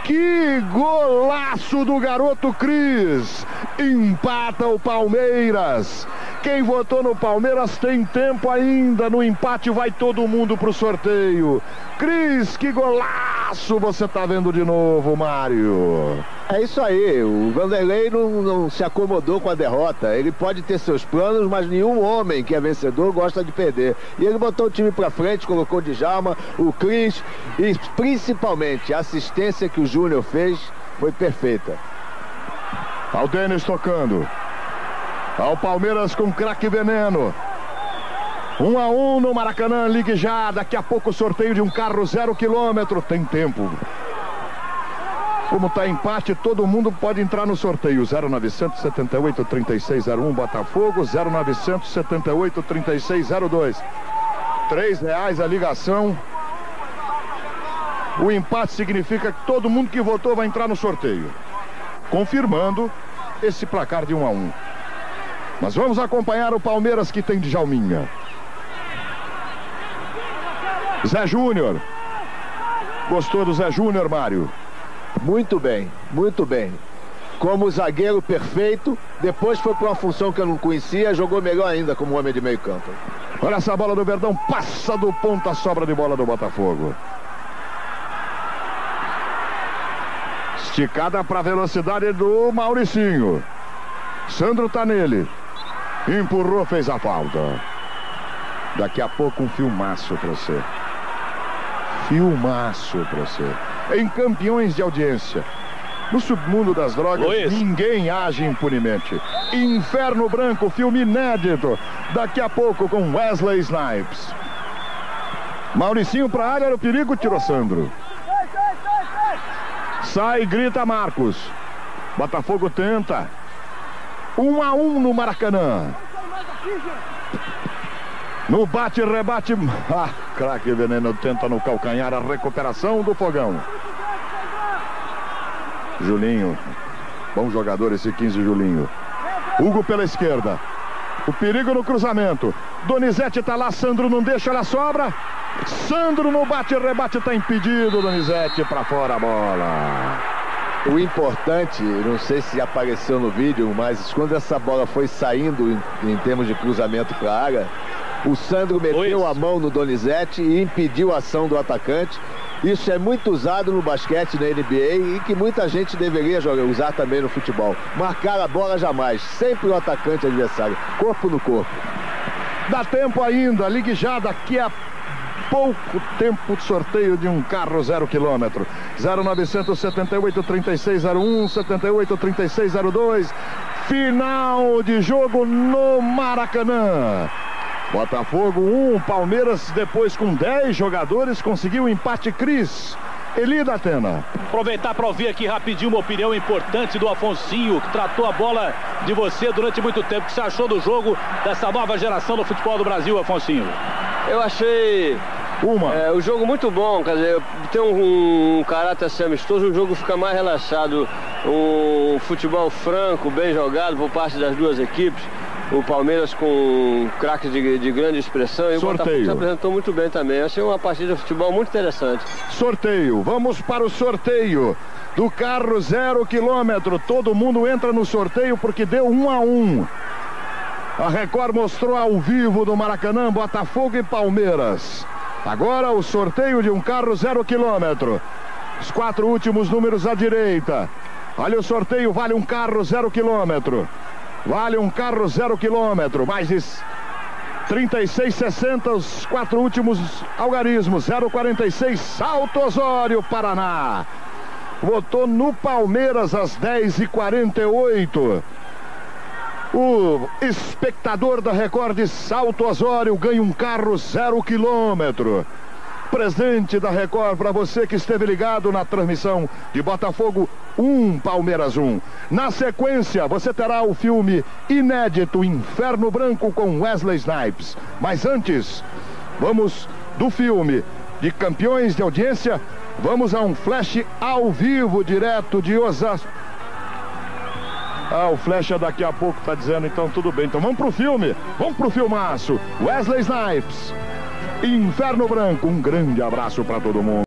Que golaço do garoto Cris! Empata o Palmeiras. Quem votou no Palmeiras tem tempo ainda. No empate vai todo mundo pro sorteio. Cris, que golaço! você tá vendo de novo, Mário. É isso aí, o Vanderlei não, não, se acomodou com a derrota. Ele pode ter seus planos, mas nenhum homem que é vencedor gosta de perder. E ele botou o time pra frente, colocou o Djalma, o Cris e principalmente a assistência que o Júnior fez foi perfeita. Ao Denis tocando. Ao Palmeiras com craque veneno. Um a um no Maracanã, ligue já. Daqui a pouco sorteio de um carro zero quilômetro. Tem tempo. Como está empate, todo mundo pode entrar no sorteio. 0978 3601 Botafogo, 0978 3602. Três reais a ligação. O empate significa que todo mundo que votou vai entrar no sorteio. Confirmando esse placar de 1 a 1. Mas vamos acompanhar o Palmeiras que tem de Jalminha. Zé Júnior. Gostou do Zé Júnior, Mário? Muito bem, muito bem. Como zagueiro perfeito, depois foi para uma função que eu não conhecia, jogou melhor ainda como homem de meio campo. Olha essa bola do Verdão, passa do ponta, sobra de bola do Botafogo. Esticada para a velocidade do Mauricinho. Sandro tá nele. Empurrou, fez a falta. Daqui a pouco um filmaço para você. Filmaço para você em campeões de audiência. No submundo das drogas, Luiz. ninguém age impunemente. Inferno Branco, filme inédito. Daqui a pouco com Wesley Snipes. Mauricinho para a área, era o perigo, tirou Sandro. Sai, grita Marcos. Botafogo tenta. Um a um no Maracanã. No bate-rebate. Ah, craque Veneno tenta no calcanhar a recuperação do fogão. Julinho. Bom jogador esse 15 Julinho. Hugo pela esquerda. O perigo no cruzamento. Donizete tá lá, Sandro não deixa, ela sobra. Sandro no bate-rebate tá impedido. Donizete para fora a bola. O importante, não sei se apareceu no vídeo, mas quando essa bola foi saindo em, em termos de cruzamento para a área, o Sandro meteu a mão no Donizete e impediu a ação do atacante. Isso é muito usado no basquete na NBA e que muita gente deveria jogar, usar também no futebol. Marcar a bola jamais, sempre o atacante adversário, corpo no corpo. Dá tempo ainda, ligue já daqui a pouco tempo de sorteio de um carro zero quilômetro. 0978 3601 78 3602. Final de jogo no Maracanã. Botafogo 1, um, Palmeiras depois com 10 jogadores conseguiu o empate Cris. Eli da Atena. Aproveitar para ouvir aqui rapidinho uma opinião importante do Afonsinho, que tratou a bola de você durante muito tempo. O que você achou do jogo dessa nova geração do futebol do Brasil, Afonsinho? Eu achei uma. É, o jogo muito bom, quer dizer, tem um, um caráter assim amistoso, o jogo fica mais relaxado, um futebol franco, bem jogado por parte das duas equipes o Palmeiras com craques de, de, grande expressão e Sorteio. o Botafogo se apresentou muito bem também. Achei uma partida de futebol muito interessante. Sorteio, vamos para o sorteio do carro zero quilômetro. Todo mundo entra no sorteio porque deu um a um. A Record mostrou ao vivo do Maracanã, Botafogo e Palmeiras. Agora o sorteio de um carro zero quilômetro. Os quatro últimos números à direita. Olha o sorteio, vale um carro zero quilômetro. Vale um carro zero quilômetro, mais de 36,60 os quatro últimos algarismos. 046 Salto Osório, Paraná. Votou no Palmeiras às 10h48. O espectador da Record de Salto Osório ganha um carro zero quilômetro presente da Record para você que esteve ligado na transmissão de Botafogo 1, Palmeiras 1. Na sequência, você terá o filme inédito Inferno Branco com Wesley Snipes. Mas antes, vamos do filme de campeões de audiência, vamos a um flash ao vivo direto de Osasco. Ah, o Flecha daqui a pouco tá dizendo, então tudo bem. Então vamos pro filme, vamos pro filmaço. Wesley Snipes. Inferno Branco. Um grande abraço para todo mundo.